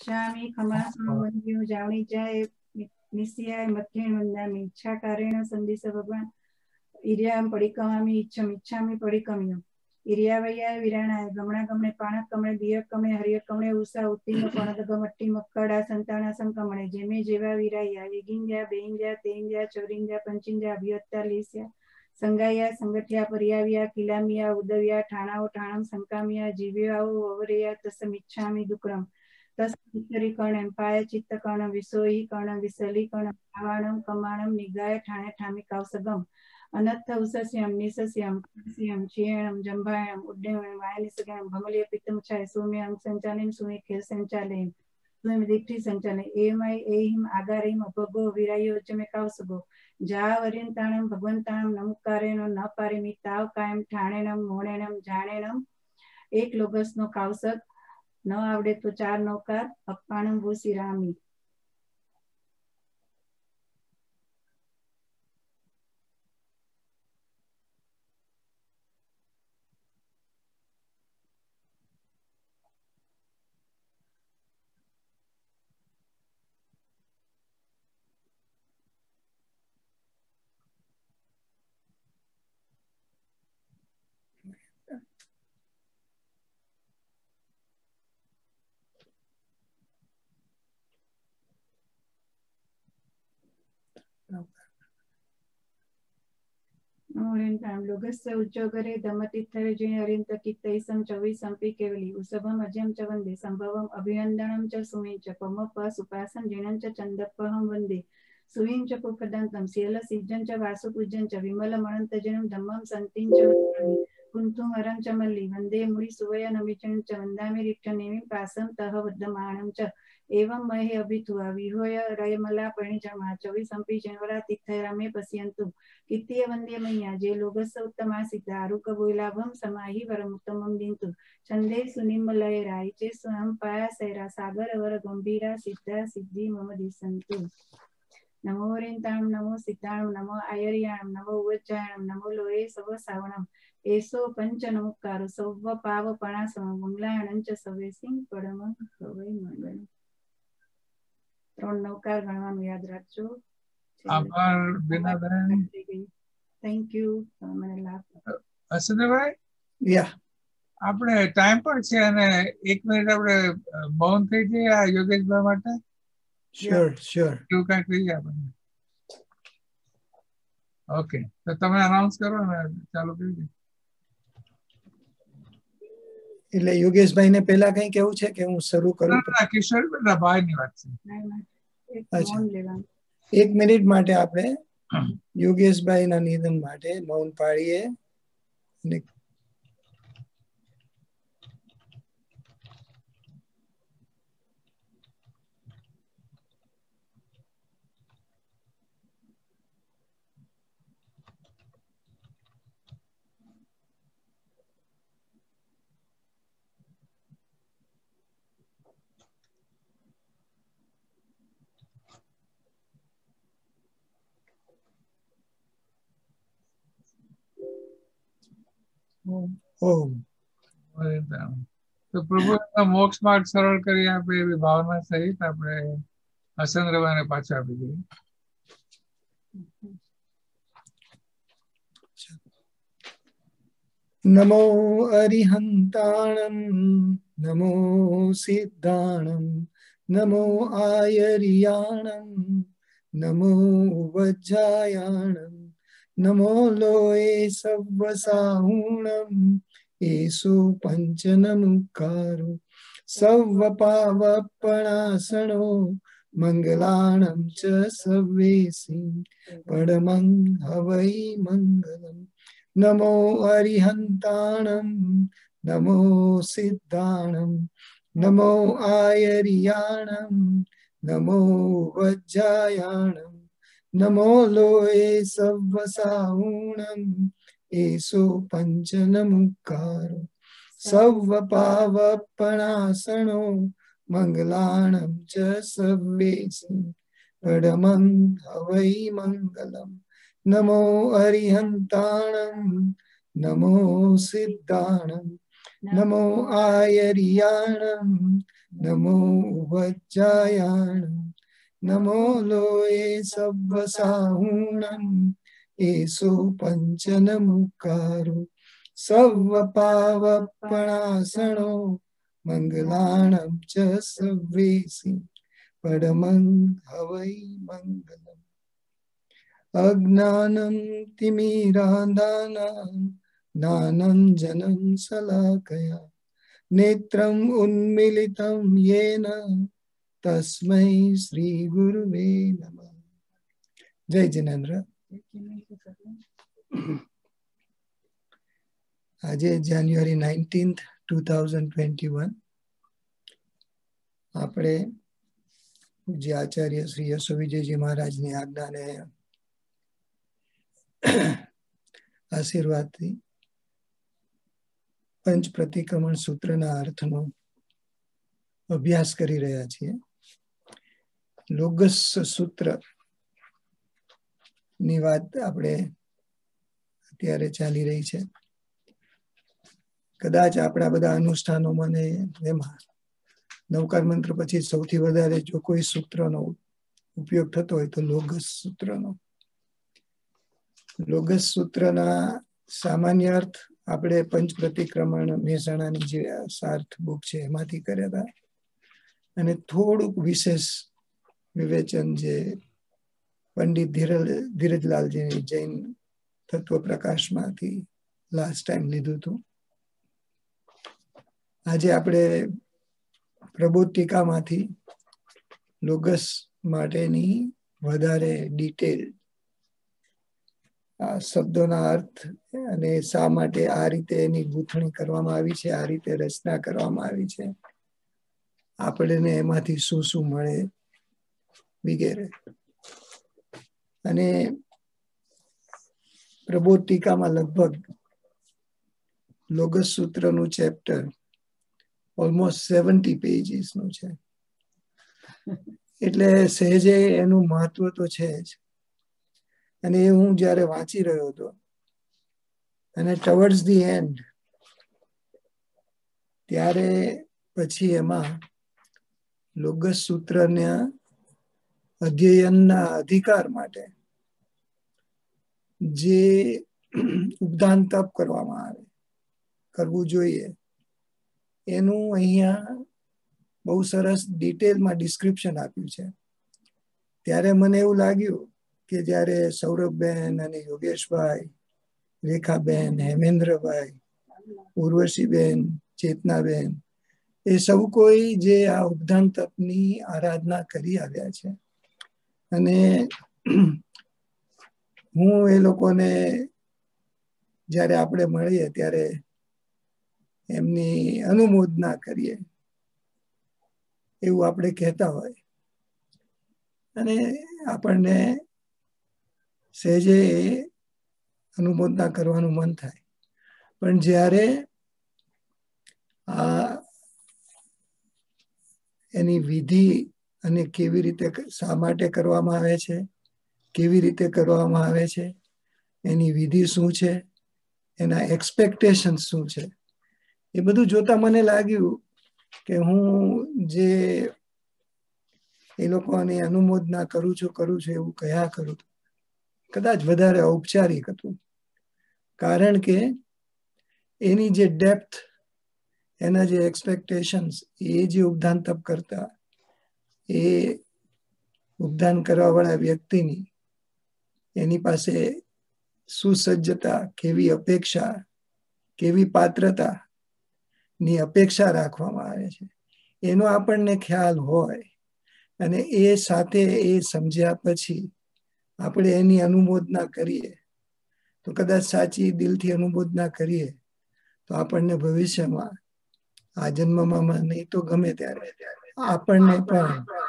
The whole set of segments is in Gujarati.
गच्छामि खमासमवन्द्यो जामि जय निस्याय मध्येन वन्दामि इच्छाकारेण सन्दिश भगवान् इर्यां पडिकमामि इच्छम् इच्छामि पडिकमियम् ಇರಿಯಾವಯ್ಯ ವಿರಾಣಾಯ ಗಮಣ ಗಮಣೆ ಪಾಣ ಕಮಣೆ ಬಿಯಕ್ ಕಮಣೆ ಹರಿಯ ಕಮಣೆ ಉಸ ಉತ್ತಿಂಗ ಪಣದಗ ಮಟ್ಟಿ ಮಕ್ಕಡ ಸಂತಾಣ ಸಂಕಮಣೆ ಜೆಮೆ ಜೇವ ವಿರಾಯ ಎಗಿಂದ್ಯ ಬೇಂದ್ಯ ತೇಂದ್ಯ ಚೌರಿಂದ್ಯ ಪಂಚಿಂದ್ಯ ಅಭಿಯತ್ತ ಲೀಸ್ಯ ಸಂಗಾಯ ಸಂಗಟ್ಯ ಪರ್ಯಾವ್ಯ ಕಿಲಾಮಿಯ ಉದವ್ಯ ಠಾಣಾವು ಠಾಣಂ ಸಂಕಾಮಿಯ ಜೀವ್ಯಾವು ಅವರೆಯ ತಸಮಿಚ್ಛಾಮಿ ದುಕ್ರಂ દુક્રમ તસ્તરી કર્ણમ પાય ચિત્ત કર્ણ વિસોઈ કર્ણ વિસલી કર્ણ ખાવાણમ કમાણમ, નિગાય, ઠાણે, ઠામી કાવસગમ અનર્થ ઉસસ્યમ નિસસ્યમ કસ્યમ ક્ષીણમ જંભાયમ ઉડ્ડયમ વાયનિસગમ ભમલીય, પિત્તમુછાય સૌમ્યમ સંચાલન સુમે ખેલ સંચાલન સુમે કાવસગો જા ભગવંતાણમ નમુકારેનો ન પારિમી, તાવ કાયમ, ઠાણેણમ, મોણેણમ, જાણેણમ, એક લોગસનો કાવસક ન આવડે તો ચાર નૌકાર અપ્પાણમ ભૂસી રામી. ઓરિયંતામ લોગસ્ય ઉચ્ચોગરે ધમતિથરે જય હરિંત કિત્તૈસમ ચવિસંપી કેવલી ઉસભમ અજ્યમ ચ વંદે, સંભવમ અભિનંદનમ ચ સુમિં ચ પમપ સુપાસન જૈનં ચ ચંદપહમ વંદે સુવિં ચ પુપદંતમ શીલ સિજ્જં ચ વાસુ નેમિ પાસમ તહ વદ્દમાણં ચ एवं महे अभिथुआ विहोय रयमला परिणिजमा चौविसंपि जनवरा तिथैरामे पश्यन्तु कित्तीय वन्द्य मय्या जे लोगस्य उत्तमासिद्ध आरुकबोलाभं समाहि वरमुत्तमं दिन्तु छन्दे सुनिम्बलय रायचे स्वयं पायासैरा सागर वर गंभीरा सिद्धा सिद्धि मम दिसन्तु नमो रेन्ताणं नमो सिद्धाणं नमो आयर्याणं नमो उवज्जायणं नमो लोये सव सावणम् एसो पंच नमुक्कारो सव्व पाव पणासम मंगलायणं च सवे सिंह परमं सवै मंगलम् ત્રણ નવકાર ગણવાનું યાદ રાખજો. આભાર બીનાબેન. થેન્ક યુ મને લાભ હસનભાઈ? યા આપણે ટાઈમ પણ છે અને એક મિનિટ આપણે મૌન થઈ જઈએ આ યોગેશભાઈ માટે. શ્યોર શ્યોર એવું કાંઈક કહીએ આપણને ઓકે તો તમે અનાઉન્સ કરો ને ચાલુ કરી દે. એટલે યોગેશભાઈ ને પેલા કઈ કેવું છે કે હું શરૂ કરું? કિશોરની વાત છે. મૌન એક મિનિટ માટે આપણે યોગેશભાઈ ના નિધન માટે મૌન પાડીએ અને ઓમ તો પ્રભુ મોક્ષ માર્ગ સરળ કરી આપે એવી ભાવના સહિત આપણે હસન રવાને પાછા આપી દઈએ નમો અરિહંતાણમ નમો સિદ્ધાણમ નમો આયરિયાણમ નમો વજ્જાયાણમ નમો લોએ સવ્વસાહુણમ એસો પંચનમુકારો સવ્વપાવપણાસણો મંગલાણમ ચ સવેસી પડમં હવૈ મંગલમ નમો અરિહંતાણમ નમો સિદ્ધાણમ નમો આયરિયાણમ નમો વજ્જાયાણમ નમો લોએ સવ્વસાહુણમ એસો પંચનમુકારો સવ્વપાવપણાસણો મંગલાણમ ચ સવ્વેસી પડમં હવૈ મંગલમ નમો અરિહંતાણમ નમો સિદ્ધાણમ નમો આયરિયાણમ નમો વજ્જાયાણ નમો લોએ સબ્બ સાહુણમ એસો પંચન મુકારો સર્વ પાવપણાસણો મંગલાણમ ચ સવેસી પરમં હવૈ મંગલમ અજ્ઞાનમ તિમિરાંધાનામ જનમ સલાકયા નેત્રમ ઉન્મિલિતમ યેન તસ્મૈ શ્રી ગુરુવે નમઃ જય જિનેન્દ્ર આજે જાન્યુઆરી નાઇન્ટીન્થ ટુ થાઉઝન્ડ આપણે પૂજ્ય આચાર્ય શ્રી યશો વિજયજી મહારાજની આજ્ઞાને આશીર્વાદથી પંચ પ્રતિક્રમણ સૂત્રના અર્થનો અભ્યાસ કરી રહ્યા છીએ. લોગસ સૂત્રની વાત આપણે અત્યારે ચાલી રહી છે. કદાચ આપણા બધા અનુષ્ઠાનોમાં ને એમાં નવકાર મંત્ર પછી સૌથી વધારે જો કોઈ સૂત્રનો ઉપયોગ થતો હોય તો લોગસ સૂત્રનો. લોગસ સૂત્રના સામાન્ય અર્થ આપણે પંચ પ્રતિક્રમણ મહેસાણાની જે સાર્થ બુક છે એમાંથી કર્યા હતા. અને થોડુંક વિશેષ વિવેચન જે પંડિત ધીરજ, ધીરજલાલજીની જૈન તત્વ પ્રકાશમાંથી લાસ્ટ ટાઈમ લીધું હતું. આજે આપણે પ્રબોધિકામાંથી લોગસ માટેની વધારે ડિટેલ આ શબ્દોના અર્થ અને શા માટે આ રીતે એની ગૂંથણી કરવામાં આવી છે, આ રીતે રચના કરવામાં આવી છે, આપણને એમાંથી શું શું મળે વગેરે. અને પ્રબોધ ટીકામાં લગભગ લોગસ સૂત્રનું ચેપ્ટર ઓલમોસ્ટ સેવન્ટી પેજીસનું છે. એટલે સહેજે એનું મહત્વ તો છે જ. અને એ હું જ્યારે વાંચી રહ્યો હતો, અને ટવર્ડ્સ ધી એન્ડ ત્યારે પછી એમાં લોગસ સૂત્રના અધ્યયનના અધિકાર માટે જે ઉપદાન તપ કરવામાં આવે, કરવું જોઈએ, એનું અહીંયા બહુ સરસ ડિટેલમાં ડિસ્ક્રિપ્શન આપ્યું છે. ત્યારે મને એવું લાગ્યું કે જ્યારે સૌરભબેન અને યોગેશભાઈ, રેખાબેન, હેમેન્દ્રભાઈ, ઉર્વશીબેન, ચેતનાબેન, એ સૌ કોઈ જે આ ઉપધાન તપની આરાધના કરી આવ્યા છે. અને હું એ લોકોને જ્યારે આપણે મળીએ ત્યારે એમની અનુમોદના કરીએ, એવું આપણે કહેતા હોય. અને આપણને સહેજે અનુમોદના કરવાનું મન થાય. પણ જ્યારે આ એની વિધિ અને કેવી રીતે શા માટે કરવામાં આવે છે? કેવી રીતે કરવામાં આવે છે? એની વિધિ શું છે? એના એક્સપેક્ટેશન શું છે? એ બધું જોતા મને લાગ્યું કે હું જે એ લોકોની અનુમોદના કરું છું કરું છું, એવું કયા કરું કદાચ વધારે ઔપચારિક હતું. કારણ કે એની જે ડેપ્થ એના જે એક્સપેક્ટેશન્સ એ જે ઉપધાન તપ કરતા એ કરવા વાળા વ્યક્તિની એની પાસે સુસજ્જતા, કેવી અપેક્ષા, કેવી પાત્રતા ની અપેક્ષા રાખવામાં આવે છે. એનો આપણને ખ્યાલ હોય અને એ સાથે એ સમજ્યા પછી આપણે એની અનુમોદના કરીએ, તો કદાચ સાચી દિલથી અનુમોદના કરીએ, તો આપણને ભવિષ્યમાં, આ જન્મમાં નહીં તો ગમે ત્યારે. આપણને પણ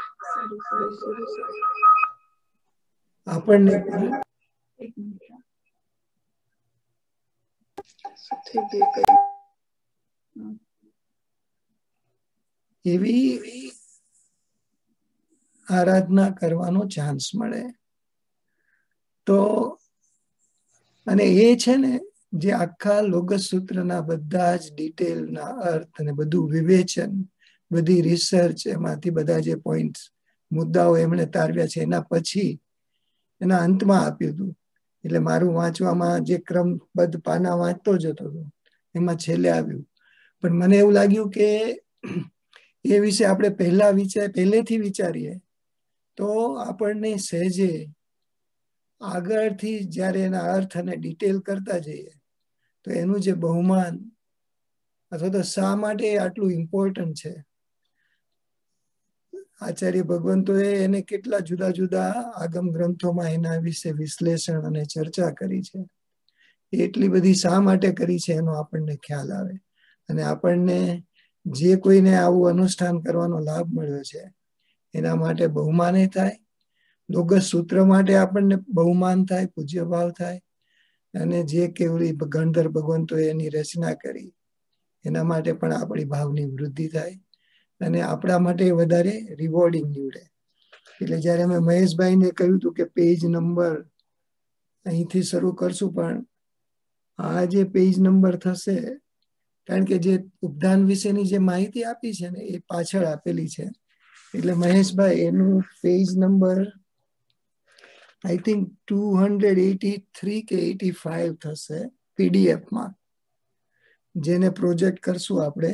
આપણને એવી આરાધના કરવાનો ચાન્સ મળે. તો અને એ છે ને જે આખા લોગસ સૂત્રના બધા જ ડિટેલના અર્થ અને બધું વિવેચન બધી રિસર્ચ એમાંથી બધા જે પોઈન્ટ મુદ્દાઓ એમણે તારવ્યા છે, એના પછી એના અંતમાં આપ્યું હતું. એટલે મારું વાંચવામાં જે ક્રમબદ્ધ પાના વાંચતો જતો હતો એમાં છેલ્લે આવ્યું. પણ મને એવું લાગ્યું કે એ વિશે આપણે પહેલા વિચાર, પહેલેથી વિચારીએ તો આપણને સહેજે આગળથી જ્યારે એના અર્થ અને ડિટેલ કરતા જઈએ, તો એનું જે બહુમાન અથવા તો શા માટે આટલું ઇમ્પોર્ટન્ટ છે? આચાર્ય ભગવંતોએ એને કેટલા જુદા જુદા આગમ ગ્રંથોમાં એના વિશે વિશ્લેષણ અને ચર્ચા કરી છે. એટલી બધી શા માટે કરી છે એનો આપણને ખ્યાલ આવે. અને આપણને જે કોઈને આવું અનુષ્ઠાન કરવાનો લાભ મળ્યો છે, એના માટે બહુમાને થાય. લોગસ સૂત્ર માટે આપણને બહુમાન થાય, પૂજ્ય ભાવ થાય. અને જે કેવડી ગણધર ભગવંતોએ એની રચના કરી, એના માટે પણ આપણી ભાવની વૃદ્ધિ થાય. અને આપણા માટે વધારે રિવોર્ડિંગ નીવડે. એટલે જ્યારે અમે મહેશભાઈને કહ્યું હતું કે પેજ નંબર અહીંથી શરૂ કરશું, પણ આ જે પેજ નંબર થશે, કારણ કે જે ઉપદાન વિશેની જે માહિતી આપી છે ને, એ પાછળ આપેલી છે. એટલે મહેશભાઈ, એનું page number I think two hundred eighty three કે એટી ફાઈવ થશે પીડીએફમાં જેને પ્રોજેક્ટ કરશું આપણે.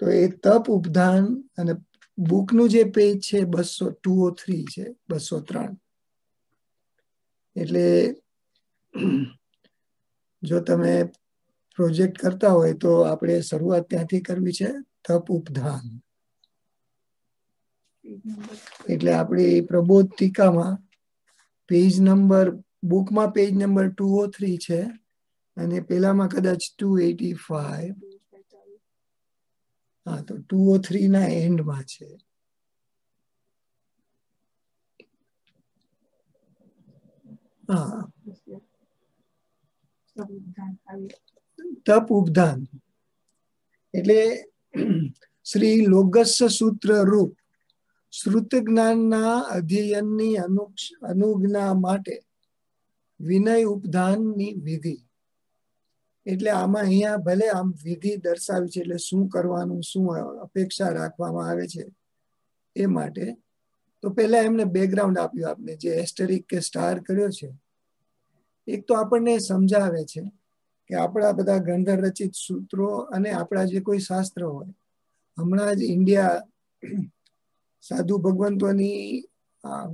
તો એ તપ ઉપધાન અને બુકનું જે પેજ છે બસો ટુ ઓ થ્રી છે, બસો ત્રણ. એટલે જો તમે પ્રોજેક્ટ કરતા હોય તો આપણે શરૂઆત ત્યાંથી કરવી છે, તપ ઉપધાન. એટલે આપણે પ્રબોધ ટીકામાં પેજ નંબર, બુકમાં page number two O three છે, અને પેલામાં કદાચ ટુ એટી ફાઈવ. હા, તો ટુ ઓ થ્રી ના એન્ડમાં છે. હા. તપ ઉપધાન. એટલે શ્રી લોગસ સૂત્ર રૂપ શ્રુત જ્ઞાનના અધ્યયનની અનુજ્ઞા માટે વિનય ઉપધાનની વિધિ. એટલે આમાં અહીંયા ભલે આમ વિધિ દર્શાવી છે એટલે શું કરવાનું, શું અપેક્ષા રાખવામાં આવે છે એ માટે તો પહેલા એમને બેકગ્રાઉન્ડ આપ્યું આપને, જે એસ્ટરિક કે સ્ટાર કર્યો છે. એક તો આપણને સમજાવે છે કે આપણા બધા ગંધર રચિત સૂત્રો અને આપણા જે કોઈ શાસ્ત્ર હોય, હમણાં જ ઇન્ડિયા સાધુ ભગવંતોની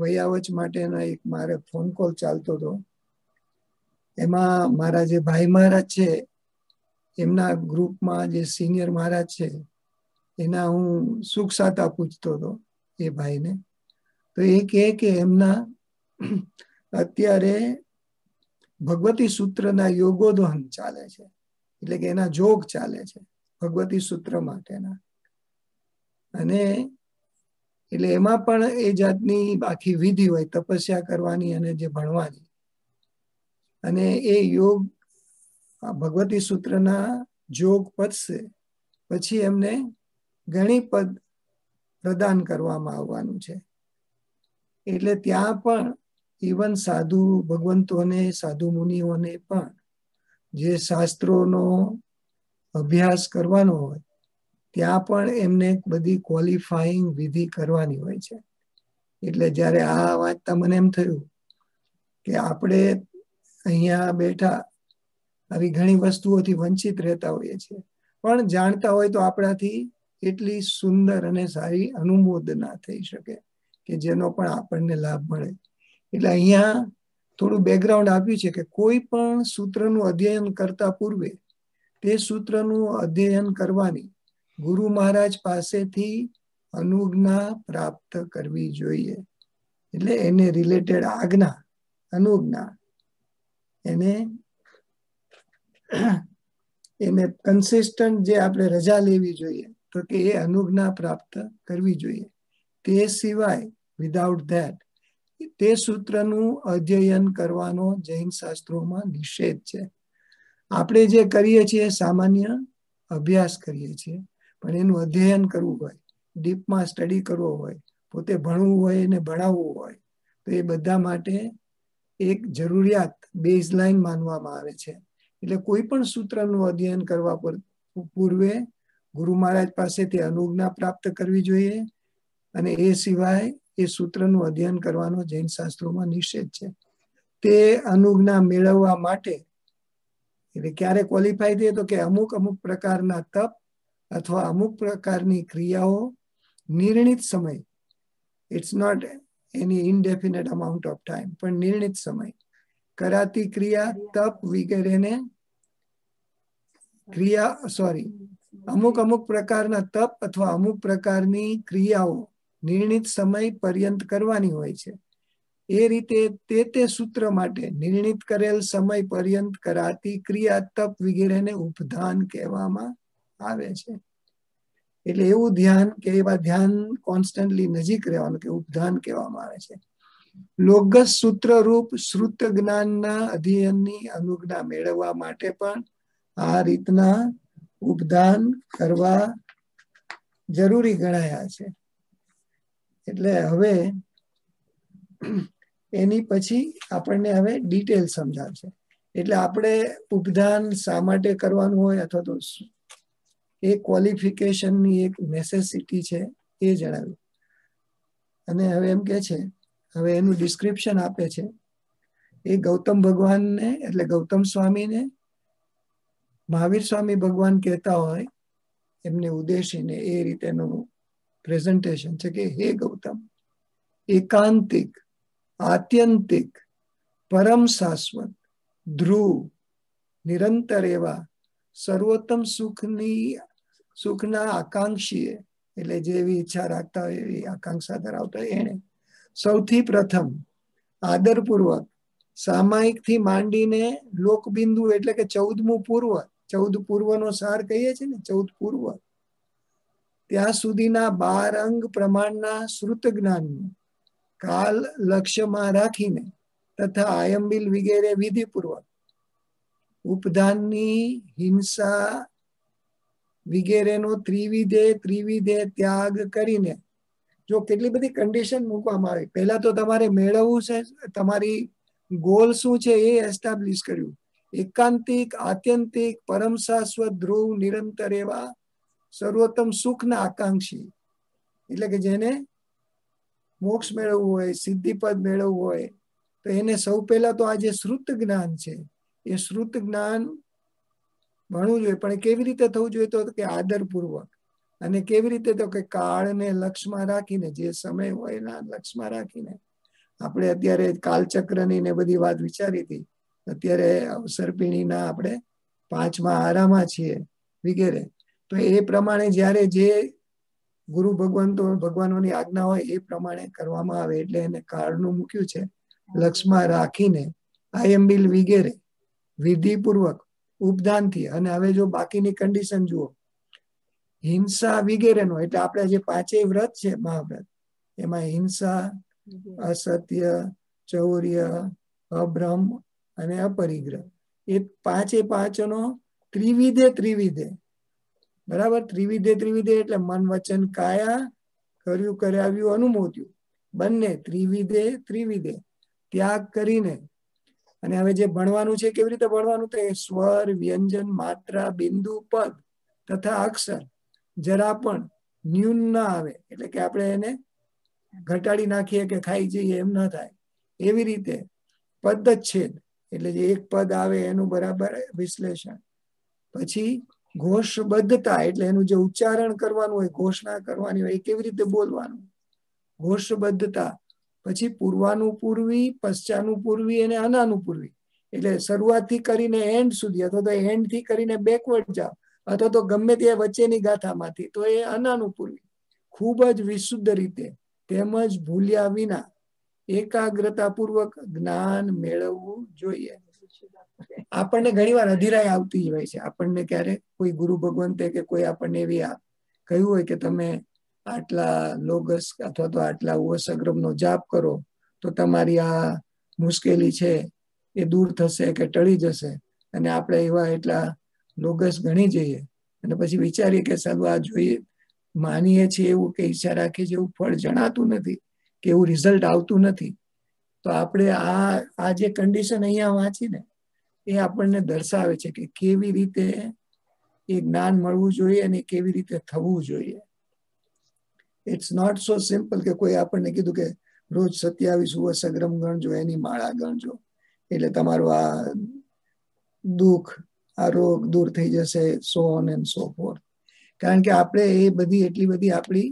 વયાવચ માટેનો એક મારે ફોન કોલ ચાલતો હતો. એમાં મારા જે ભાઈ મહારાજ છે, એમના ગ્રુપમાં જે સિનિયર મહારાજ છે, એના હું સુખ સાતા પૂછતો હતો, એ ભાઈને. તો એ કહે કે એમના અત્યારે ભગવતી સૂત્રના યોગોદહન ચાલે છે. એટલે કે એના જોગ ચાલે છે, ભગવતી સૂત્ર માટેના. અને એટલે એમાં પણ એ જાતની આખી વિધિ હોય, તપસ્યા કરવાની અને જે ભણવાની અને એ યોગ ભગવતી સૂત્રના જોગ પદશે પછી એમને ઘણી પદ પ્રદાન કરવામાં આવવાનું છે. એટલે ત્યાં પણ ઇવન સાધુ ભગવંતોને, સાધુ મુનિઓને પણ જે શાસ્ત્રોનો અભ્યાસ કરવાનો હોય, ત્યાં પણ એમને બધી ક્વોલિફાઈંગ વિધિ કરવાની હોય છે. એટલે જ્યારે આ વાંચતા મને એમ થયું કે આપણે અહીંયા બેઠા આવી ઘણી વસ્તુઓથી વંચિત રહેતા હોઈએ છીએ. પણ જાણતા હોય તો આપણાથી એટલી સુંદર અને સારી અનુમોદના થઈ શકે કે જેનો પણ આપણને લાભ મળે. એટલે અહીંયા થોડું બેકગ્રાઉન્ડ આપ્યું છે કે કોઈ પણ સૂત્રનું અધ્યયન કરતા પૂર્વે તે સૂત્રનું અધ્યયન કરવાની ગુરુ મહારાજ પાસેથી અનુજ્ઞા પ્રાપ્ત કરવી જોઈએ. એટલે એને રિલેટેડ આજ્ઞા, અનુજ્ઞા એને એને કન્સિસ્ટન્ટ જે આપણે રજા લેવી જોઈએ, તો કે એ અનુજ્ઞા પ્રાપ્ત કરવી જોઈએ. તે સિવાય વિધાઉટ ધેટ તે સૂત્રનું અધ્યયન કરવાનો જૈન શાસ્ત્રોમાં નિષેધ છે. આપણે જે કરીએ છીએ, સામાન્ય અભ્યાસ કરીએ છીએ, પણ એનું અધ્યયન કરવું હોય, ડીપમાં સ્ટડી કરવો હોય, પોતે ભણવું હોય એને ભણાવવું હોય, તો એ બધા માટે એક જરૂરિયાત બેઝ માનવામાં આવે છે. એટલે કોઈ પણ સૂત્રનું અધ્યયન કરવા પર પૂર્વે ગુરુ મહારાજ પાસેથી અનુજ્ઞા પ્રાપ્ત કરવી જોઈએ અને એ સિવાય એ સૂત્રનું અધ્યયન કરવાનો જૈન શાસ્ત્રોમાં નિષેધ છે. તે અનુજ્ઞા મેળવવા માટે એટલે ક્યારે ક્વોલિફાય થઈએ તો કે અમુક અમુક પ્રકારના તપ અથવા અમુક પ્રકારની ક્રિયાઓ નિર્ણિત સમય. It's not any indefinite amount of time પણ નિર્ણિત સમય. કરાતી ક્રિયા તપ વગેરેને ક્રિયા સોરી અમુક અમુક પ્રકારના તપ અથવા અમુક પ્રકારની ક્રિયાઓ નિર્ણિત સમય પર્યંત કરવાની હોય છે. એ રીતે તે તે સૂત્ર માટે નિર્ણિત કરેલ સમય પર્યંત કરાતી ક્રિયા તપ વગેરેને ઉપધાન કહેવામાં આવે છે. એટલે એવું ધ્યાન કે એવા ધ્યાન કોન્સ્ટન્ટલી નજીક રહેવાનું કે ઉપધાન કહેવામાં આવે છે. લોગસ સૂત્ર રૂપ શ્રુત જ્ઞાનના અધ્યયનની અનુજ્ઞા મેળવવા માટે પણ આ રીતના ઉપદાન કરવા જરૂરી ગણાયા છે. એટલે હવે એની પછી આપણને હવે ડિટેલ સમજાવશે એટલે આપણે ઉપદાન શા માટે કરવાનું હોય અથવા તો એ ક્વોલિફિકેશનની એક નેસેસિટી છે એ જણાવ્યું. અને હવે એમ કે છે હવે એનું ડિસ્ક્રિપ્શન આપે છે. એ ગૌતમ ભગવાનને, એટલે ગૌતમ સ્વામીને, મહાવીર સ્વામી ભગવાન કહેતા હોય, એમને ઉદ્દેશીને એ રીતેનું પ્રેઝન્ટેશન છે કે, હે ગૌતમ, એકાંતિક, આત્યંતિક, પરમ શાશ્વત, ધ્રુવ, નિરંતર એવા સર્વોત્તમ સુખની, સુખના આકાંક્ષીએ. એટલે જેવી ઈચ્છા રાખતા હોય એવી આકાંક્ષા ધરાવતા હોય એને સૌથી પ્રથમ, આદરપૂર્વક સામાયિકથી માંડીને લોકબિંદુ એટલે કે ચૌદમું પૂર્વ, ચૌદ પૂર્વનો સાર કહીએ છીએ ને, ચૌદ પૂર્વ, ત્યાં સુધીના બાર અંગ પ્રમાણના શ્રુત જ્ઞાનનું કાલ લક્ષ્યમાં રાખીને તથા આયંબિલ વગેરે વિધિપૂર્વક ઉપધાનની હિંસા વગેરેનો ત્રિવિધે ત્રિવિધે ત્યાગ કરીને જો કેટલી બધી કન્ડિશન મૂકવામાં આવે પહેલા તો તમારે મેળવવું છે, તમારી ગોલ શું છે એ એસ્ટાબ્લિશ કર્યું. એકાંતિક, આત્યંતિક, પરમ શાશ્વત, ધ્રુવ, નિરંતર એવા સર્વોત્તમ સુખના આકાંક્ષી. એટલે કે જેને મોક્ષ મેળવવું હોય, સિદ્ધિપદ મેળવવું હોય, તો એને સૌ પહેલા તો આ જે શ્રુત જ્ઞાન છે, એ શ્રુત જ્ઞાન ભણવું જોઈએ. પણ કેવી રીતે થવું જોઈએ તો કે આદરપૂર્વક. અને કેવી રીતે તો કે કાળને લક્ષમાં રાખીને, જે સમય હોય એના લક્ષમાં રાખીને. આપણે અત્યારે કાલચક્રની ને બધી વાત વિચારી હતી. અત્યારે અવસરપીણીના આપણે પાંચમા આરામાં છીએ વગેરે. તો એ પ્રમાણે જ્યારે જે ગુરુ ભગવંતો, ભગવાનોની આજ્ઞા હોય એ પ્રમાણે કરવામાં આવે એટલે એને કાળનું મૂક્યું છે. લક્ષમાં રાખીને આયંબિલ વગેરે વિધિપૂર્વક ઉપદાનથી. અને હવે જો બાકીની કન્ડિશન જુઓ હિંસા વગેરેનો એટલે આપણે જે પાંચેય વ્રત છે મહાવ્રત એમાં હિંસા અસત્ય ચૌર્ય અભ્રમ અને અપરિગ્રહ. એ પાંચે પાંચનો ત્રિવિધે ત્રિવિધે. બરાબર? ત્રિવિધે ત્રિવિધે એટલે મન વચન કાયા કર્યું કરાવ્યું અનુમોદ્યું. બંને ત્રિવિધે ત્રિવિધે. ત્યાગ કરીને. અને હવે જે ભણવાનું છે કેવી રીતે ભણવાનું? તો સ્વર વ્યંજન માત્રા બિંદુ પદ તથા અક્ષર. જરા પણ ન્યૂન ના આવે. એટલે કે આપણે એને ઘટાડી નાખીએ કે ખાઈ જઈએ એમ ના થાય. એવી રીતે પદચ્છેદ એટલે જે એક પદ આવે એનું બરાબર વિશ્લેષણ. પછી ઘોષબદ્ધતા એટલે એનું જે ઉચ્ચારણ કરવાનું હોય, ઘોષણા કરવાની હોય, એ કેવી રીતે બોલવાનું? ઘોષબદ્ધતા. પછી પૂર્વાનું પૂર્વી પશ્ચાનું પૂર્વી અને અનાનું પૂર્વી એટલે શરૂઆતથી કરીને એન્ડ સુધી અથવા તો એન્ડથી કરીને બેકવર્ડ જાઓ. અથવા તો ગમે તે વચ્ચેની ગાથામાંથી. તો એ અનાનું ખૂબ જ વિશુદ્ધ રીતે તેમજ ભૂલ્યા વિના એકાગ્રતા પૂર્વક જ્ઞાન મેળવવું જોઈએ. આપણને ઘણી વાર અધિરાય આવતી જ હોય છે. આપણને ક્યારે કોઈ ગુરુ ભગવંતે કે કોઈ આપણને એવી કહ્યું હોય કે તમે આટલા લોગસ અથવા તો આટલા ઓસગ્રમનો જાપ કરો, તો તમારી આ મુશ્કેલી છે એ દૂર થશે કે ટળી જશે. અને આપણે એવા એટલા લોગસ ગણી જઈએ. અને પછી વિચારીએ કે સારું આ જોઈએ. માનીએ છીએ એવું કે ઈચ્છા રાખીએ છીએ, એવું ફળ જણાતું નથી, કે એવું રિઝલ્ટ આવતું નથી. તો આપણે આ આ જે કન્ડિશન અહીંયા વાંચીને એ આપણને દર્શાવે છે કે કેવી રીતે એ જ્ઞાન મળવું જોઈએ અને કેવી રીતે થવું જોઈએ. ઇટ્સ નોટ સો સિમ્પલ કે કોઈ આપણને કીધું કે રોજ સત્યાવીસ વર્ષ અગ્રમ ગણજો, એની માળા ગણજો. એટલે તમારું આ દુઃખ આ રોગ દૂર થઈ જશે so on and so forth કારણ કે આપણે એ બધી, એટલી બધી આપણી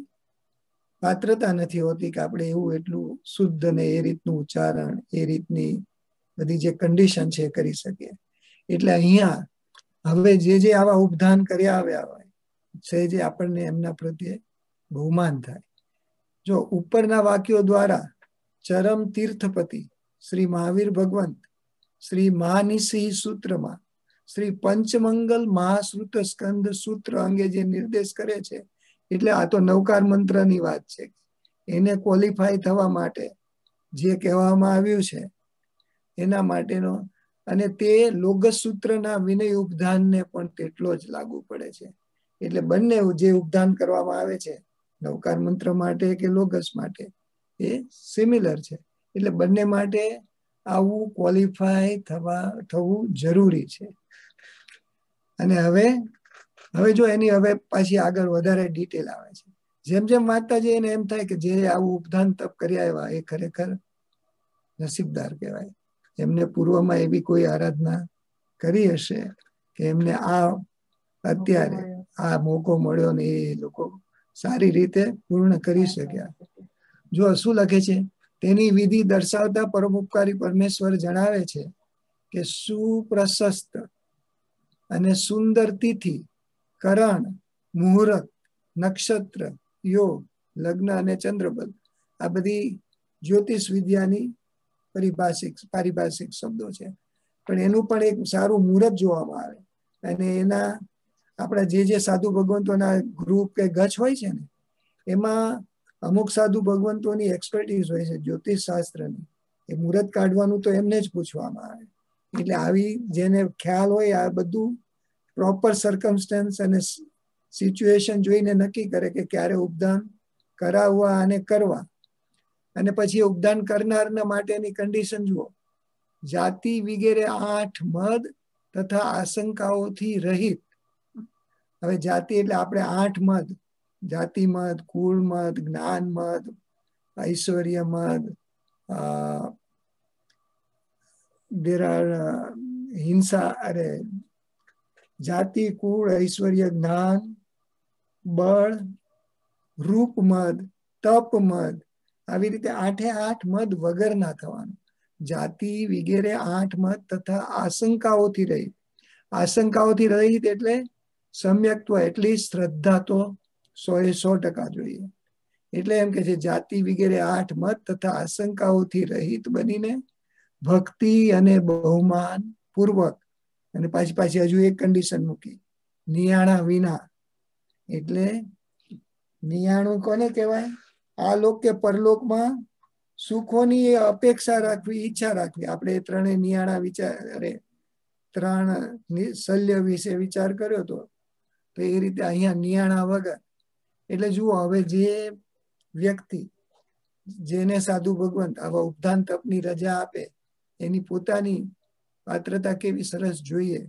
પાત્રતા નથી હોતી કે આપણે એવું એટલું શુદ્ધ ને એ રીતનું ઉચ્ચારણ, એ રીતની બધી જે કન્ડિશન છે કરી શકીએ. એટલે અહીંયા હવે જે જે આવા ઉપધાન કર્યા આવ્યા હોય છે જે આપણને એમના પ્રત્યે બહુમાન થાય. જો ઉપરના વાક્યો દ્વારા ચરમ તીર્થપતિ શ્રી મહાવીર ભગવંત શ્રી માનિસિંહ સૂત્રમાં શ્રી પંચમંગલ મહાશ્રુત સ્કંદ સૂત્ર અંગે જે નિર્દેશ કરે છે, એટલે આ તો નવકાર મંત્રની વાત છે. એને ક્વોલિફાય થવા માટે જે કહેવામાં આવ્યું છે, એના માટેનો અને તે લોગસ સૂત્રના વિનય ઉપધાનને પણ તેટલો જ લાગુ પડે છે. એટલે બંને જે ઉપધાન કરવામાં આવે છે, નવકાર મંત્ર માટે કે લોગસ માટે, એ સિમિલર છે. એટલે બંને માટે આવું ક્વોલિફાય થવા, થવું જરૂરી છે. અને હવે હવે જો એની હવે પાછી આગળ વધારે ડિટેલ આવે છે. જેમ જેમ વાંચતા જઈએ એમ થાય કે જે આવું ઉપધાન તપ કરી આવ્યા એ ખરેખર નસીબદાર કહેવાય. એમને પૂર્વમાં એવી કોઈ આરાધના કરી હશે કે એમને આ અત્યારે આ મોકો મળ્યો ને એ લોકો સારી રીતે પૂર્ણ કરી શક્યા. જો શું લખે છે? તેની વિધિ દર્શાવતા પરોપકારી પરમેશ્વર જણાવે છે કે સુપ્રશસ્ત અને સુંદર તિથિ કરણ, મુહૂર્ત, નક્ષત્ર, યોગ, લગ્ન અને ચંદ્રબલ આ બધી જ્યોતિષ વિદ્યાની પરિભાષિક, પારિભાષિક શબ્દો છે. પણ એનું પણ એક સારું મુહૂર્ત જોવામાં આવે. અને એના આપણા જે જે સાધુ ભગવંતોના ગ્રુપ કે ગચ્છ હોય છે ને, એમાં અમુક સાધુ ભગવંતોની એક્સપર્ટીઝ હોય છે જ્યોતિષ શાસ્ત્રની. એ મુહૂર્ત કાઢવાનું તો એમને જ પૂછવામાં આવે. એટલે આવી જેને ખ્યાલ હોય, આ બધું પ્રોપર સર્કમસ્ટન્સ અને સિચ્યુએશન જોઈને નક્કી કરે કે ક્યારે ઉપદાન કરાવવા અને કરવા. અને પછી ઉપદાન કરનારના માટેની કન્ડિશન જુઓ. જાતિ વગેરે આઠ મદ તથા આશંકાઓથી રહિત. હવે જાતિ એટલે આપણે આઠ મદ. જાતિ મદ, કુળ મદ, જ્ઞાન મદ, ઐશ્વર્ય મદ દેર આર હિંસા અરે જાતિ કુળ ઐશ્વર્ય જ્ઞાન બળ રૂપ મદ તપ મદ આવી રીતે આઠે આઠ મદ વગર ના થવાનું જાતિ વગેરે આઠ મત તથા આશંકાઓથી રહી આશંકાઓથી રહિત એટલે સમ્યક્ત્વ એટલી શ્રદ્ધા તો સો એ સો ટકા જોઈએ એટલે એમ કે છે જાતિ વગેરે આઠ મત તથા આશંકાઓથી રહિત બનીને ભક્તિ અને બહુમાન પૂર્વક અને પાછી પાછી હજુ એક કન્ડિશન મૂકી. નિયાણા વિના. એટલે નિયાણું કોને કહેવાય? આ લોક કે પરલોકમાં સુખોની અપેક્ષા રાખવી, ઈચ્છા રાખવી. આપણે ત્રણે નિયાણા વિચારે ત્રણ શલ્ય વિશે વિચાર કર્યો હતો તો એ રીતે અહીંયા નિયાણા વગર. એટલે જુઓ, હવે જે વ્યક્તિ જેને સાધુ ભગવંત આવા ઉપધાન તપની રજા આપે એની પોતાની પાત્રતા કેવી સરસ જોઈએ.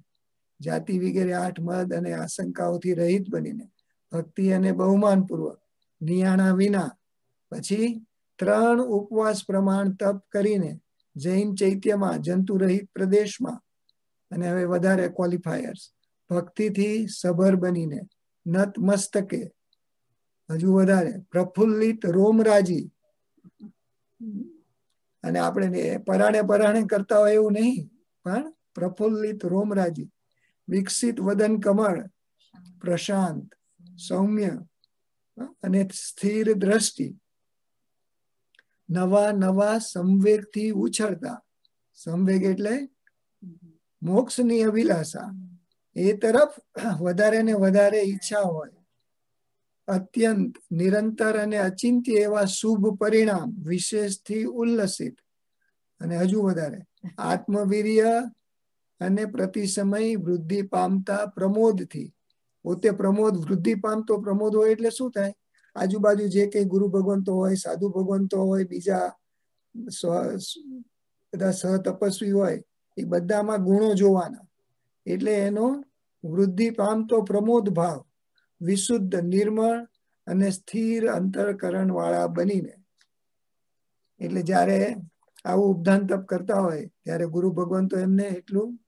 જાતિ વગેરે આઠ મદ અને આશંકાઓથી રહિત બનીને ભક્તિ અને બહુમાન પૂર્વક નિયાણા વિના પછી ત્રણ ઉપવાસ પ્રમાણ તપ કરીને જૈન ચૈત્યમાં જંતુ રહિત પ્રદેશમાં અને હવે વધારે ક્વોલિફાયર્સ ભક્તિથી સભર બનીને નત મસ્તકે હજુ વધારે પ્રફુલ્લિત રોમરાજી અને આપણે પરાણે પરાણે કરતા હોય એવું નહીં. પણ પ્રફુલ્લિત રોમરાજી, વિકસિત વદન કમળ, પ્રશાંત, સૌમ્ય અને સ્થિર દ્રષ્ટિ. નવા નવા સંવેગથી ઉછળતા. સંવેગ એટલે મોક્ષની અભિલાષા. એ તરફ વધારે ને વધારે ઈચ્છા હોય. અત્યંત નિરંતર અને અચિંત્ય એવા શુભ પરિણામ વિશેષથી ઉલ્લસિત. અને હજુ વધારે, આત્મવીર્ય અને પ્રતિ સમય વૃદ્ધિ પામતા પ્રમોદથી. પોતે પ્રમોદ, વૃદ્ધિ પામતો પ્રમોદ હોય એટલે શું થાય? આજુબાજુ જે કઈ ગુરુ ભગવંતો હોય, સાધુ ભગવંતો હોય, બીજા બધા સહ તપસ્વી હોય, એ બધામાં ગુણો જોવાના. એટલે એનો વૃદ્ધિ પામતો પ્રમોદ ભાવ. વિશુદ્ધ, નિર્મળ અને સ્થિર અંતરકરણ વાળા બનીને. એટલે જ્યારે આવું ઉપધાન તપ કરતા હોય, ત્યારે ગુરુ ભગવાન તો એમને એટલું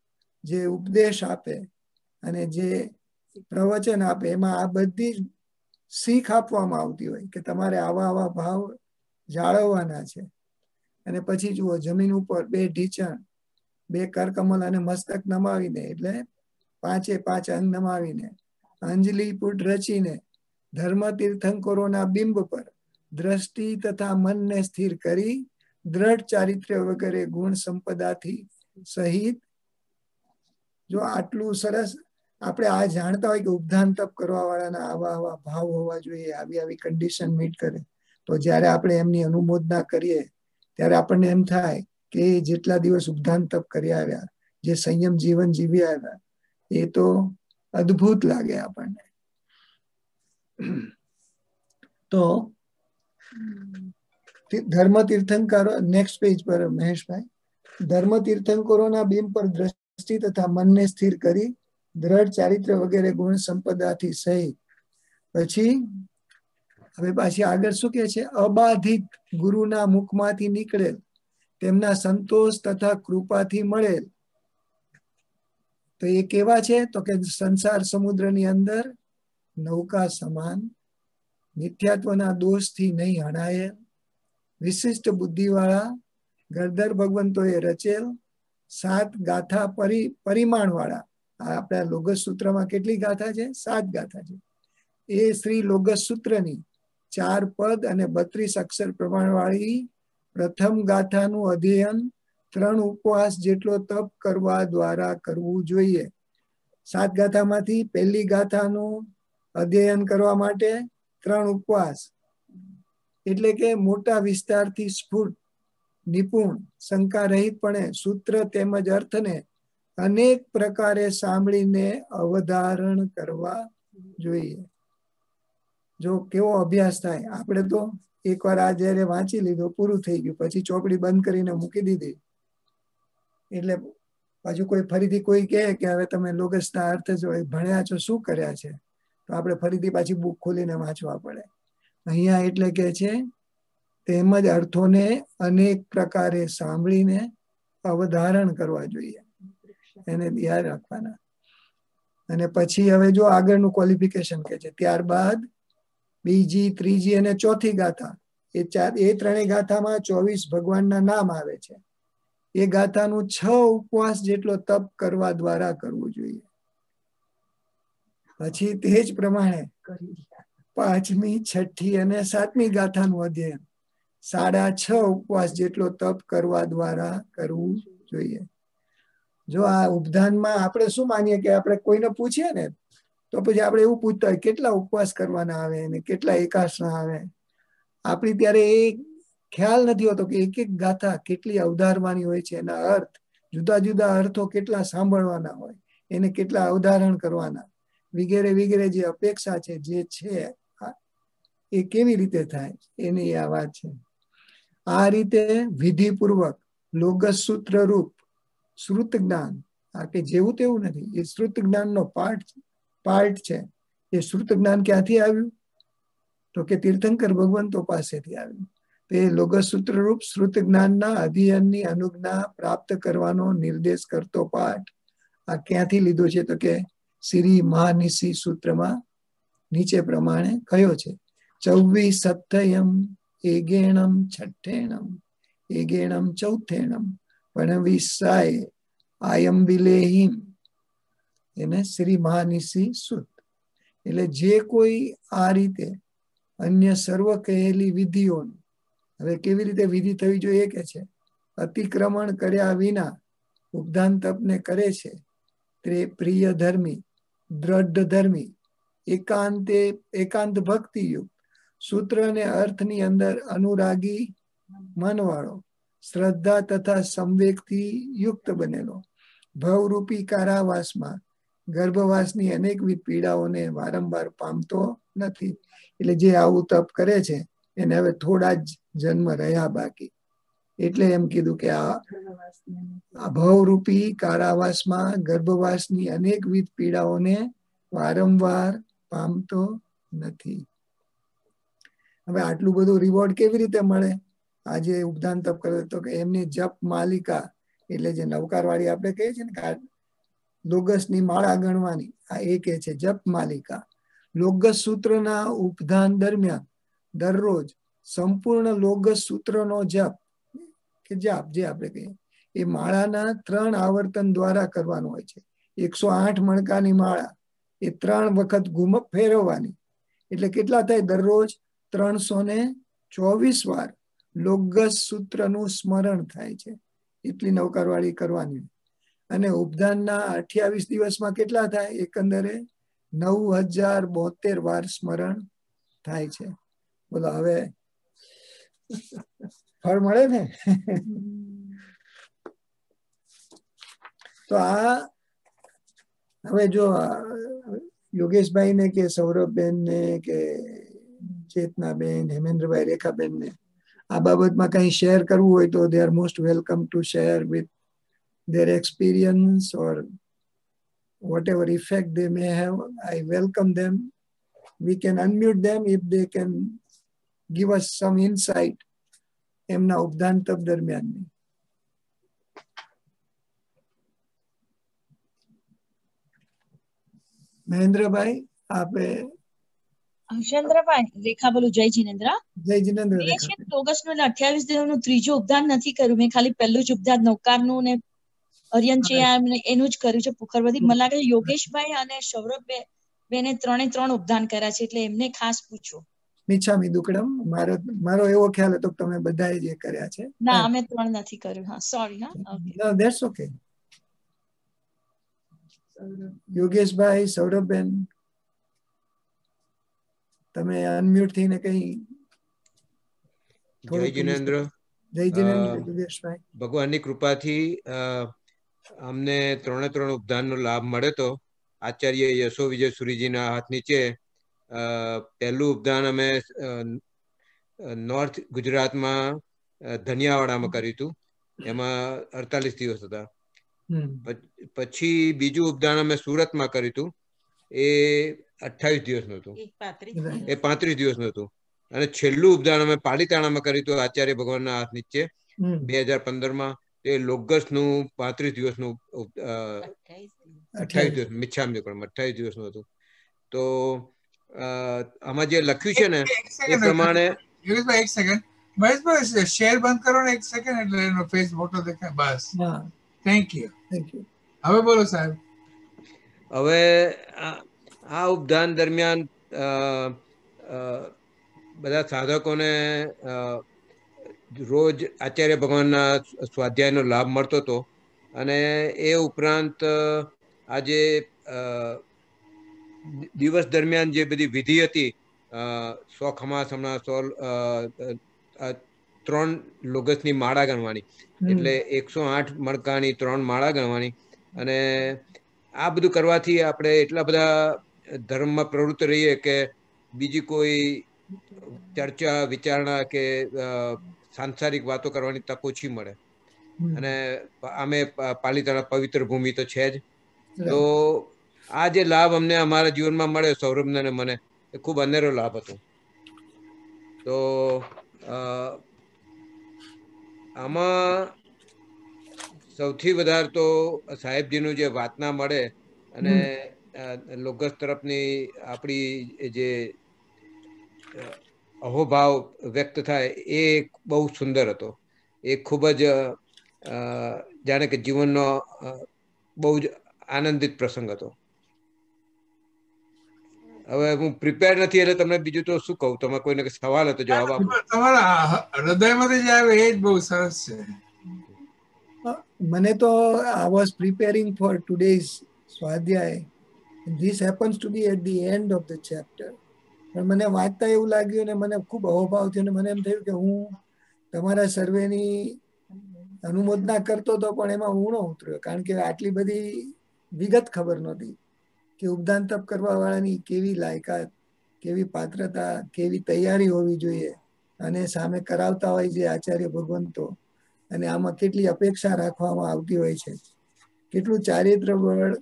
જે ઉપદેશ આપે અને જે પ્રવચન આપે, એમાં આ બધી શીખ આપવામાં આવતી હોય કે તમારે આવા આવા ભાવ જાળવવાના છે. અને પછી જુઓ, જમીન ઉપર બે ઢીચણ, બે કરકમલ અને મસ્તક નમાવીને, એટલે પાંચે પાંચ અંગ નમાવીને અંજલિ પુટ રચીને ધર્મ તીર્થંકરોના બિંબ પર દ્રષ્ટિ તથા મનને સ્થિર કરી દ્રઢ ચારિત્ર્ય વગેરે ગુણ સંપદાથી સહિત જો આટલું સરસ આપણે આ જાણતા હોય કે ઉપધાન તપ કરવા વાળાના આવા આવા ભાવ હોવા જોઈએ, આવી આવી કન્ડિશન મીટ કરે, તો જ્યારે આપણે એમની અનુમોદના કરીએ, ત્યારે આપણને એમ થાય કે જેટલા દિવસ ઉપધાન તપ કરી આવ્યા, જે સંયમ જીવન જીવી આવ્યા, એ તો અદ્ભુત લાગે આપણને. તો ધર્મ તીર્થંકરો નેક્સ્ટ પેજ પર મહેશભાઈ. ધર્મ તીર્થંકરોના બિંબ પર દ્રષ્ટિ તથા મનને સ્થિર કરી, દ્રઢ ચારિત્ર વગેરે ગુણ સંપદાથી સહિત પછી હવે પાછી આગળ શું કે છે? અબાધિત ગુરુના મુખમાંથી નીકળેલ, તેમના સંતોષ તથા કૃપાથી મળેલ તો એ કેવા છે? તો કે સંસાર સમુદ્રની અંદર નૌકા સમાન, મિથ્યાત્વના દોષથી નહીં હણાયેલ વિશિષ્ટ બુદ્ધિવાળા ગરધર ભગવંતોએ રચેલ સાત ગાથા પરિ, પરિમાણવાળા. આ આપણા લોગસ સૂત્રમાં કેટલી ગાથા છે? સાત ગાથા છે. એ શ્રી લોગસ સૂત્રની ચાર પદ અને બત્રીસ અક્ષર પ્રમાણવાળી પ્રથમ ગાથાનું અધ્યયન ત્રણ ઉપવાસ જેટલો તપ કરવા દ્વારા કરવું જોઈએ. સાત ગાથામાંથી પહેલી ગાથાનું અધ્યયન કરવા માટે ત્રણ ઉપવાસ. એટલે કે મોટા વિસ્તારથી સ્ફુટ, નિપુણ, શંકારહિતપણે સૂત્ર તેમજ અર્થને અનેક પ્રકારે સાંભળીને અવધારણ કરવા જોઈએ. જો કેવો અભ્યાસ થાય, આપણે તો એકવાર આ જયારે વાંચી લીધો, પૂરું થઈ ગયું, પછી ચોપડી બંધ કરીને મૂકી દીધી. એટલે પાછું કોઈ ફરીથી કોઈ કહે કે હવે તમે લોગસના અર્થ ભણ્યા છો, શું કર્યા છે? તો આપણે ફરીથી પાછી બુક ખોલીને વાંચવા પડે. અહીંયા એટલે કે છે, તેમજ અર્થોને અનેક પ્રકારે સાંભળીને અવધારણ કરવા જોઈએ. એને ધ્યાન રાખવાના. અને પછી હવે જો આગળનું ક્વોલિફિકેશન કે છે, ત્યારબાદ બીજી, ત્રીજી અને ચોથી ગાથા. એ ચાર, એ ત્રણેય ગાથામાં ચોવીસ ભગવાનના નામ આવે છે. એ ગાથાનું છ ઉપવાસ જેટલો તપ કરવા દ્વારા કરવું જોઈએ. પછી તે જ પ્રમાણે પાંચમી, છઠ્ઠી અને સાતમી ગાથાનું અધ્યયન. સાડા છ ઉપવાસ જેટલો તપ કરવા દ્વારા કરવું જોઈએ. જો આ ઉપધાનમાં આપણે શું માનીએ કે આપણે કોઈને પૂછીએ ને, તો પછી આપણે એવું પૂછતા હોય, કેટલા ઉપવાસ કરવાના આવે ને કેટલા એકાસના આવે? આપણી ત્યારે એ ખ્યાલ નથી હોતો કે એક એક ગાથા કેટલી અવધારવાની હોય છે, એના અર્થ, જુદા જુદા અર્થો કેટલા સાંભળવાના હોય, એને કેટલા અવધારણ કરવાના. વગેરે વગેરે જે અપેક્ષા છે, જે છે એ કેવી રીતે થાય, એની આ વાત છે. આ રીતે વિધિપૂર્વક લોગસ સૂત્ર રૂપ શ્રુત જ્ઞાન, આ કે જેવું તેવું નથી, એ શ્રુત જ્ઞાનનો પાર્ટ પાર્ટ છે. એ શ્રુત જ્ઞાન ક્યાંથી આવ્યું? તો કે તીર્થંકર ભગવંતો પાસેથી આવ્યું. તે લોગસૂત્રરૂપ રૂપ શ્રુત જ્ઞાનના અધ્યયનની અનુજ્ઞા પ્રાપ્ત કરવાનો નિર્દેશ કરતો પાઠ આ ક્યાંથી લીધો છે તો કે શ્રી મહાનિશી સૂત્રમાં નીચે પ્રમાણે કયો છે? ચૌવી સપ્તયમ એગેણમ છઠ્ઠેણમ, એગેણમ ચૌથેણમ પણવિસાય આયમ વિલેહિમ. એને શ્રી મહાનિશી સૂત. એટલે જે કોઈ આ રીતે અન્ય સર્વ કહેલી વિધિઓનું હવે કેવી રીતે વિધિ થવી જોઈએ કે છે? અતિક્રમણ કર્યા વિના ઉપધાન તપને કરે છે. તે પ્રિય ધર્મી, દ્રઢ ધર્મી, એકાંતે, એકાંત ભક્તિયુક્ત સૂત્ર અને અર્થની અંદર અનુરાગી મનવાળો, શ્રદ્ધા તથા સંવેગથી યુક્ત બનેલો. ભવરૂપી કારાવાસમાં ગર્ભવાસની અનેકવિધ પીડાઓને વારંવાર પામતો નથી. એટલે જે આવું તપ કરે છે એને હવે થોડા જ જન્મ રહ્યા બાકી. એટલે એમ કીધું કે આ અભાવરૂપી કારાવાસમાં ગર્ભવાસની અનેકવિધ પીડાઓને વારંવાર પામતો નથી. હવે આટલું બધું રિવોર્ડ કેવી રીતે મળે? આજે ઉપદાન તપ કરે તો કે એમની જપ માલિકા, એટલે જે નવકાર વાળી આપણે કહીએ છીએ ને લોગસની માળા ગણવાની, આ એ કે છે જપ માલિકા. લોગસ સૂત્રના ઉપદાન દરમિયાન દરરોજ સંપૂર્ણ લોગસ સૂત્રનો જપ, કે જાપ જે આપણે કહીએ, એ માળાના ત્રણ આવર્તન દ્વારા કરવાનું હોય છે. એકસો આઠ મણકાની માળા, એ ત્રણ વખત ઘુમક ફેરવવાની. એટલે કેટલા થાય? દરરોજ ત્રણસો ને ચોવીસ વાર લોગસ સૂત્રનું સ્મરણ થાય છે. એટલી નવકારવાળી કરવાની. અને ઉપદાનના અઠ્યાવીસ દિવસમાં કેટલા થાય? એકંદરે નવ હજાર બોતેર વાર સ્મરણ થાય છે. બોલો હવે ફળ મળે ને તો આ હવે જો યોગેશભાઈ ને કે સૌરભબેન ને કે ચેતનાબેન હેમેન્દ્રભાઈ રેખાબેન ને આ બાબતમાં કઈ શેર કરવું હોય તો they are most welcome to share with their experience or whatever effect they may have. I welcome them. We can unmute them if they can give us some insight એમના ઉપદાન તપ દરમિયાનની મહેન્દ્રભાઈ આપે હર્ષેન્દ્રભાઈ રેખા બોલું જય જીનેન્દ્ર. જય જીનેન્દ્ર ઓગસ્ટનું અઠ્યાવીસ દિનનું ત્રીજું ઉપદાન નથી કર્યું. મેં ખાલી પહેલું જ ઉપદાન નૌકારનું ને અરિયન છે એનું જ કર્યું છે પુખરવદી. મને લાગે યોગેશભાઈ અને સૌરભ બેને ત્રણે ત્રણ ઉપદાન કર્યા છે એટલે એમને ખાસ પૂછો. મીછામી દુકડમ. મારો મારો એવો ખ્યાલ હતો તમે બધાએ જે કર્યા છે. ના અમે ત્રણ નથી કર્યું. હા સોરી હા ધેટ્સ ઓકે યોગેશભાઈ સૌરભબેન તમે અનમ્યુટ થઈને કઈ જય જીનેન્દ્ર. જય જીનેન્દ્ર યોગેશભાઈ. ભગવાનની કૃપાથી અમને ત્રણે ત્રણ ઉપદાનનો લાભ મળે તો આચાર્ય યશો વિજય સુરીજીના હાથ નીચે પહેલું ઉપદાન અમે નોર્થ ગુજરાતમાં ધનિયાવાડામાં કર્યું હતું. એમાં અડતાલીસ દિવસ હતા. પછી બીજું ઉપદાન અમે સુરતમાં કર્યું હતું. એ અઠાવીસ દિવસનું હતું. એ પાંત્રીસ દિવસનું હતું. અને છેલ્લું ઉપદાન અમે પાલિતાણામાં કર્યું હતું આચાર્ય ભગવાનના હાથ નીચે. બે હજાર પંદરમાં. એ લોગસનું પાંત્રીસ દિવસનું અઠાવીસ દિવસ. મિચ્છામ અઠાવીસ દિવસનું હતું. તો આમાં જે લખ્યું છે ને એ પ્રમાણે એક સેકન્ડ મહેશભાઈ શેર બંધ કરો ને એક સેકન્ડ એટલે એનો ફેસ મોટો દેખાય. બસ. થેન્ક યુ થેન્ક યુ હવે બોલો સાહેબ. હવે આ ઉપદાન દરમિયાન બધા સાધકોને રોજ આચાર્ય ભગવાનના સ્વાધ્યાયનો લાભ મળતો હતો. અને એ ઉપરાંત આજે દિવસ દરમિયાન જે બધી વિધિ હતી સો ખમાસ હમણાં સો ત્રણ લોગસની માળા ગણવાની. એટલે એકસો આઠ મણકાની ત્રણ માળા ગણવાની. અને આ બધું કરવાથી આપણે એટલા બધા ધર્મમાં પ્રવૃત્ત રહીએ કે બીજી કોઈ ચર્ચા વિચારણા કે સાંસારિક વાતો કરવાની તક ઓછી મળે. અને અમે પાલિતાણા પવિત્ર ભૂમિ તો છે જ. તો આ જે લાભ અમને અમારા જીવનમાં મળે સૌરભને અને મને એ ખૂબ અનેરો લાભ હતો. તો આમાં સૌથી વધારે તો સાહેબજીનું જે વાતના મળે અને લોગસ તરફની આપણી જે અહોભાવ વ્યક્ત થાય એ બહુ સુંદર હતો. એ ખૂબ જ જાણે કે જીવનનો બહુ જ આનંદિત પ્રસંગ હતો. હવે હું પ્રિપેર નથી એટલે તમને બીજું તો શું કહું? તમે કોઈને સવાલ હતો જવાબ આપો. તમારા હૃદયમાંથી જે આવે એ જ બહુ સરસ છે. મને તો I was preparing for today's સ્વાધ્યાય. This happens to be at the end of the chapter પણ મને વાંચતા એવું લાગ્યું ને મને ખૂબ અહોભાવ થયો ને મને એમ થયું કે હું તમારા સર્વેની અનુમોદના કરતો હતો પણ એમાં ઊણો ઉતર્યો. કારણ કે આટલી બધી વિગત ખબર નહોતી. કે ઉપદાન તપ કરવા વાળાની કેવી લાયકાત, કેવી પાત્રતા, કેવી તૈયારી હોવી જોઈએ અને સામે કરાવતા હોય જે આચાર્ય ભગવંતો. અને આમાં કેટલી અપેક્ષા રાખવામાં આવતી હોય છે. કેટલું ચારિત્ર બળ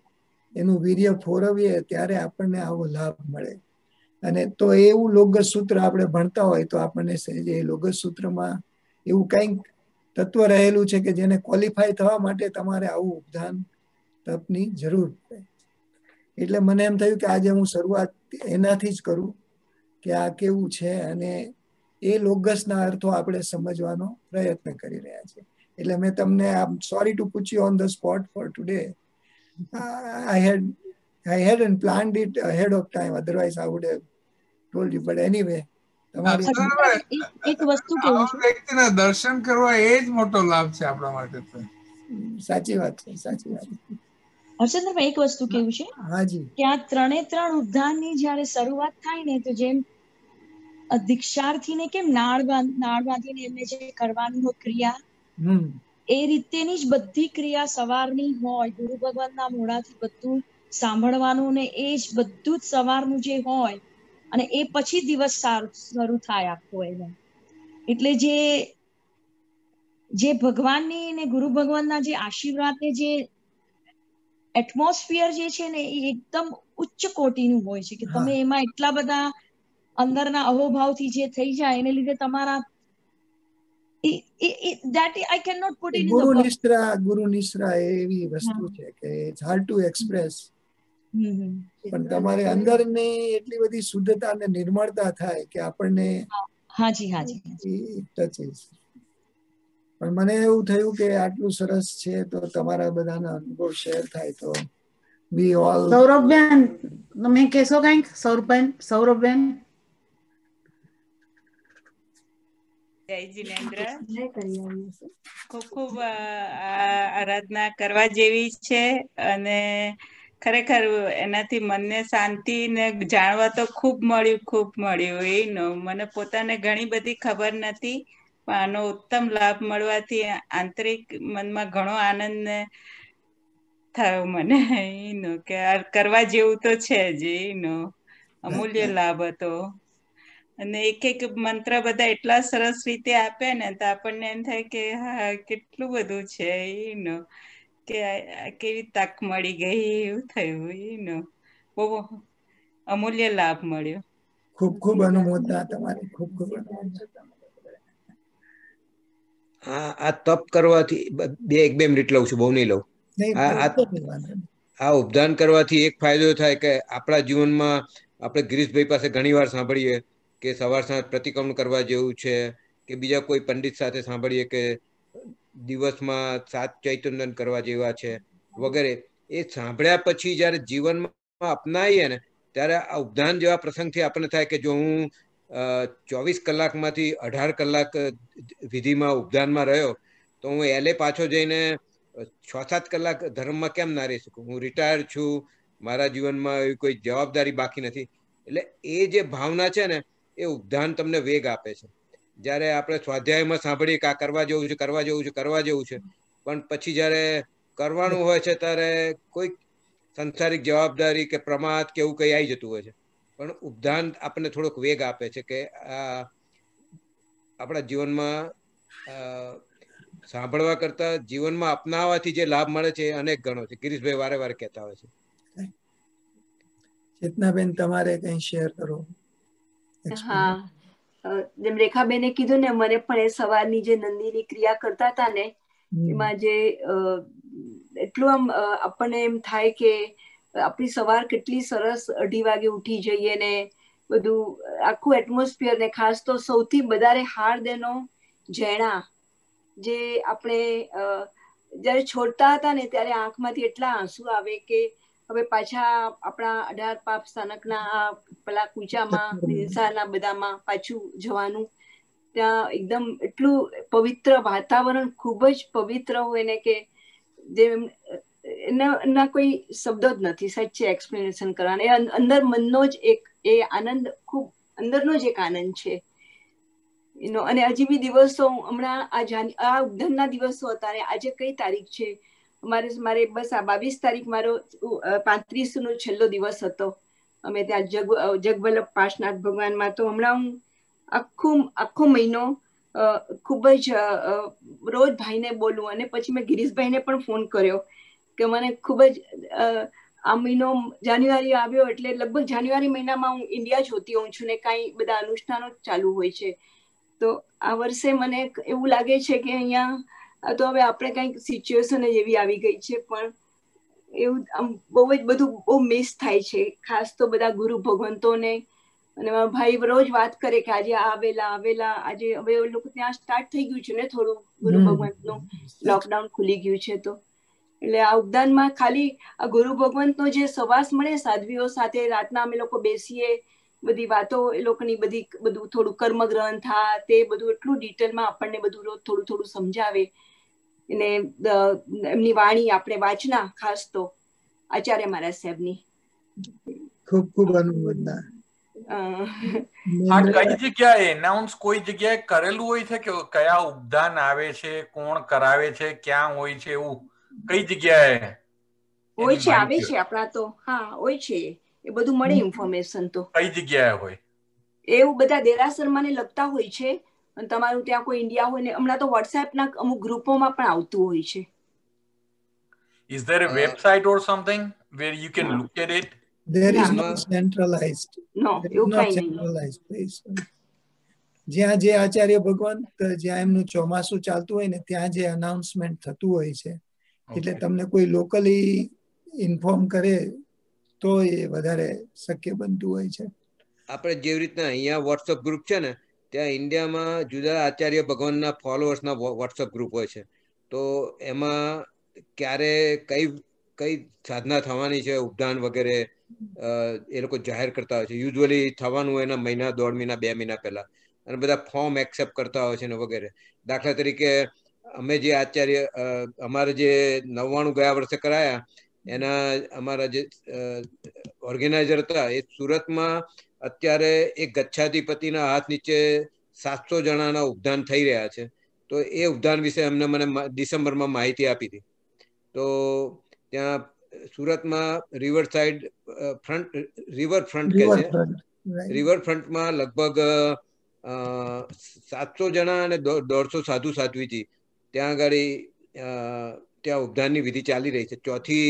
એનું વીર્ય ફોરવીએ ત્યારે આપણને આવો લાભ મળે. અને તો એવું લોગસ સૂત્ર આપણે ભણતા હોય તો આપણને એ લોગસ સૂત્રમાં એવું કંઈક તત્વ રહેલું છે કે જેને ક્વોલિફાય થવા માટે તમારે આવું ઉપધાન તપની જરૂર પડે. એટલે મને એમ થયું કે આજે હું શરૂઆત એનાથી જ કરું કે આ કેવું છે અને એ લોગસના અર્થો આપણે સમજવાનો પ્રયત્ન કરી રહ્યા છીએ એટલે મેં તમને આમ sorry to put you on the spot for today I had I had and planned it head of time otherwise I would have told you but anyway તમારી એક વસ્તુ કેવું છે. વ્યક્તિના દર્શન કરવા એ જ મોટો લાભ છે આપણા માટે સાચી વાત છે સાચી વાત હર્ષેન્દ્રભાઈ એક વસ્તુ કેવું છે? કે આ ત્રણે ત્રણ ઉદ્ધાનની જયારે શરૂઆત થાય ને તો જેમ દીક્ષાર્થીને કેમ નાળ નાળ બાંધીને એમને જે કરવાની હોય ક્રિયા એ રીતેની જ બધી ક્રિયા સવારની હોય ગુરુ ભગવાનના મોઢાથી બધું સાંભળવાનું ને એ જ બધું જ સવારનું જે હોય અને એ પછી દિવસ શરૂ થાય આખો એનો. એટલે જે જે ભગવાનની ને ગુરુ ભગવાનના જે આશીર્વાદ ને જે એટમોસ્ફિયર જે છે ને એ એકદમ ઉચ્ચ કોટીનું હોય છે કે તમે એમાં એટલા બધા અંદરના અહોભાવથી જે થઈ જાય એને લીધે તમારા that I cannot put it ગુરુ નિશ્રા ગુરુ નિશ્રા એવી વસ્તુ છે કે ઇટ્સ હાર્ડ ટુ એક્સપ્રેસ. પણ તમારે અંદરની એટલી બધી શુદ્ધતા અને નિર્મળતા થાય કે આપણને હાજી હાજી ટચીસ પણ મને એવું થયું કે આટલું સરસ છે તો તમારા બધાના અનુભવ શેર થાય તો વી ઓલ સૌરભબેન તમે કહેશો કંઈક? સૌરભબેન સૌરભબેન? જય જીનેન્દ્ર ખૂબ ખૂબ આરાધના કરવા જેવી છે અને ખરેખર એનાથી મનને શાંતિ ને જાણવા તો ખૂબ મળ્યું ખૂબ મળ્યું. એનું મને પોતાને ઘણી બધી ખબર નથી. આનો ઉત્તમ લાભ મળવાથી આંતરિક મનમાં ઘણો આનંદ થયો મને. એનો કે કરવા જેવું તો છે જ એનો અમૂલ્ય લાભ હતો. અને એક એક મંત્ર બધા એટલા સરસ રીતે આપે ને તો આપણને એમ થાય કે હા, કેટલું બધું છે એનો કે કેવી તક મળી ગઈ એવું થયું એનો બહુ અમૂલ્ય લાભ મળ્યો. ખૂબ ખૂબ અનુમોદના તમારી. ખૂબ ખૂબ આ આ તપ કરવાથી બે એક બે મિનિટ લઉં છું બહુ નહીં લઉં. આ ઉપદાન કરવાથી એક ફાયદો થાય કે આપણા જીવનમાં આપણે ગિરીશભાઈ પાસે ઘણી વાર સાંભળીએ કે સવાર સાંજ પ્રતિક્રમણ કરવા જેવું છે કે બીજા કોઈ પંડિત સાથે સાંભળીએ કે દિવસમાં સાત ચૈતન્યન કરવા જેવા છે વગેરે. એ સાંભળ્યા પછી જ્યારે જીવનમાં અપનાવીએ ને ત્યારે આ ઉપદાન જેવા પ્રસંગથી આપણને થાય કે જો હું ચોવીસ કલાકમાંથી અઢાર કલાક વિધિમાં ઉપદાનમાં રહ્યો, તો હું એલે પાછો જઈને છ સાત કલાક ધર્મમાં કેમ ના રહી શકું? હું રિટાયર્ડ છું, મારા જીવનમાં એવી કોઈ જવાબદારી બાકી નથી. એટલે એ જે ભાવના છે ને, એ ઉપધાન તમને વેગ આપે છે. જ્યારે આપણે સ્વાધ્યાયમાં સાંભળીએ કે આ કરવા જેવું છે, કરવા જેવું છે, કરવા જેવું છે, પણ પછી જ્યારે કરવાનું હોય છે, ત્યારે કોઈ સંસારિક જવાબદારી કે પ્રમાદ કે એવું કંઈ આવી જતું હોય છે. પણ ઉપધાન આપણને થોડોક વેગ આપે છે કે આ આપણા જીવનમાં સાંભળવા કરતા જીવનમાં અપનાવવાથી જે લાભ મળે છે એ અનેક ગણો છે. ગિરીશભાઈ વારે વારે કહેતા હોય છે. ચેતનાબેન તમારે કઈ શેર કરો? હા. જેમ રેખાબેને કીધું ને મને પણ એ સવારની જે નંદીની ક્રિયા કરતા હતા ને એમાં જે એટલું આમ આપણને એમ થાય કે આપણી સવાર કેટલી સરસ અઢી વાગે ઉઠી જઈએ ને બધું આખું એટમોસ્ફિયર ને ખાસ તો સૌથી વધારે હાર્દ એનો ઝેણા જે આપણે જ્યારે છોડતા હતા ને ત્યારે આંખમાંથી એટલા આંસુ આવે કે હવે પાછા આપણા અઢાર પાપ સ્થાનકના પેલા કૂચામાં હિંસાના બધામાં પાછું જવાનું. ત્યાં એકદમ એટલું પવિત્ર વાતાવરણ ખૂબ જ પવિત્ર હોય ને કે જે એના કોઈ શબ્દો જ નથી, સાચી એક્સપ્લેનેશન કરવાના. એ અંદર મનનો જ એક, એ આનંદ ખૂબ, અંદરનો જ એક આનંદ છે. એનો અને હજી બી દિવસો હમણાં આ જાન, આ ઉદ્ધનના દિવસો હતા અને આજે કઈ તારીખ છે? મારે મારે બસ આ બાવીસ તારીખ મારો પાંત્રીસ નો છેલ્લો દિવસ હતો. અમે ત્યાં જગ, જગવલ્લભ પાર્શનાથ ભગવાનમાં તો હમણાં હું આખું, આખો મહિનો ખૂબ જ રોજ ભાઈને બોલું અને પછી મેં ગિરીશભાઈને પણ ફોન કર્યો. કે મને ખૂબ જ આ મહિનો જાન્યુઆરી આવ્યો એટલે લગભગ જાન્યુઆરી મહિનામાં હું ઇન્ડિયા જોતી હોઉં છું ને કાંઈ બધા અનુષ્ઠાનો ચાલુ હોય છે. તો આ વર્ષે મને એવું લાગે છે કે અહીંયા તો હવે આપણે કંઈક સિચ્યુએશન જ એવી આવી ગઈ છે પણ એવું આમ બહુ જ બધું બહુ મિસ થાય છે. ખાસ તો બધા ગુરુ ભગવંતોને અને મારા ભાઈ રોજ વાત કરે કે આજે આવેલા આવેલા આજે હવે લોકો ત્યાં સ્ટાર્ટ થઈ ગયું છે ને થોડું ગુરુ ભગવંતનું. લોકડાઉન ખુલી ગયું છે તો. એટલે આ ઉપદાનમાં ખાલી આ ગુરુ ભગવંતનો જે સવાસ મળે સાધ્વીઓ સાથે રાતના અમે લોકો બેસીએ બધી વાતો એ લોકોની બધી બધું થોડું કર્મ ગ્રહણ થા તે બધું એટલું ડિટેલમાં આપણને બધું રોજ થોડું થોડું સમજાવે. અને એમની વાણી આપણે વાંચના ખાસ તો આચાર્ય મારા સાહેબની. ખૂબ ખૂબ અનુમોદના. કઈ જગ્યાએ એનાઉન્સ કોઈ જગ્યાએ કરેલું હોય છે કે કયા ઉપદાન આવે છે કોણ કરાવે છે ક્યાં હોય છે એવું? કઈ જગ્યાએ? હોય છે આવે છે આપણા તો. હા હોય છે. એ બધું મળે ઇન્ફોર્મેશન તો. કઈ જગ્યાએ હોય? એવું બધા દેરાસરમાં ને લગતા હોય છે. અને તમારું ત્યાં કોઈ ઇન્ડિયા હોય ને હમણાં તો વોટ્સએપ ના અમુક ગ્રુપોમાં પણ આવતું હોય છે. Is there a website or something where you can look at it? There is no centralized. No, એવું no centralized place. જ્યાં જે આચાર્ય ભગવાન જ્યાં એમનું ચોમાસું ચાલતું હોય ને ત્યાં જે અનાઉન્સમેન્ટ થતું હોય છે. એટલે તમને કોઈ લોકલી ઇન્ફોર્મ કરે તો એ વધારે શક્ય બનતું હોય છે. આપણે જેવી રીતના અહીંયા વોટ્સઅપ ગ્રુપ છે ને ત્યાં ઇન્ડિયામાં જુદા આચાર્ય ભગવાનના ફોલોઅર્સના વોટ્સઅપ ગ્રુપ હોય છે. તો એમાં ક્યારે કઈ કઈ સાધના થવાની છે ઉપદાન વગેરે એ લોકો જાહેર કરતા હોય છે. યુઝ્યુઅલી થવાનું હોય એના મહિના દોઢ મહિના બે મહિના પહેલા. અને બધા ફોર્મ એક્સેપ્ટ કરતા હોય છે ને વગેરે. દાખલા તરીકે અમે જે આચાર્ય અમારે જે નવ્વાણું ગયા વર્ષે કરાયા એના અમારા જે ઓર્ગેનાઇઝર હતા એ સુરતમાં અત્યારે એક ગચ્છાધિપતિના હાથ નીચે સાતસો જણાના ઉપધાન થઈ રહ્યા છે. તો એ ઉપધાન વિશે એમને મને ડિસેમ્બરમાં માહિતી આપી હતી. તો ત્યાં સુરતમાં river side front river front કે છે? રિવર ફ્રન્ટમાં લગભગ સાતસો જણા અને દોઢસો સાધુ સાધ્વીજી ત્યાં આગળ ત્યાં ઉપદાનની વિધિ ચાલી રહી છે. ચોથી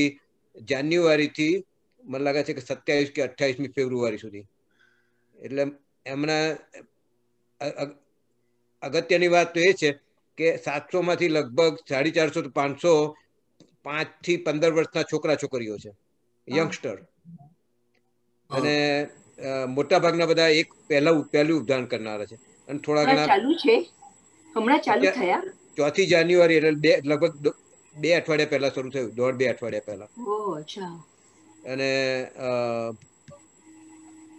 જાન્યુઆરીથી મને લાગે છે કે સત્યાવીસ કે અઠ્યાવીસમી ફેબ્રુઆરી સુધી. એટલે એમના અગત્યની વાત તો એ છે કે સાતસો માંથી લગભગ સાડી ચારસો પાંચસો પાંચથી પંદર વર્ષના છોકરા છોકરીઓ છે. યંગસ્ટર. અને મોટા ભાગના બધા એક પહેલા પહેલું ઉદ્ધાન કરનારા છે. અને થોડા ઘણા ચાલુ છે? હમણાં ચાલુ થયા? ચોથી જાન્યુઆરી એટલે બે લગભગ બે અઠવાડિયા પહેલા શરૂ થયું દોઢ બે અઠવાડિયા પહેલા. અને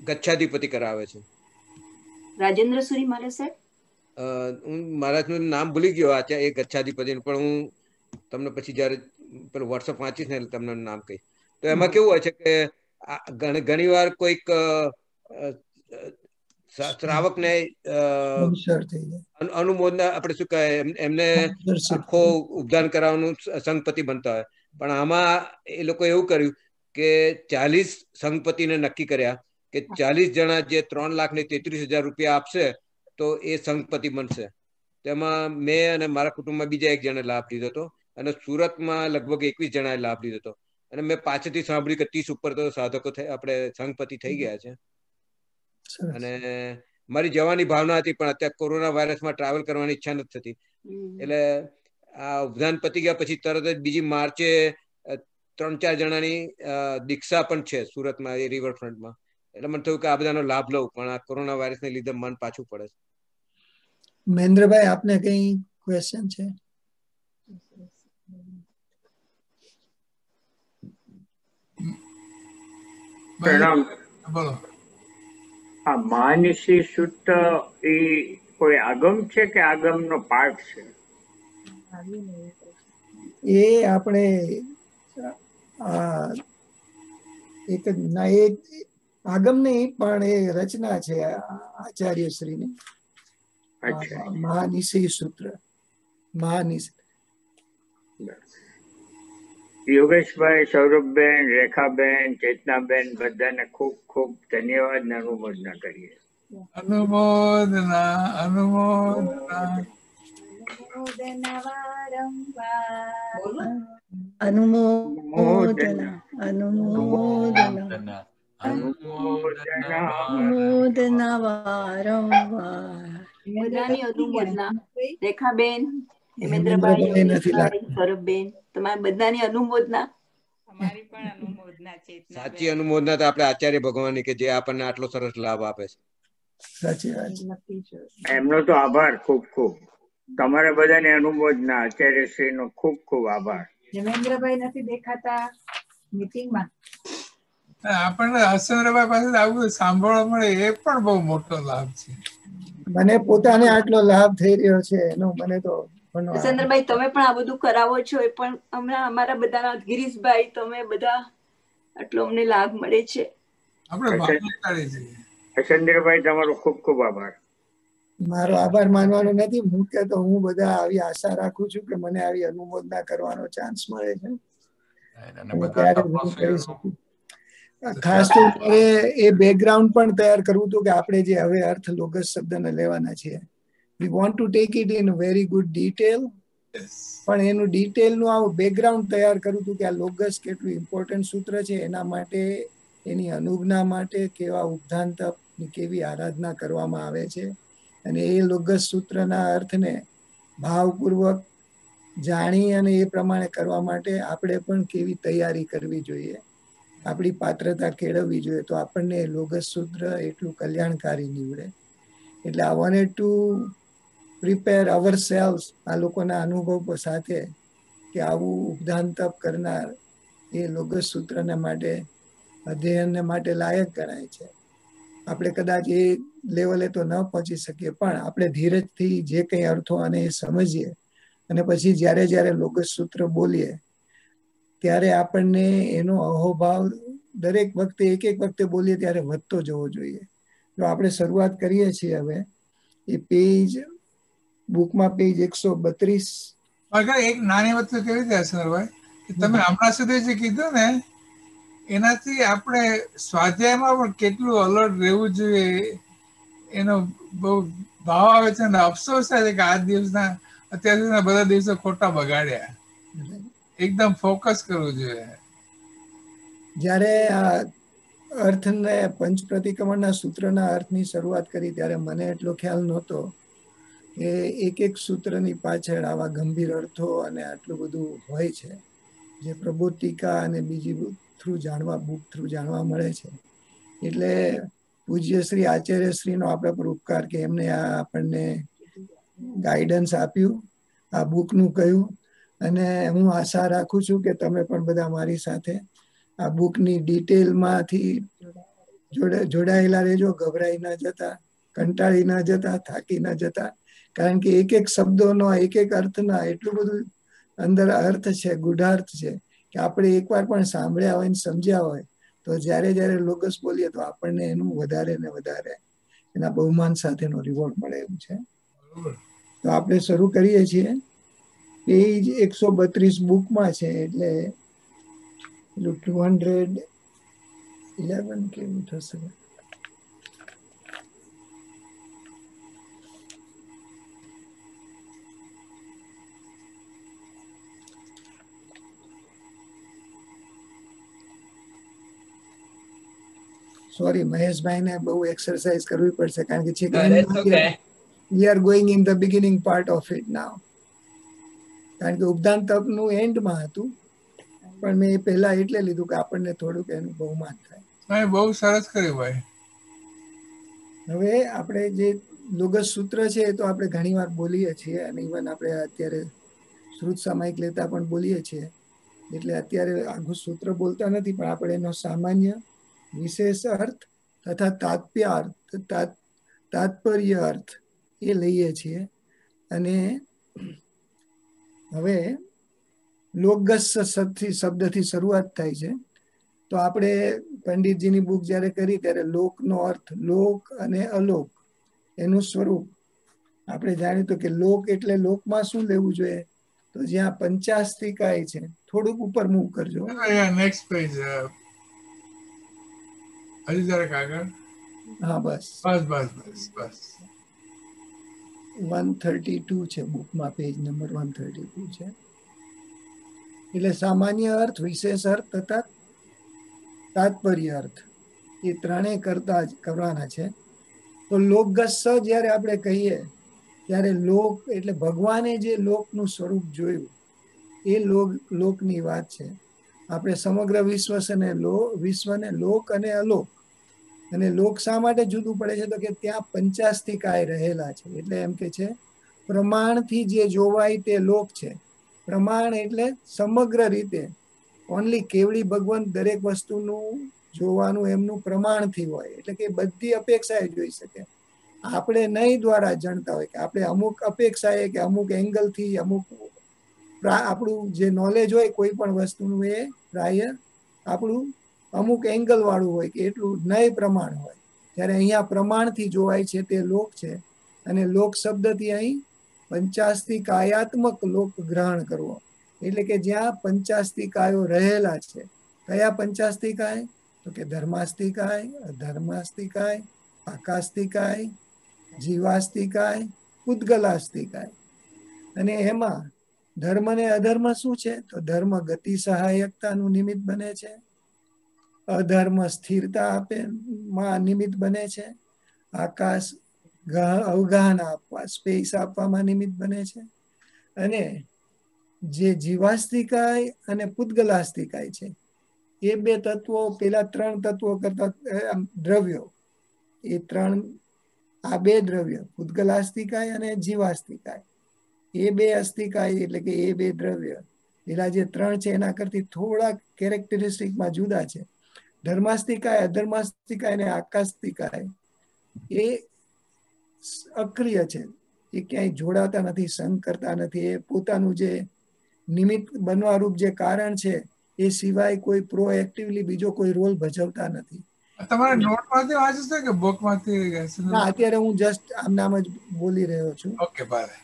ગચ્છાધિપતિ કરાવે છે. રાજેન્દ્ર સુરી મારે સાહેબ? હું મહારાજનું નામ ભૂલી ગયો આ એ ગચ્છાધિપતિ પણ હું તમને પછી જયારે પેલું વોટ્સઅપ વાંચીશ ને તમને નામ કહીશ. તો એમાં કેવું હોય છે કે ઘણી વાર કોઈક શ્રાવક ને અનુમોદના આપણે શું કહે એમને આખો ઉપદાન કરાવવાનું સંઘપતિ બનતા હોય. પણ આમાં એ લોકો એવું કર્યું કે ચાલીસ સંઘપતિને નક્કી કર્યા કે ચાલીસ જણા જે ત્રણ લાખ ને તેત્રીસ હજાર રૂપિયા આપશે તો એ સંઘપતિ બનશે. તેમાં મેં અને મારા કુટુંબમાં બીજા એક જણે લાભ લીધો હતો અને સુરતમાં લગભગ એકવીસ જણાએ લાભ લીધો હતો. અને મેં પાછળથી સાંભળ્યું કે ત્રીસ ઉપર તો સાધકો આપણે સંઘપતિ થઈ ગયા છે. અને મારી જવાની ભાવના હતી પણ અત્યારે કોરોના વાયરસમાં ટ્રાવેલ કરવાની ઈચ્છા નથી થતી. એટલે આ ઉપધાન પતી ગયા પછી તરત જ બીજી માર્ચે ત્રણ ચાર જણાની દીક્ષા પણ છે સુરતમાં એ રિવરફ્રન્ટમાં એટલે મને થયું કે આ બધાનો લાભ લઉં પણ આ કોરોના વાયરસને લીધે મન પાછું પડે છે. મહેન્દ્રભાઈ આપને કઈ ક્વેશ્ચન છે? પ્રણામ. બોલો. આ માનસી સૂત્ર એ કોઈ આગમ છે કે આગમનો પાઠ છે? એ આપણે એક ના એ આગમ નહીં પણ એ રચના છે આચાર્ય શ્રીની મહાનિશી સૂત્ર. મહાનિશી યોગેશભાઈ સૌરભબેન રેખાબેન ચેતનાબેન બધાને ખૂબ ખૂબ ધન્યવાદ ને અનુમોદના કરીએ. અનુમોદના અનુમોદના. અનુમોદન અનુમોદન અનુમોદન. વારંવાર. રેખાબેન. હેમેન્દ્રભાઈ, હેમેન્દ્રભાઈ નથી લાગતું. યોગેશભાઈ, સૌરભબેન તમારી બધાની અનુમોદના? અમારી પણ અનુમોદના ચેતના સાચી અનુમોદના તો આપણે આચાર્ય ભગવાનની કે જે આપણને આટલો સરસ લાભ આપે છે. સાચી વાત. એમનો તો આભાર ખૂબ ખૂબ. તમારા બધાની અનુમોદના આચાર્ય શ્રી નો ખૂબ ખૂબ આભાર. જમેન્દ્રભાઈ નથી દેખાતા મીટિંગમાં? આપણને હસનભાઈ પાસે આવું સાંભળવા મળે એ પણ બહુ મોટો લાભ છે. મને પોતાને આટલો લાભ થઈ રહ્યો છે એનો મને તો ઘણો તમે પણ આ બધું કરાવો છો એ પણ હમણાં અમારા બધાના ગિરીશભાઈ તમે બધા આટલો અમને લાભ મળે છે. આપણે હસેન્દ્રભાઈ તમારો ખૂબ ખૂબ આભાર. મારો આભાર માનવાનો નથી. મુખ્ય તો હું બધા આવી આશા રાખું છું કે મને આવી અનુમોદના કરવાનો ચાન્સ મળે છે. હું ખાસ તો એ બેકગ્રાઉન્ડ પણ તૈયાર કરવું હતું કે આપણે જે હવે અર્થ લોગસ શબ્દને લેવાના છીએ. We want to take it in very good detail પણ એનું ડિટેલનું આવું બેકગ્રાઉન્ડ તૈયાર કરું હતું કે આ લોગસ કેટલું ઇમ્પોર્ટન્ટ સૂત્ર છે એના માટે એની અનુજ્ઞા માટે કેવા ઉપધાન તપની કેવી આરાધના કરવામાં આવે છે. અને એ લોગસ સૂત્રના અર્થને ભાવપૂર્વક જાણી અને એ પ્રમાણે કરવા માટે આપણે પણ કેવી તૈયારી કરવી જોઈએ. આપણી પાત્રતા કેળવવી જોઈએ તો આપણને લોગસ સૂત્ર એટલું કલ્યાણકારી નીવડે. એટલે આ wanted to prepare our selves આ લોકોના અનુભવ સાથે કે આવું ઉપધાન તપ કરનાર એ લોગસ સૂત્રને માટે, અધ્યયનને માટે લાયક ગણાય છે. આપણે કદાચ એ લેવલે તો ન પહોંચી શકીએ, પણ આપણે ધીરજથી જે કંઈ અર્થો અને એ સમજીએ અને પછી જ્યારે જ્યારે લોગસ સૂત્ર બોલીએ, ત્યારે આપણને એનો અહોભાવ દરેક વખતે એક એક વખતે બોલીએ ત્યારે વધતો જવો જોઈએ. જો આપણે શરૂઆત કરીએ છીએ હવે, એ પેજ બુકમાં પેજ એકસો બત્રીસ. એક નાની વસ્તુ કેવી રીતે હસનભાઈ કે તમે હમણાં સુધી જે કીધું ને એનાથી આપણે સ્વાધ્યાયમાં પણ કેટલું અલર્ટ રહેવું જોઈએ એનો બહુ ભાવ આવે છે અને અફસોસ થાય છે કે આ દિવસના અત્યાર સુધીના બધા દિવસો ખોટા બગાડ્યા. એકદમ ફોકસ કરવું જોઈએ. જ્યારે આ અર્થને પંચ પ્રતિક્રમણના સૂત્રના અર્થની શરૂઆત કરી ત્યારે મને એટલો ખ્યાલ નહોતો. કે એક એક સૂત્રની પાછળ આવા ગંભીર અર્થો અને આટલું બધું હોય છે, જે પ્રબોધિકા અને બીજી થ્રુ જાણવા બુક થ્રુ જાણવા મળે છે. એટલે પૂજ્ય શ્રી, આચાર્ય શ્રીનો પર ઉપકાર કે એમને આ આપણને ગાઈડન્સ આપ્યું, આ બુકનું કહ્યું. અને હું આશા રાખું છું કે તમે પણ બધા મારી સાથે આ બુકની ડિટેલમાંથી જોડાયેલા રહેજો, ગભરાઈ ના જતા, કંટાળી ના જતા, થાકી ના જતા. કારણ કે એક એક શબ્દોનો એક એક અર્થના એટલું બધું અંદર અર્થ છે ગુઢાર્થ છે કે આપણે એકવાર પણ સાંભળ્યા હોય ને સમજ્યા હોય તો જ્યારે જ્યારે લોગસ બોલીએ તો આપણને એનું વધારે ને વધારે એના બહુમાન સાથેનો રિવોર્ડ મળે એવું છે. તો આપણે શરૂ કરીએ છીએ. પેજ એકસો બત્રીસ બુકમાં છે એટલે એટલું ટુ હંડ્રેડ ઇલેવન કેવું થશે? સોરી મહેશભાઈને બહુ એક્સરસાઇઝ કરવી પડશે કારણ કે છે we are going in the beginning part of it now કારણ કે ઉપદાન તપનું એન્ડમાં હતું. પણ મેં એ પહેલા એટલે લીધું કે આપણને થોડુંક એનું બહુમાન થાય. બહુ સરસ કર્યું ભાઈ. હવે આપણે જે લોગસ સૂત્ર છે એ તો આપણે ઘણી વાર બોલીએ છીએ અને ઇવન આપણે અત્યારે શ્રુત સામાયિક લેતા પણ બોલીએ છીએ. એટલે અત્યારે આખું સૂત્ર બોલતા નથી પણ આપણે એનો સામાન્ય વિશેષ અર્થ તથા તાત્પર્ય અર્થ તાત્પર્ય અર્થ એ લઈએ છીએ. અને હવે લોકગસ શબ્દથી શરૂઆત થાય છે. તો આપણે પંડિતજીની બુક જ્યારે કરી ત્યારે લોકનો અર્થ લોક અને અલોક એનું સ્વરૂપ. આપણે જાણ્યું કે લોક એટલે લોકમાં શું લેવું જોઈએ? તો જ્યાં પંચાસ્તિકાય છે, થોડુંક ઉપર મૂવ કરજો. નેક્સ્ટ પેજ હજી જરાક આગળ હા બસ. બસ બસ બસ બસ. વન થર્ટી ટુ છે બુકમાં page number one thirty two છે. એટલે સામાન્ય અર્થ વિશેષ અર્થ તથા તાત્પર્ય અર્થ. એ ત્રણેય કરતા જ કરવાના છે. તો લોકગસ જ્યારે આપણે કહીએ ત્યારે લોક એટલે ભગવાને જે લોકનું સ્વરૂપ જોયું એ લોક લોકની વાત છે. આપણે સમગ્ર વિશ્વ અને લો, વિશ્વને લોક અને અલોક. અને લોક શા માટે જુદું પડે છે? તો કે ત્યાં પંચાસ્તિકાય રહેલા છે. એટલે એમ કે છે, પ્રમાણથી જે જોવાય તે લોક છે. પ્રમાણ એટલે સમગ્ર રીતે. ઓનલી કેવડી ભગવાન દરેક વસ્તુનું જોવાનું એમનું પ્રમાણથી હોય. એટલે કે બધી અપેક્ષાએ જોઈ શકે. આપણે નહીં દ્વારા જાણતા હોય કે આપણે અમુક અપેક્ષાએ કે અમુક એંગલથી અમુક આપણું જે નોલેજ હોય કોઈ પણ વસ્તુનું એ પ્રાય આપણું અમુક એંગલ વાળું હોય કે એટલું નય પ્રમાણ હોય. ત્યારે અહીંયા પ્રમાણથી જોવાય છે તે લોક છે. અને લોક શબ્દથી અહીં પંચાસ્તી કાયાત્મક લોક ગ્રહણ કરવો. એટલે કે જ્યાં પંચાસ્તિકાયો રહેલા છે. કયા પંચાસ્તિકાય તો કે ધર્માસ્તિકાય અધર્માસ્તિકાય આકાસ્તિકાય જીવાસ્તિકાય ઉદ્ગલાસ્તિકાય અને એમાં ધર્મ ને અધર્મ શું છે? તો ધર્મ ગતિ સહાયકતાનું નિમિત્ત બને છે. અધર્મ સ્થિરતા આપે માં નિમિત્ત બને છે. આકાશ અવગાહન આપવા સ્પેસ આપવામાં નિમિત્ત બને છે. અને જે જીવાસ્તિકાય અને પૂતગલાસ્તિકાય છે, એ બે તત્વો, પેલા ત્રણ તત્વો કરતા દ્રવ્યો, એ ત્રણ, આ બે દ્રવ્ય, પૂતગલાસ્તિકાય અને જીવાસ્તિકાય. એ બે અસ્થિકાય એટલે કે એ બે દ્રવ્ય. પેલા જે ત્રણ છે એના કરતી થોડા કેરેક્ટરિસ્ટિકમાં જુદા છે. ધર્માસ્તિકાય અધર્માસ્તિકાય અને આકાસ્તિકાય એ અક્રિય છે. એ ક્યાંય જોડાતા નથી સંગ કરતા નથી. એ પોતાનું જે નિમિત્ત બનવા રૂપ જે કારણ છે એ સિવાય કોઈ પ્રોએક્ટિવલી બીજો કોઈ રોલ ભજવતા નથી. તમારા નોટમાંથી વાંચ્યું છે કે બુકમાંથી ના અત્યારે હું જસ્ટ આમ નામ જ બોલી રહ્યો છું. ઓકે બાય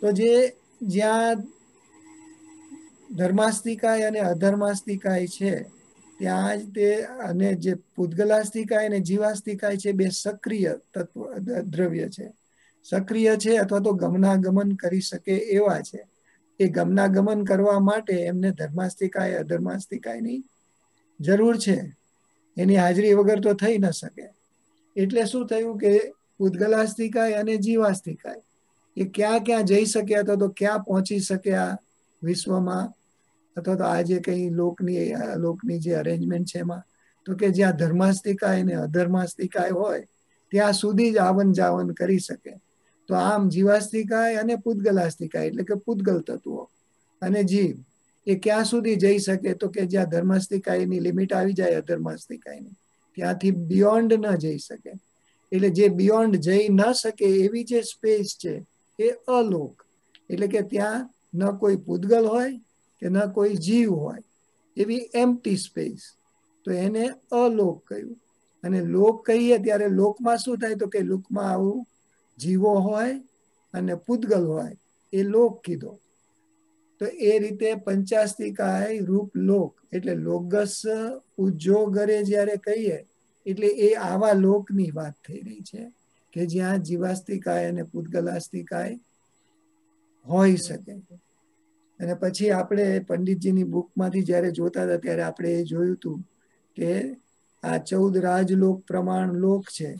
તો જે જ્યાં ધર્માસ્તિકાય અને અધર્માસ્તિકાય છે, ત્યાં જ તે અને જે પૂતગલાસ્તિકાય અને જીવાસ્તિકાય છે, બે સક્રિય તત્વ, દ્રવ્ય છે. સક્રિય છે અથવા તો ગમનાગમન કરી શકે એવા છે. એ ગમનાગમન કરવા માટે એમને ધર્માસ્તિકાય, અધર્માસ્તિકાયની જરૂર છે. એની હાજરી વગર તો થઈ ન શકે. એટલે શું થયું કે ઉદ્ગલાસ્તિકાય અને જીવાસ્તિકાય એ ક્યાં ક્યાં જઈ શક્યા અથવા તો ક્યાં પહોંચી શક્યા વિશ્વમાં? અથવા તો આ જે કઈ લોકની લોકની જે અરેન્જમેન્ટ છે એમાં? તો કે જ્યાં ધર્માસ્તિકાય ને અધર્માસ્તિકાય હોય, ત્યાં સુધી જ આવન જાવન કરી શકે. તો આમ જીવાસ્તિકાય અને પૂતગલાસ્તિકાય, એટલે કે પૂતગલ તત્વો. અને જીવ, એ ક્યાં સુધી જઈ શકે? તો કે જ્યાં ધર્માસ્તિકાયની લિમિટ આવી જાય, અધર્માસ્તિકાયની. ત્યાંથી બિયોન્ડ ન જઈ શકે. એટલે જે બિયોન્ડ જઈ ન શકે એવી જે સ્પેસ છે એ અલોક. એટલે કે ત્યાં ન કોઈ પૂતગલ હોય કે ન કોઈ જીવ હોય. એવી એમ્પટી સ્પેસ તો એને અલોક કહ્યું. અને લોક કહીએ ત્યારે લોકમાં શું થાય? તો કે લોકમાં આવું જીવો હોય અને પૂતગલ હોય, એ લોક કીધો. તો એ રીતે પંચાસ્તિકાય રૂપ લોક, એટલે લોકસ ઉજ્જોગરે જ્યારે કહીએ, એટલે એ આવા લોકની વાત થઈ રહી છે. કે જ્યાં જીવાસ્તિકાય અને પૂતગલાસ્તિકાય હોઈ શકે. અને પછી આપણે પંડિતજીની બુકમાંથી જ્યારે જોતા હતા ત્યારે આપણે એ જોયું હતું કે આ ચૌદ રાજલોક પ્રમાણ લોક છે.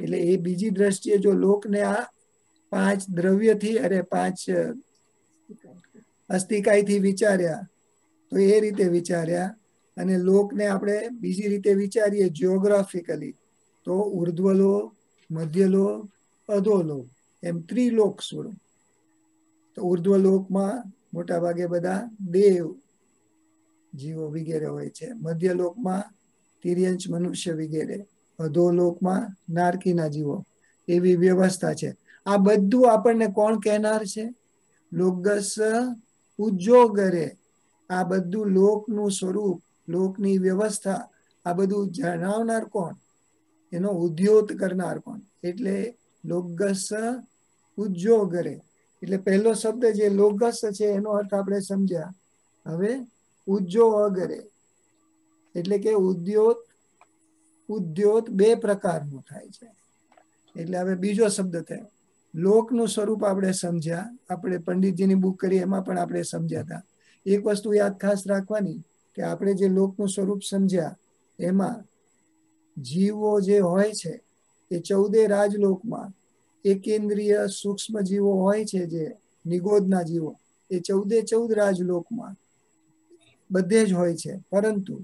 એટલે એ બીજી દ્રષ્ટિએ જો લોકને આ પાંચ દ્રવ્યથી અરે પાંચ અસ્થિકાયથી વિચાર્યા, તો એ રીતે વિચાર્યા અને લોકને આપણે બીજી રીતે વિચારીએ જ્યોગ્રાફિકલી તો ઉર્ધ્વલોક મધ્યલોક અધોલોક એમ ત્રિલોક સ્વરૂપ તો ઉર્ધ્વલોકમાં મોટા ભાગે બધા દેવ જીવો વગેરે હોય છે. મધ્યલોકમાં તિર્યંશ મનુષ્ય વગેરે અધોલોકમાં નારકીના જીવો. એવી વ્યવસ્થા છે. આ બધું આપણને કોણ કહેનાર છે? લોકગસ ઉજ્જોગરે આ બધું લોકનું સ્વરૂપ, લોકની વ્યવસ્થા, આ બધું જણાવનાર કોણ? એનો ઉદ્યોત કરનાર કોણ? એટલે લોગસ ઉદ્યોગરે એટલે પહેલો શબ્દ જે લોગસ છે, એનો અર્થ આપણે સમજ્યા. હવે ઉજ્જો અગરે એટલે કે ઉદ્યોત ઉદ્યોત બે પ્રકારનું થાય છે. એટલે હવે બીજો શબ્દ થયો. લોકનું સ્વરૂપ આપણે સમજ્યા. આપણે પંડિતજીની બુક કરી, એમાં પણ આપણે સમજ્યા હતા. એક વસ્તુ યાદ ખાસ રાખવાની કે આપણે જે લોકનું સ્વરૂપ સમજ્યા, એમાં જીવો જે હોય છે, એ ચૌદે રાજલોકમાં એકેન્દ્રિય સૂક્ષ્મ જીવો હોય છે જે નિગોદના જીવો, એ ચૌદે ચૌદ રાજલોકમાં બધે જ હોય છે. પરંતુ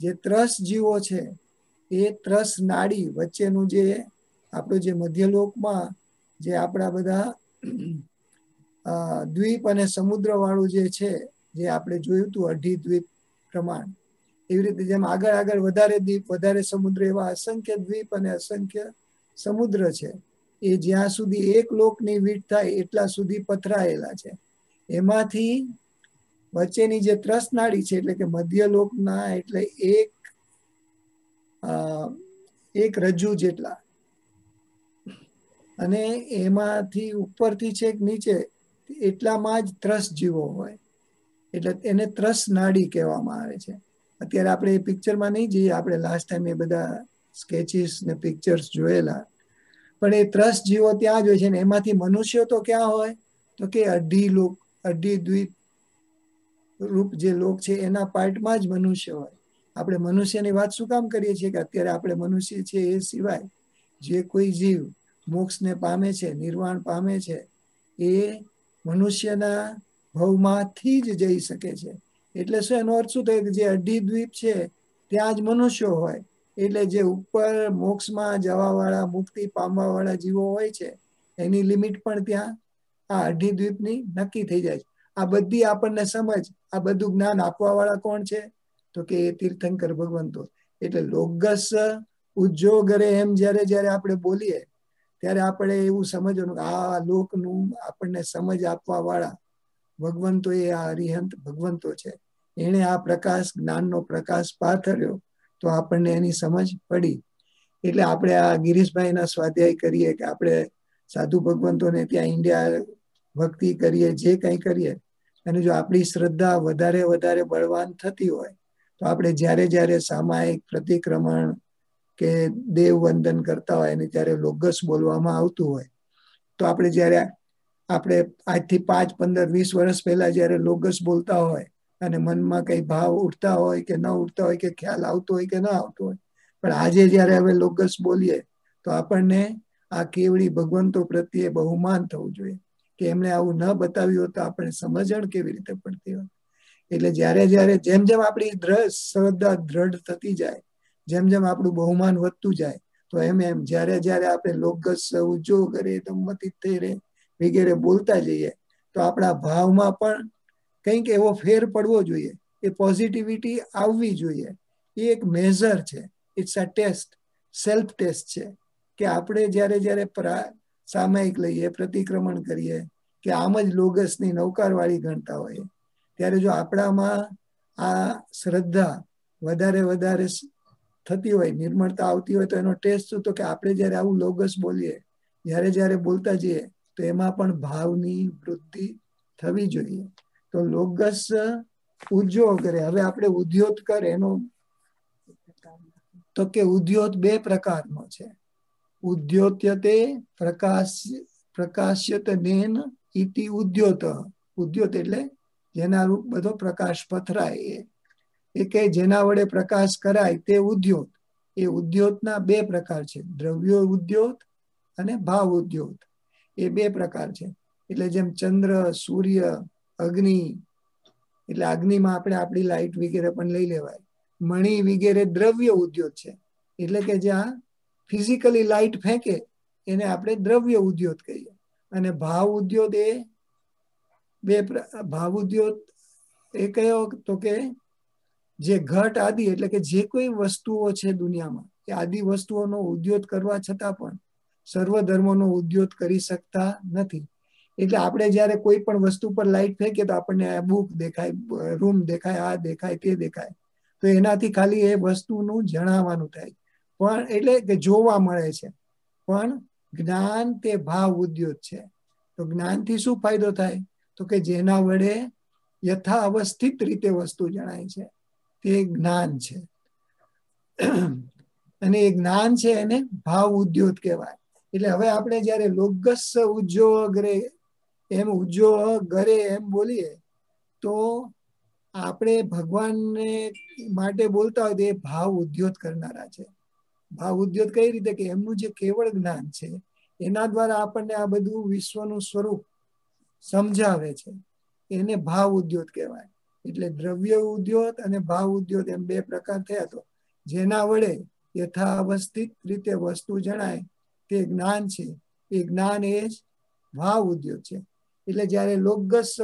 જે ત્રસ જીવો છે, એ ત્રસ નાડી વચ્ચેનું જે આપણું જે મધ્યલોકમાં જે આપણા બધા દ્વીપ અને સમુદ્ર વાળું જે છે, જે આપણે જોયું હતું અઢી દ્વીપ પ્રમાણ એવી રીતે જેમ આગળ આગળ વધારે દ્વીપ, વધારે સમુદ્ર એવા અસંખ્ય દ્વીપ અને અસંખ્ય સમુદ્ર છે. એ જ્યાં સુધી એક લોકની વીટ થાય એટલા સુધી પથરાયેલા છે. એમાંથી વચ્ચેની જે ત્રસનાળી છે એટલે કે મધ્ય લોકના એટલે એક એક રજ્જુ જેટલા. અને એમાંથી ઉપરથી છેક નીચે એટલામાં જ ત્રસ જીવો હોય. એટલે એને ત્રસ નાડી કહેવામાં આવે છે. અત્યારે આપણે એ પિક્ચરમાં નહીં જઈએ, આપણે લાસ્ટ ટાઈમ એ બધા સ્કેચીસ ને પિક્ચર્સ જોયેલા. પણ એ ત્રસ જીવો ત્યાં જ હોય છે ને, એમાંથી મનુષ્યો તો ક્યાં હોય? તો કે અઢી લોક, અઢી દ્વીપ રૂપ જે લોક છે, એના પાર્ટમાં જ મનુષ્ય હોય. આપણે મનુષ્યની વાત શું કામ કરીએ છીએ કે અત્યારે આપણે મનુષ્ય છે એ સિવાય જે કોઈ જીવ મોક્ષને પામે છે, નિર્વાણ પામે છે, એ મનુષ્યના ભવમાંથી જ જઈ શકે છે. એટલે શું એનો અર્થ શું થયો કે જે અઢી દ્વીપ છે, ત્યાં જ મનુષ્યો હોય. એટલે જે ઉપર મોક્ષમાં જવા વાળા મુક્તિ પામવા વાળા જીવો હોય છે, એની લિમિટ પણ ત્યાં આ અઢી દ્વીપની નક્કી થઈ જાય છે. આ બધી આપણને સમજ, આ બધું જ્ઞાન આપવા વાળા કોણ છે? તો કે તીર્થંકર ભગવંતો. એટલે લોગસ ઘરે એમ જ્યારે જ્યારે આપણે બોલીએ, ત્યારે આપણે એવું સમજવાનું કે આ લોકનું આપણને સમજ આપવા વાળા ભગવંતો એ આ અરિહંત ભગવંતો છે. એણે આ પ્રકાશ, જ્ઞાનનો પ્રકાશ પાથર્યો તો આપણને એની સમજ પડી. એટલે આપણે આ ગિરીશભાઈના સ્વાધ્યાય કરીએ કે આપણે સાધુ ભગવંતોને ત્યાં ઇન્ડિયા ભક્તિ કરીએ, જે કંઈ કરીએ. અને જો આપણી શ્રદ્ધા વધારે વધારે બળવાન થતી હોય, તો આપણે જ્યારે જ્યારે સામાયિક પ્રતિક્રમણ કે દેવ વંદન કરતા હોય અને ત્યારે લોગસ બોલવામાં આવતું હોય, તો આપણે જ્યારે આપણે આજથી પાંચ, પંદર, વીસ વર્ષ પહેલા જ્યારે લોગસ બોલતા હોય અને મનમાં કઈ ભાવ ઉઠતા હોય કે ન ઉઠતા હોય કે ખ્યાલ આવતો હોય કે ન આવતો હોય, પણ આજે જયારે હવે લોગસ બોલીએ તો આપણને આ કેવડી ભગવંતો પ્રત્યે બહુમાન થવું જોઈએ. કે એમણે આવું ન બતાવ્યું તો આપણે સમજણ કેવી રીતે પડતી હોય એટલે જ્યારે જ્યારે જેમ જેમ આપણી દ્રઢ શ્રદ્ધા દ્રઢ થતી જાય, જેમ જેમ આપણું બહુમાન વધતું જાય, તો એમ એમ જ્યારે જ્યારે આપણે લોકસ ઉજો કરે મતી થઈ રહે. વગેરે બોલતા જઈએ, તો આપણા ભાવમાં પણ કંઈક એવો ફેર પડવો જોઈએ. એ પોઝિટિવિટી આવવી જોઈએ. એ એક મેઝર છે. It's a test self test છે. કે આપણે જ્યારે જ્યારે સામાયિક લઈએ, પ્રતિક્રમણ કરીએ, કે આમ જ લોગસની નૌકારવાળી ગણતા હોઈએ, ત્યારે જો આપણામાં આ શ્રદ્ધા વધારે વધારે થતી હોય, નિર્મળતા આવતી હોય, તો એનો ટેસ્ટ શું? તો કે આપણે જ્યારે આવું લોગસ બોલીએ, જ્યારે જ્યારે બોલતા જઈએ તો એમાં પણ ભાવની વૃદ્ધિ થવી જોઈએ. તો લોગસ ઉદ્યોગ કરે હવે આપણે ઉદ્યોગ કર એનો તો કે ઉદ્યોત બે પ્રકારનો છે. ઉદ્યોત્યતે પ્રકાશ પ્રકાશ્યત નેન ઇતિ ઉદ્યોત. ઉદ્યોત એટલે જેના રૂપ બધો પ્રકાશ પથરાય એ. કે જેના વડે પ્રકાશ કરાય તે ઉદ્યોત. એ ઉદ્યોતના બે પ્રકાર છે. દ્રવ્યો ઉદ્યોત અને ભાવ ઉદ્યોત એ બે પ્રકાર છે. એટલે જેમ ચંદ્ર, સૂર્ય, અગ્નિ, એટલે અગ્નિમાં આપણે આપણી લાઈટ વગેરે પણ લઈ લેવાય. મણી વગેરે દ્રવ્ય ઉદ્યોગ છે. એટલે કે જ્યાં ફિઝિકલી લાઇટ ફેંકે, એને આપણે દ્રવ્ય ઉદ્યોગ કહીએ. અને ભાવ ઉદ્યોગ એ બે ભાવ ઉદ્યોગ એ કયો તો કે જે ઘટ આદિ, એટલે કે જે કોઈ વસ્તુઓ છે દુનિયામાં, એ આદિ વસ્તુઓનો ઉદ્યોગ કરવા છતાં પણ સર્વ ધર્મોનો ઉદ્યોગ કરી શકતા નથી. એટલે આપણે જયારે કોઈ પણ વસ્તુ પર લાઈટ ફેંકીએ તો આપણને બુક દેખાય રૂમ દેખાય, આ દેખાય, તે દેખાય. તો એનાથી ખાલી એ વસ્તુનું જણાવવાનું થાય. પણ એટલે કે જોવા મળે છે. પણ જ્ઞાન તે ભાવ ઉદ્યોગ છે. તો જ્ઞાનથી શું ફાયદો થાય? તો કે જેના વડે યથા અવસ્થિત રીતે વસ્તુ જણાય છે. તે જ્ઞાન છે. અને એ જ્ઞાન છે એને ભાવ ઉદ્યોગ કહેવાય. એટલે હવે આપણે જયારે લોગસ ઉજ્જોગરે એમ ઉજ્જો ગરે એમ બોલીએ, તો આપણે ભગવાનને માટે બોલતા હોય તો એ ભાવ ઉદ્યોત કરનારા છે. ભાવ ઉદ્યોત કઈ રીતે? કે એમનું જે કેવળ જ્ઞાન છે, એના દ્વારા આપણને આ બધું વિશ્વનું સ્વરૂપ સમજાવે છે. એને ભાવ ઉદ્યોત કહેવાય. એટલે દ્રવ્ય ઉદ્યોત અને ભાવ ઉદ્યોત એમ બે પ્રકાર થયા તો, જેના વડે યથાવસ્થિત રીતે વસ્તુ જણાય તે જ્ઞાન છે. એ જ્ઞાન એ જ ભાવ ઉદ્યોગ છે. એટલે જયારે લોકગસ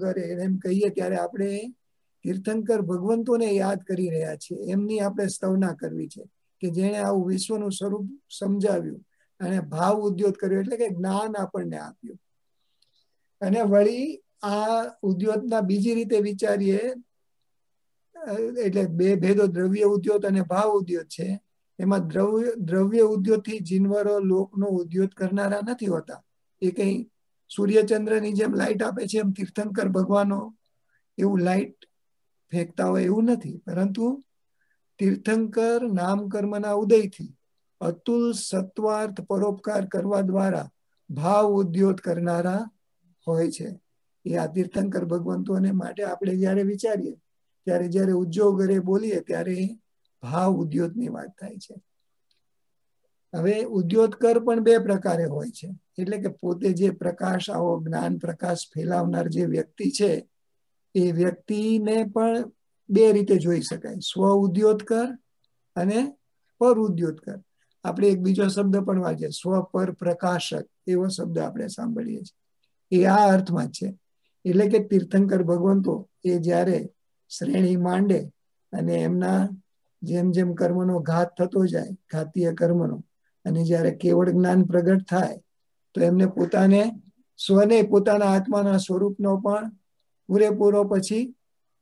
કરે એમ કહીએ ત્યારે આપણે તીર્થંકર ભગવંતોને યાદ કરી રહ્યા છીએ. એમની આપણે સ્તવના કરવી છે કે જેણે આવું વિશ્વનું સ્વરૂપ સમજાવ્યું અને ભાવ ઉદ્યોગ કર્યો એટલે કે જ્ઞાન આપણને આપ્યું. અને વળી આ ઉદ્યોગના બીજી રીતે વિચારીએ એટલે બે ભેદો દ્રવ્ય ઉદ્યોગ અને ભાવ ઉદ્યોગ છે. એમાં દ્રવ્ય દ્રવ્ય ઉદ્યોગથી જીનવરો લોકનો ઉદ્યોગ કરનારા નથી હોતા. એ કઈ સૂર્યચંદ્રની જેમ લાઈટ આપે છે એમ તીર્થંકર ભગવાનો એવું લાઈટ ફેંકતા હોય એવું નથી. પરંતુ તીર્થંકર નામ કર્મના ઉદયથી અતુલ સત્વાર્થ પરોપકાર કરવા દ્વારા ભાવ ઉદ્યોગ કરનારા હોય છે. એ આ તીર્થંકર ભગવંતોને માટે આપણે જ્યારે વિચારીએ, ત્યારે જ્યારે ઉજ્જવ ઘરે બોલીએ, ત્યારે ભાવ ઉદ્યોગની વાત થાય છે. હવે ઉદ્યોગકર પણ બે પ્રકારે હોય છે. એટલે કે પોતે જે પ્રકાશ આવો, જ્ઞાન પ્રકાશ ફેલાવનાર જે વ્યક્તિ છે, એ વ્યક્તિને પણ બે રીતે જોઈ શકાય. સ્વ ઉદ્યોગકર અને પર ઉદ્યોગકર. આપણે એક બીજો શબ્દ પણ વાંચીએ. સ્વ પર પ્રકાશક એવો શબ્દ આપણે સાંભળીએ છીએ. એ આ અર્થમાં છે. એટલે કે તીર્થંકર ભગવંતો એ જ્યારે શ્રેણી માંડે અને એમના જેમ જેમ કર્મનો ઘાત થતો જાય, ઘાતીય કર્મનો, અને જ્યારે કેવળ જ્ઞાન પ્રગટ થાય, તો એમને પોતાને સ્વને પોતાના આત્માના સ્વરૂપનો પણ પૂરેપૂરો પછી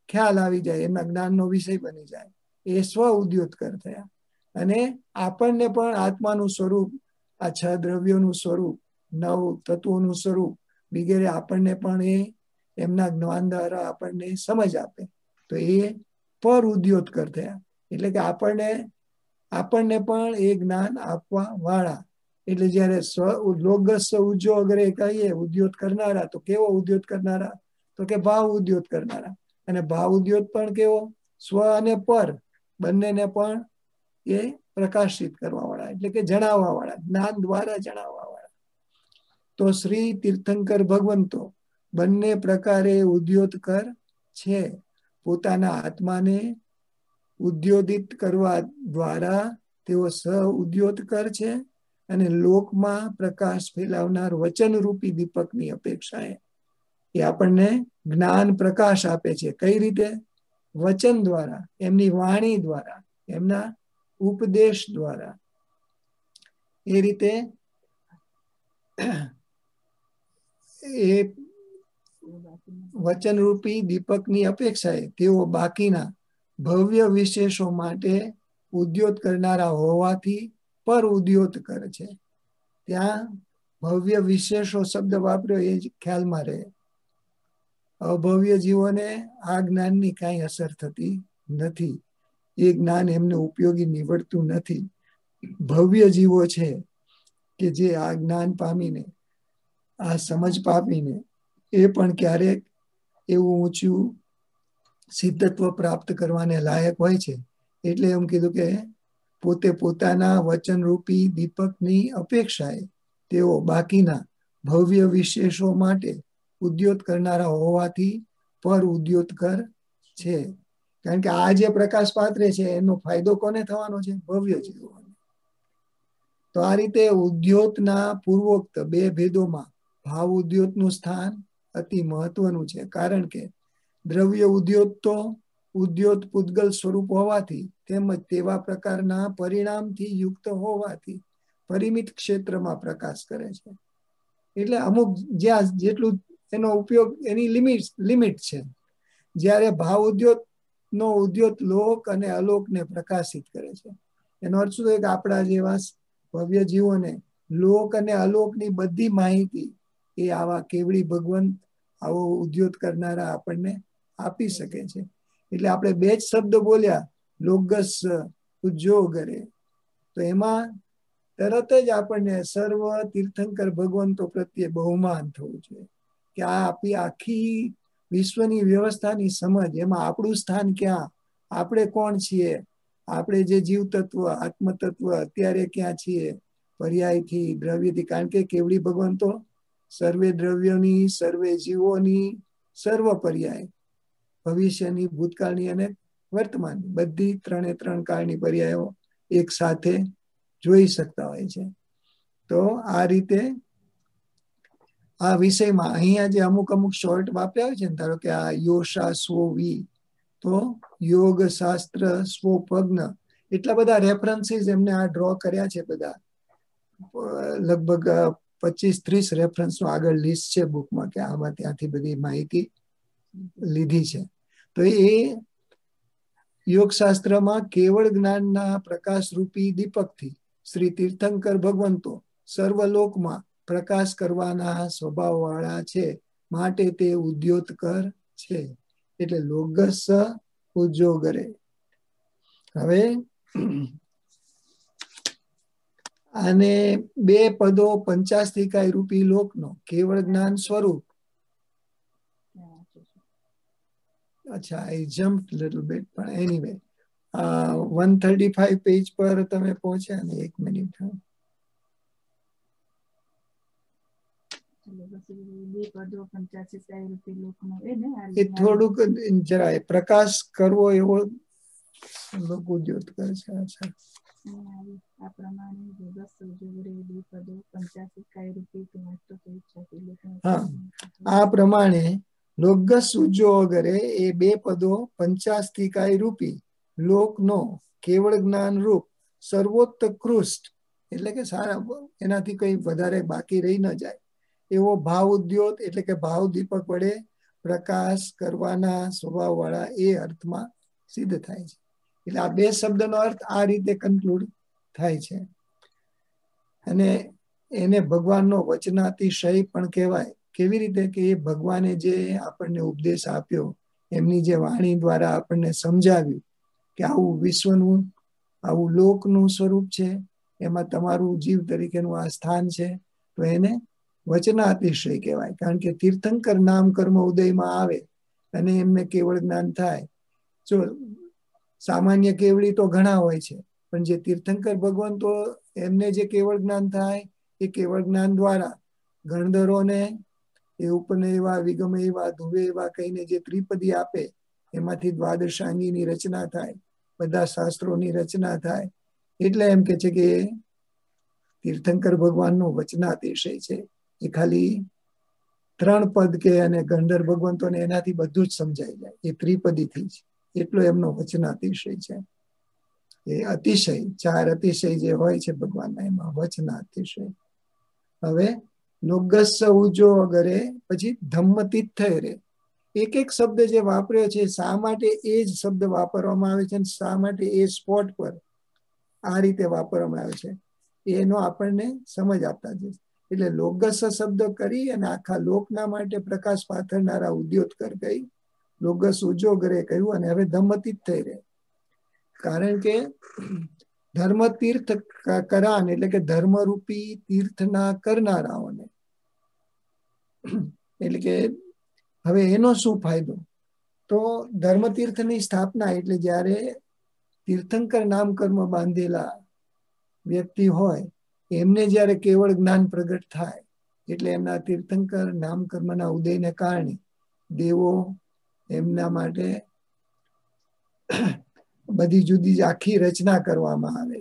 ખ્યાલ આવી જાય, એમના જ્ઞાનનો વિષય બની જાય. એ સ્વ ઉદ્યોતકર થયા. અને આપણને પણ આત્માનું સ્વરૂપ, આ છ દ્રવ્યોનું સ્વરૂપ, નવ તત્વોનું સ્વરૂપ વગેરે આપણને પણ એ એમના જ્ઞાન દ્વારા આપણને સમજ આપે. તો એ પર ઉદ્યોતકર થયા. એટલે કે આપણને આપણને પણ એ જ્ઞાન આપવા વાળા એટલે જયારે સ્વ લોગસ્વ ઉજો અગરે કહીએ, ઉદ્યોત કરનારા, તો કેવો ઉદ્યોગ કરનારા? તો કે ભાવ ઉદ્યોગ કરનારા. અને ભાવ ઉદ્યોગ પણ કેવો? સ્વ અને પર. બંનેને પણ એ પ્રકાશિત કરવા વાળા એટલે કે જણાવવા વાળા જ્ઞાન દ્વારા જણાવવા વાળા તો શ્રી તીર્થંકર ભગવંતો, બંને પ્રકારે ઉદ્યોત કર છે. પોતાના આત્માને ઉદ્યોદિત કરવા દ્વારા તેઓ સહ ઉદ્યોતકર છે અને લોકમાં પ્રકાશ ફેલાવનાર વચનરૂપી દીપકની અપેક્ષાએ. એ આપણને જ્ઞાન પ્રકાશ આપે છે. કઈ રીતે? વચન દ્વારા, એમની વાણી દ્વારા, એમના ઉપદેશ દ્વારા. એ રીતે એ વચનરૂપી દીપકની અપેક્ષાએ તેઓ બાકીના ભવ્ય વિશેષો માટે ઉદ્યોત કરનારા હોવાથી પર ઉદ્યોત કરે છે. ત્યાં ભવ્ય વિશેષો શબ્દ વાપર્યો એ જ ખ્યાલમાં રહે. અભવ્ય જીવોને આ જ્ઞાનની કાંઈ અસર થતી નથી. એ જ્ઞાન એમને ઉપયોગી નીવડતું નથી. ભવ્ય જીવો છે કે જે આ જ્ઞાન પામીને, આ સમજ પામીને એ પણ ક્યારેક એવું ઊંચું સિદ્ધત્વ પ્રાપ્ત કરવાને લાયક હોય છે. એટલે એમ કીધું કે પોતે પોતાના વચનરૂપી દીપકની અપેક્ષાએ તેઓ બાકીના ભવ્ય વિશેષો માટે ઉદ્યોત કરનારા હોવાથી પર ઉદ્યોગકર છે. કારણ કે આ જે પ્રકાશ પાત્રે છે, એનો ફાયદો કોને થવાનો છે? ભવ્ય જીવોને તો આ રીતે ઉદ્યોગના પૂર્વોક્ત બે ભેદોમાં ભાવ ઉદ્યોગનું સ્થાન અતિ મહત્વનું છે. કારણ કે દ્રવ્ય ઉદ્યોગ તો ઉદ્યોગ પૂતગલ સ્વરૂપ હોવાથી તેમજ તેવા પ્રકારના પરિણામથી યુક્ત હોવાથી પરિમિત ક્ષેત્રમાં પ્રકાશ કરે છે. એટલે અમુક જ્યાં જેટલું એનો ઉપયોગ એની લિમિટ લિમિટ છે. જ્યારે ભાવ ઉદ્યોગ નો ઉદ્યોગ લોક અને અલોકને પ્રકાશિત કરે છે. એનો અર્થ શું કે આપણા જેવા ભવ્ય જીવોને લોક અને અલોકની બધી માહિતી એ આવા કેવડી ભગવંત આવો ઉદ્યોગ કરનારા આપણને આપી શકે છે. એટલે આપણે બે જ શબ્દ બોલ્યા, લોગસ ઉદ્યોગરે તો એમાં તરત જ આપણને સર્વ તીર્થંકર ભગવંતો પ્રત્યે બહુમાન થવું જોઈએ. કે આ આપી આખી વિશ્વની વ્યવસ્થાની સમજ, એમાં આપણું સ્થાન ક્યાં? આપણે કોણ છીએ? આપણે જે જીવ તત્વ આત્મ તત્વ અત્યારે ક્યાં છીએ? પર્યાયથી દ્રવ્યથી. કારણ કે કેવડી ભગવંતો સર્વે દ્રવ્યોની, સર્વે જીવોની, સર્વ પર્યાય. ભવિષ્યની, ભૂતકાળની અને વર્તમાનની બધી ત્રણે ત્રણ કાળની પર્યાયો એક સાથે જોઈ શકતા હોય છે. તો આ રીતે આ વિષયમાં અહીંયા જે અમુક અમુક શોર્ટ વાપર્યા છે ને, ધારો કે આ યોશા સ્વવી તો યોગ શાસ્ત્ર સ્વપગ્ન એટલા બધા રેફરન્સીસ એમને આ ડ્રો કર્યા છે બધા. લગભગ પચીસ ત્રીસ રેફરન્સનું આગળ લિસ્ટ છે બુકમાં કે આમાં ત્યાંથી બધી માહિતી લીધી છે. તો એ યોગશાસ્ત્રમાં કેવળ જ્ઞાનના પ્રકાશ રૂપી દીપકથી શ્રી તીર્થંકર ભગવંતો સર્વલોકમાં પ્રકાશ કરવાના સ્વભાવ વાળા છે માટે તે ઉદ્યોતકર છે. એટલે લોગસ ઉદ્યોગરે હવે અને બે પદો પંચાસ્તિકાય રૂપી લોકનો કેવળ જ્ઞાન સ્વરૂપ અચ્છા આઈ જમ્પ લિટલ બિટ પણ anyway one thirty five page પર તમે પહોંચ્યા ને એક મિનિટ એ થોડુંક જરાય પ્રકાશ કરવો એવો લોકો ઉદ્યોગ કરે છે અચ્છા. આ પ્રમાણે હા. આ પ્રમાણે લોગસ ઉજ્જોગરે એ બે પદો પંચાસ્તિકાય રૂપી. લોકનો કેવળ જ્ઞાન રૂપ સર્વોત્કૃષ્ટ. એટલે કે સારા, એનાથી કઈ વધારે બાકી રહી ન જાય. એવો ભાવ ઉદ્યોત એટલે કે ભાવ દીપક વડે પ્રકાશ કરવાના સ્વભાવ વાળા એ અર્થમાં સિદ્ધ થાય છે. એટલે આ બે શબ્દનો અર્થ આ રીતે કન્ક્લુડ થાય છે. અને એને ભગવાનનો વચનાતિશય પણ કહેવાય. કેવી રીતે કે એ ભગવાને જે આપણને ઉપદેશ આપ્યો, એમની જે વાણી દ્વારા આપણને સમજાવ્યું કે આવું વિશ્વનું, આવું લોકનું સ્વરૂપ છે, એમાં તમારું જીવ તરીકેનું આ સ્થાન છે, તો એને વચનાતિશય કહેવાય. કારણ કે તીર્થંકર નામ કર્મ ઉદયમાં આવે અને એમને કેવળ જ્ઞાન થાય. જો સામાન્ય કેવળી તો ઘણા હોય છે, પણ જે તીર્થંકર ભગવાન તો એમને જે કેવળ જ્ઞાન થાય, એ કેવળ જ્ઞાન દ્વારા ગણધરોને એ ઉપને એવા, વિગમ એવા, ધુવે એવા કહીને જે ત્રિપદી આપે, એમાંથી દ્વાદશાંગીની રચના થાય, બધા શાસ્ત્રોની રચના થાય. એટલે એમ કે છે કે તીર્થંકર ભગવાનનો વચનાતિશય છે. એ ખાલી ત્રણ પદ કે અને ગંધર ભગવંતોને એનાથી બધું જ સમજાઈ જાય. એ ત્રિપદીથી જ. એટલો એમનો વચનાતિશય છે. એ અતિશય, ચાર અતિશય જે હોય છે ભગવાનના, એમાં વચનાતિશય હવે લોગસ ઉજો અગરે, પછી ધમ્મતિથ રે. એક એક શબ્દ જે વાપર્યો છે, શા માટે એ જ શબ્દ વાપરવામાં આવે છે અને શા માટે એ સ્પોટ પર આ રીતે વાપરવામાં આવે છે, એનો આપણને સમજ આપતા છે એટલે લોગસ શબ્દ કરી અને આખા લોકના માટે પ્રકાશ પાથરનારા ઉદ્યોતકર કહી લોગસ ઉજોગરે કહ્યું અને હવે ધમ્મતીર્થ થઈ રહે કારણ કે ધર્મ તીર્થ કરાન એટલે કે ધર્મરૂપી તીર્થના કરનારાઓને એટલે કે હવે એનો શું ફાયદો? તો ધર્મ તીર્થની સ્થાપના એટલે જ્યારે તીર્થંકર નામ કર્મ બાંધેલા વ્યક્તિ હોય, એમને જ્યારે કેવળ જ્ઞાન પ્રગટ થાય, એટલે એમના તીર્થંકર નામ કર્મના ઉદયને કારણે દેવો એમના માટે બધી જુદી આખી રચના કરવામાં આવે.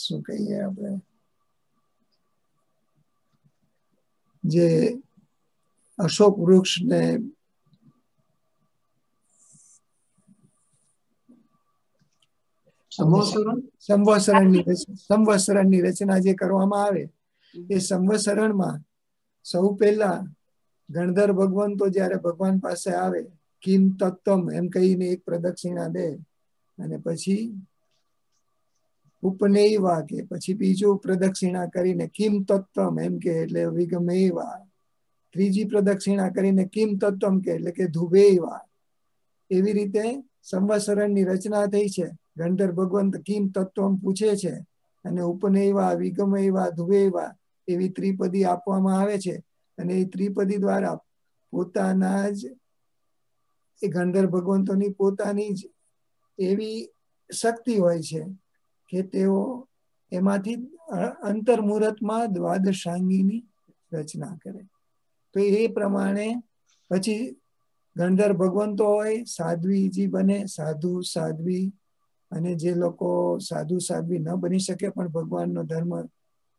શું કહીએ આપણે જે અશોક વૃક્ષને સંવત્સરણની સંવત્સરણની રચના જે કરવામાં આવે એ સંવત્સરણમાં સૌ પહેલા ગણધર ભગવંતો જયારે ભગવાન પાસે આવે કિમ તત્તમ એમ કહીને એક પ્રદક્ષિણા દે અને પછી ઉપનેયવા કે પછી બીજું પ્રદક્ષિણા કરીને કિમ તત્વમ એમ કે એટલે વિગમેવા ત્રીજી પ્રદક્ષિણા કરીને કિમ તત્વમ કે એટલે કે ધુબેવા એવી રીતે સંવત્સરણની રચના થઈ છે. ગંધર ભગવંત કિમ તત્વમ પૂછે છે અને ઉપનેવા વિગમેવા ધુબેવા એવી ત્રિપદી આપવામાં આવે છે. અને એ ત્રિપદી દ્વારા પોતાના જ એ ગંધર ભગવંતોની પોતાની જ એવી શક્તિ હોય છે. કે તેઓ એમાંથી અંતર્મુહૂર્તમાં દ્વાદશાંગીની રચના કરે. તો એ પ્રમાણે પછી ગણધર ભગવંતો હોય, સાધ્વીજી બને, સાધુ, સાધ્વી અને જે લોકો સાધુ, સાધ્વી ન બની શકે પણ ભગવાનનો ધર્મ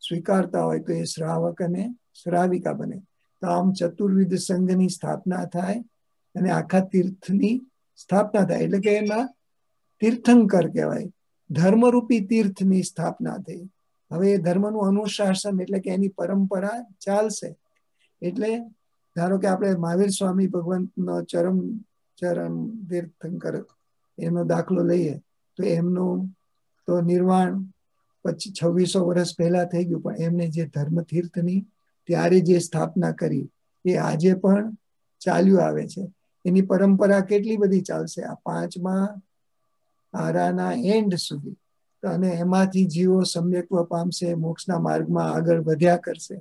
સ્વીકારતા હોય તો એ શ્રાવક અને શ્રાવિકા બને. તો આમ ચતુર્વિધ સંઘની સ્થાપના થાય અને આખા તીર્થની સ્થાપના થાય. એટલે કે એના તીર્થંકર કહેવાય. ધર્મરૂપી તીર્થની સ્થાપના થઈ. હવે એ ધર્મનું અનુશાસન એટલે કે એની પરંપરા ચાલશે. એટલે ધારો કે આપણે મહાવીર સ્વામી ભગવંતનો ચરમ ચરમ તીર્થંકર એનો દાખલો લઈએ, તો એમનું તો નિર્વાણ પછી છવ્વીસો વર્ષ પહેલા થઈ ગયું, પણ એમને જે ધર્મ તીર્થની ત્યારે જે સ્થાપના કરી, એ આજે પણ ચાલ્યું આવે છે. એની પરંપરા કેટલી બધી ચાલશે? આ પાંચમા આરાના એન્ડ સુધી. અને એમાંથી જીવો સમ્યક્વ પામશે, મોક્ષના માર્ગમાં આગળ વધ્યા કરશે.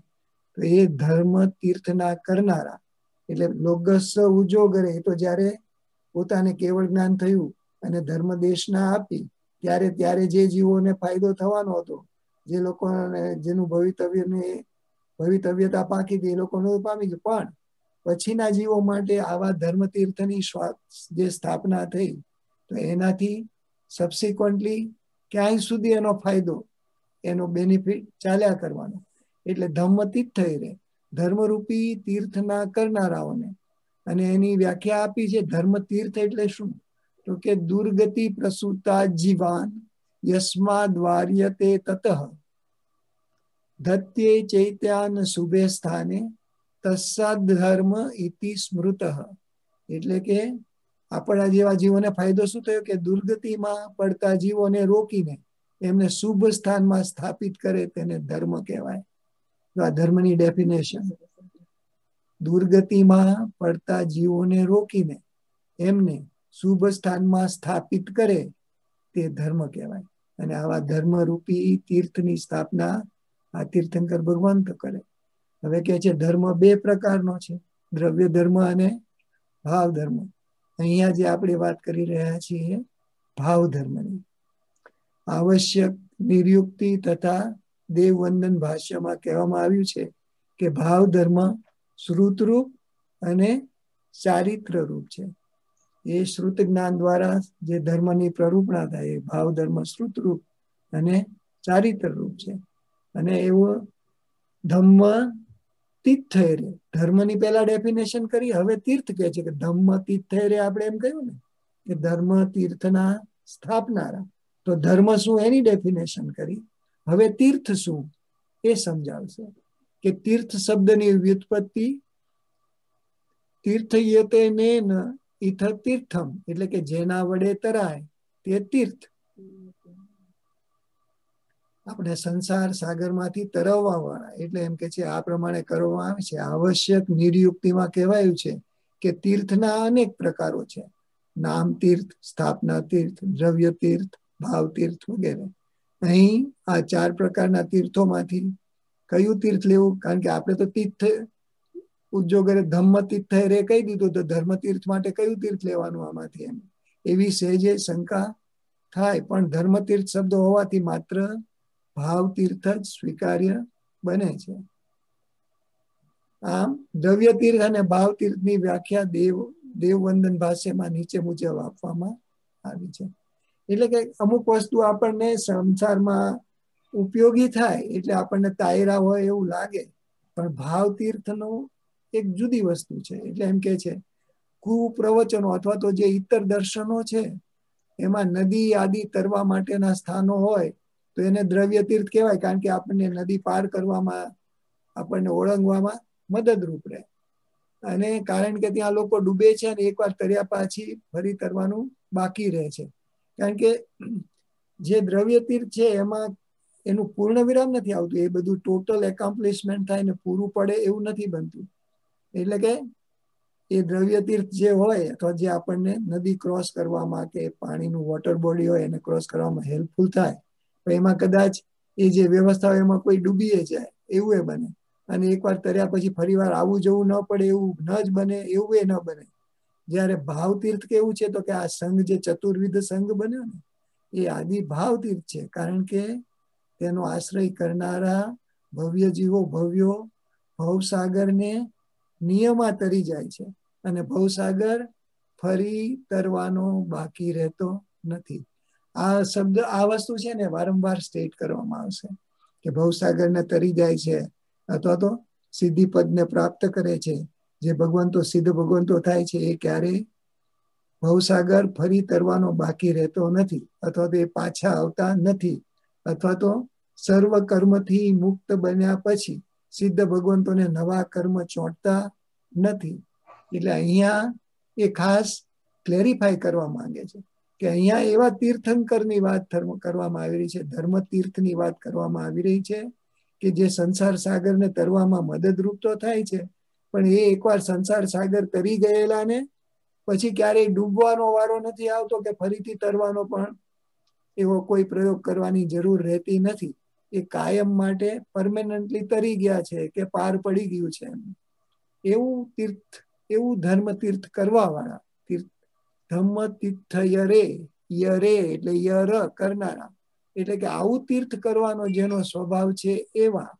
તો એ ધર્મ તીર્થના કરનારા, એટલે લોગસ ઉજોગરે તો જ્યારે પોતાને કેવળ જ્ઞાન થયું અને ધર્મ દેશના આપી, ત્યારે ત્યારે જે જીવોને ફાયદો થવાનો હતો, જે લોકોને, જેનું ભવિતવ્યને, ભવિતવ્યતા પાકી હતી, એ લોકોને પામી ગયું. પણ પછીના જીવો માટે આવા ધર્મ તીર્થની જે સ્થાપના થઈ, તો એનાથી સબસિક્વન્ટલી ક્યાંય સુધી એનો ફાયદો, એનો બેનિફિટ ચાલ્યા કરવાનો. એટલે ધમ્મતીત થઈ રહે. ધર્મરૂપી તીર્થના કરનારાઓને. અને એની વ્યાખ્યા આપી છે, ધર્મ તીર્થ એટલે શું? તો કે દુર્ગતિ પ્રસૂતા જીવાન યસ્મા દ્વાર્યતે તત. ધત્યે ચૈત્યાન શુભે સ્થાને, તસ્સાદ ધર્મ ઇતિ સ્મૃત. એટલે કે આપણા જેવા જીવોને ફાયદો શું થયો કે દુર્ગતિમાં પડતા જીવોને રોકીને એમને શુભ સ્થાનમાં સ્થાપિત કરે તેને ધર્મ કહેવાય. આ ધર્મની ડેફિનેશન દુર્ગતિમાં પડતા જીવોને રોકીને એમને શુભ સ્થાનમાં સ્થાપિત કરે તે ધર્મ કહેવાય. અને આવા ધર્મરૂપી તીર્થની સ્થાપના આ તીર્થંકર ભગવાન તો કરે. હવે કે છે ધર્મ બે પ્રકારનો છે. દ્રવ્ય ધર્મ અને ભાવ ધર્મ. અહીંયા જે આપણે વાત કરી રહ્યા છીએ, ભાવ ધર્મની. આવશ્યક નિર્યુક્તિ તથા દેવવંદન ભાષ્યમાં કહેવામાં આવ્યું છે કે ભાવ ધર્મ શ્રુતરૂપ અને ચારિત્ર રૂપ છે. એ શ્રુત જ્ઞાન દ્વારા જે ધર્મની પ્રરૂપણા થાય, એ ભાવ ધર્મ શ્રુતરૂપ અને ચારિત્ર રૂપ છે. અને એવો ધમ્મ તીર્થરે ધર્મની પહેલા ડેફિનેશન કરી, હવે તીર્થ કહે છે કે ધમ્મ તીર્થરે આપણે એમ કહ્યું ને, કે ધર્મ તીર્થના સ્થાપનારા. તો ધર્મ શું એની ડેફિનેશન કરી. હવે તીર્થ શું એ સમજાવશે. કે તીર્થ શબ્દની વ્યુત્પત્તિ તીર્થ યતે ને ઇથ તીર્થમ એટલે કે જેના વડે તરાય તે તીર્થ. આપણે સંસાર સાગરમાંથી તરવવા વાળા. એટલે એમ કે છે, આ પ્રમાણે કરવામાં આવે છે. આવશ્યક નિર્યુક્તિમાં કહેવાયું છે કે તીર્થના અનેક પ્રકારો છે. નામ તીર્થ, સ્થાપના તીર્થ, દ્રવ્ય તીર્થ, ભાવ તીર્થ વગેરે. અહીં આ ચાર પ્રકારના તીર્થોમાંથી કયું તીર્થ લેવું? કારણ કે આપણે તો તીર્થ ઉદ્યોગરે ધમ્મ તીર્થ રે કહી દીધું તો ધર્મ તીર્થ માટે કયું તીર્થ લેવાનું આમાંથી એમ? એવી સહેજે શંકા થાય. પણ ધર્મ તીર્થ શબ્દ હોવાથી માત્ર ભાવ તીર્થ જ સ્વીકાર્ય બને છે. આમ દ્રવ્ય તીર્થ અને ભાવ તીર્થની વ્યાખ્યા દેવ, દેવવંદન ભાષ્યમાં નીચે મુજબ આપવામાં આવી છે. એટલે કે અમુક વસ્તુ આપણને સંસારમાં ઉપયોગી થાય એટલે આપણને તાયરા હોય એવું લાગે, પણ ભાવ તીર્થનું એક જુદી વસ્તુ છે. એટલે એમ કે છે, કુપ્રવચનો અથવા તો જે ઇતર દર્શનો છે, એમાં નદી, આદિ તરવા માટેના સ્થાનો હોય તો એને દ્રવ્ય તીર્થ કહેવાય, કારણ કે આપણને નદી પાર કરવામાં, આપણને ઓળંગવામાં મદદરૂપ રહે. અને કારણ કે ત્યાં લોકો ડૂબે છે અને એકવાર તર્યા પાછી ફરી તરવાનું બાકી રહે છે. કારણ કે જે દ્રવ્ય તીર્થ છે, એમાં એનું પૂર્ણ વિરામ નથી આવતું. એ બધું ટોટલ એકોમ્પ્લિશમેન્ટ થાય ને પૂરું પડે એવું નથી બનતું. એટલે કે એ દ્રવ્ય તીર્થ જે હોય અથવા જે આપણને નદી ક્રોસ કરવામાં કે પાણીનું વોટર બોડી હોય એને ક્રોસ કરવામાં હેલ્પફુલ થાય. તો એમાં કદાચ એ જે વ્યવસ્થા એમાં કોઈ ડૂબીએ જાય, એવું એ બને. અને એકવાર તર્યા પછી ફરી વાર આવું જવું ન પડે, એવું ન જ બને, એવું એ ન બને. જ્યારે ભાવ તીર્થ કેવું છે, તો કે આ સંઘ જે ચતુર્વિધ સંઘ બન્યો ને, એ આદિ ભાવ તીર્થ છે. કારણ કે તેનો આશ્રય કરનારા ભવ્ય જીવો ભવ્યો ભવસાગરને નિયમા તરી જાય છે. અને ભવસાગર ફરી તરવાનો બાકી રહેતો નથી. આ શબ્દ, આ વસ્તુ છે ને વારંવાર સ્ટેટ કરવામાં આવશે. કે ભવસાગરને તરી જાય છે, અથવા તો સિદ્ધિ પ્રાપ્ત કરે છે. જે ભગવંતો, સિદ્ધ ભગવંતો થાય છે, એ ક્યારે ભવસાગર ફરી તરવાનો બાકી રહેતો નથી, અથવા તો એ પાછા આવતા નથી, અથવા તો સર્વ કર્મથી મુક્ત બન્યા પછી સિદ્ધ ભગવંતોને નવા કર્મ ચોંટતા નથી. એટલે અહીંયા એ ખાસ ક્લેરિફાય કરવા માંગે છે. કે અહીંયા એવા તીર્થંકરની વાત કરવામાં આવી રહી છે ધર્મ તીર્થની વાત કરવામાં આવી રહી છે, કે જે સંસાર સાગરને તરવામાં મદદરૂપ તો થાય છે, પણ એ એકવાર સંસાર સાગર તરી ગયેલા ને પછી ક્યારેય ડૂબવાનો વારો નથી આવતો કે ફરીથી તરવાનો પણ એવો કોઈ પ્રયોગ કરવાની જરૂર રહેતી નથી. એ કાયમ માટે પરમેનન્ટલી તરી ગયા છે કે પાર પડી ગયું છે એવું તીર્થ એવું ધર્મ તીર્થ કરવા વાળા ધમ્મ તીર્થ યરે યરે એટલે યર કરનારા. એટલે કે આવું તીર્થ કરવાનો જેનો સ્વભાવ છે એવા.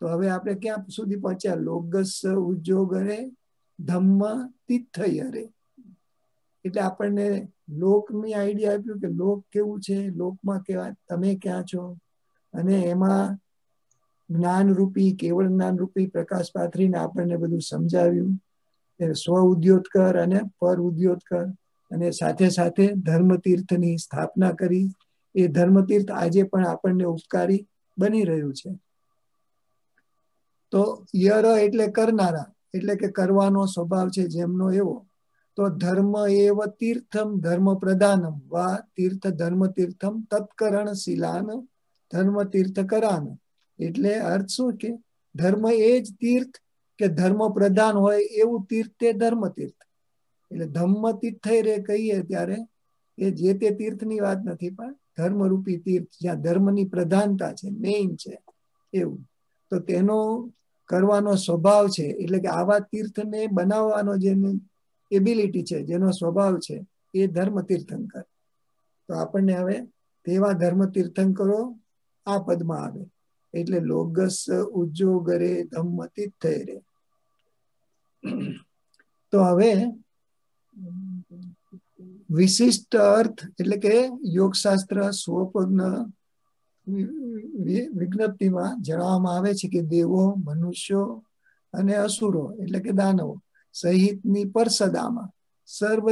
તો હવે આપણે ક્યાં સુધી પહોંચ્યા? લોગસ ઉદ્યોગરે ધમ્મ તીર્થ યરે એટલે આપણને લોકની આઈડિયા આપ્યું કે લોક કેવું છે? લોકમાં કેવા તમે ક્યાં છો? અને એમાં જ્ઞાનરૂપી, કેવળ જ્ઞાનરૂપી પ્રકાશ પાથરીને આપણને બધું સમજાવ્યું. સ્વ ઉદ્યોતકર અને પર ઉદ્યોતકર. અને સાથે સાથે ધર્મતીર્થની સ્થાપના કરી. એ ધર્મતીર્થ આજે પણ આપણને ઉપકારી બની રહ્યું છે. તો યર એટલે કરનારા, એટલે કે કરવાનો સ્વભાવ છે જેમનો એવો. તો ધર્મ એવ તીર્થમ ધર્મ પ્રધાનમ વા તીર્થ ધર્મ તીર્થમ તત્કરણ શિલાન ધર્મ તીર્થ કરાન. એટલે અર્થ શું કે ધર્મ એ જ તીર્થ કે ધર્મ પ્રધાન હોય એવું તીર્થ તે ધર્મ તીર્થ એટલે ધમ્મ તીર્થ રે કહીએ ત્યારે એ જે તે તીર્થની વાત નથી, પણ ધર્મરૂપી તીર્થ જ્યાં ધર્મની પ્રધાનતા છે મેઇન છે, એવું. તો તેનો કરવાનો સ્વભાવ છે, એટલે કે આવા તીર્થને બનાવવાનો જે એબિલિટી છે, જેનો સ્વભાવ છે, એ ધર્મ તીર્થંકર તો આપણને હવે તેવા ધર્મ તીર્થંકરો આ પદમાં આવે. એટલે લોગસ ઉજ્જોગરે ધમ્મ તીર્થ રે તો હવે વિશિષ્ટ અર્થ એટલે કે યોગશાસ્ત્ર સ્વપજ્ઞ વિજ્ઞપ્તિમાં જણાવવામાં આવે છે કે દેવો, મનુષ્યો અને અસુરો એટલે કે દાનવો સહિતની પરસદામાં સર્વ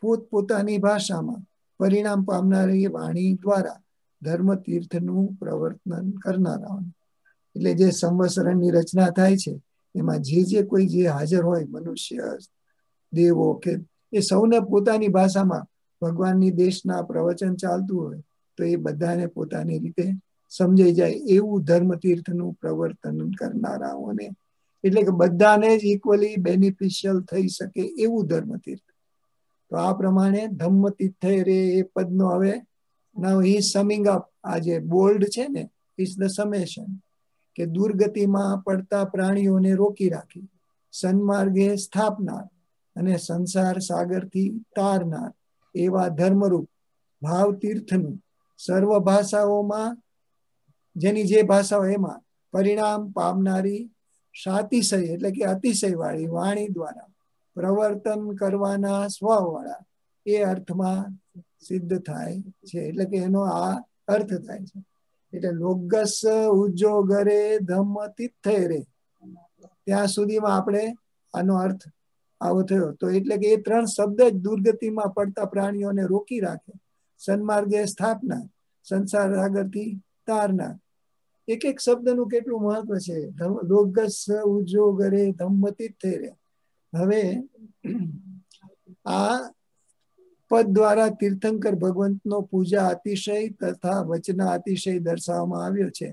પોતપોતાની ભાષામાં પરિણામ પામનારી વાણી દ્વારા ધર્મ તીર્થનું પ્રવર્તન કરનારાઓને. એટલે જે સંવત્સરણની રચના થાય છે, એમાં જે જે કોઈ જે હાજર હોય, મનુષ્ય દેવો કે એ સૌને પોતાની ભાષામાં ભગવાનની દેશના પ્રવચન ચાલતું હોય, તો એ બધાને પોતાની રીતે સમજાઈ જાય એવું ધર્મ તીર્થનું પ્રવર્તન કરનારાઓને. એટલે કે બધાને જ ઇક્વલી બેનિફિશિયલ થઈ શકે એવું ધર્મ તીર્થ તો આ પ્રમાણે ધમ્મ તીર્થ રે એ પદનો હવે નાવ હી સમિંગ અપ આ જે બોલ્ડ છે ને ઇઝ ધ સમેશન કે દુર્ગતિમાં પડતા પ્રાણીઓને રોકી રાખી, સન્માર્ગે સ્થાપનાર. અને સંસાર સાગરથી તારનાર એવા ધર્મરૂપ ભાવ તીર્થનું સર્વ ભાષાઓમાં, જેની જે ભાષાઓ એમાં પરિણામ પામનારી સાતિશય એટલે કે અતિશય વાળી વાણી દ્વારા પ્રવર્તન કરવાના સ્વવાળા એ અર્થમાં સિદ્ધ થાય છે. એટલે કે એનો આ અર્થ થાય છે. એટલે લોગસ ઉજ્જો ગરે ધમ તિથે રે ત્યાં સુધીમાં આપણે આનો અર્થ આવો થયો તો એટલે કે એ ત્રણ શબ્દ જ દુર્ગતિમાં પડતા પ્રાણીઓને રોકી રાખે. સન્માર્ગે સ્થાપના, સંસાર સાગરથી તારના. એક એક શબ્દનું કેટલું મહત્વ છે? લોગસ ઉજો ગરે ધમ્મતી થઈ રહ્યા હવે આ પદ દ્વારા તીર્થંકર ભગવંતનો પૂજા અતિશય તથા વચના અતિશય દર્શાવવામાં આવ્યો છે.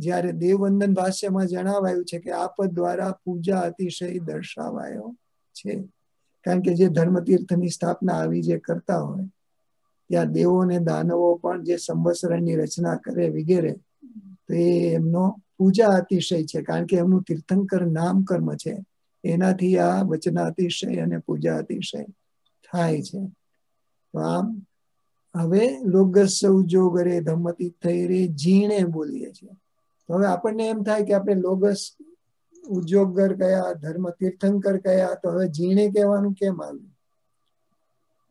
જ્યારે દેવવંદન ભાષ્યમાં જણાવાયું છે કે આપદ દ્વારા પૂજા અતિશય દર્શાવાયો છે. કારણ કે જે ધર્મતીર્થની સ્થાપના આવી જે કરતા હોય, ત્યાં દેવો અને દાનવો પણ જે સંવત્સરની રચના કરે વગેરે, તો એમનો પૂજા અતિશય છે. કારણ કે એમનું તીર્થંકર નામ કર્મ છે. એનાથી આ વચના અતિશય અને પૂજા અતિશય થાય છે. તો આમ હવે લોગસ સૌજો કરે ધમતી થઈ રે, જીણે બોલીએ છીએ. હવે આપણને એમ થાય કે આપણે લોગસ ઉદ્યોગર કયા ધર્મ તીર્થંકર કયા, તો હવે જીણે કહેવાનું કેમ આવ્યું?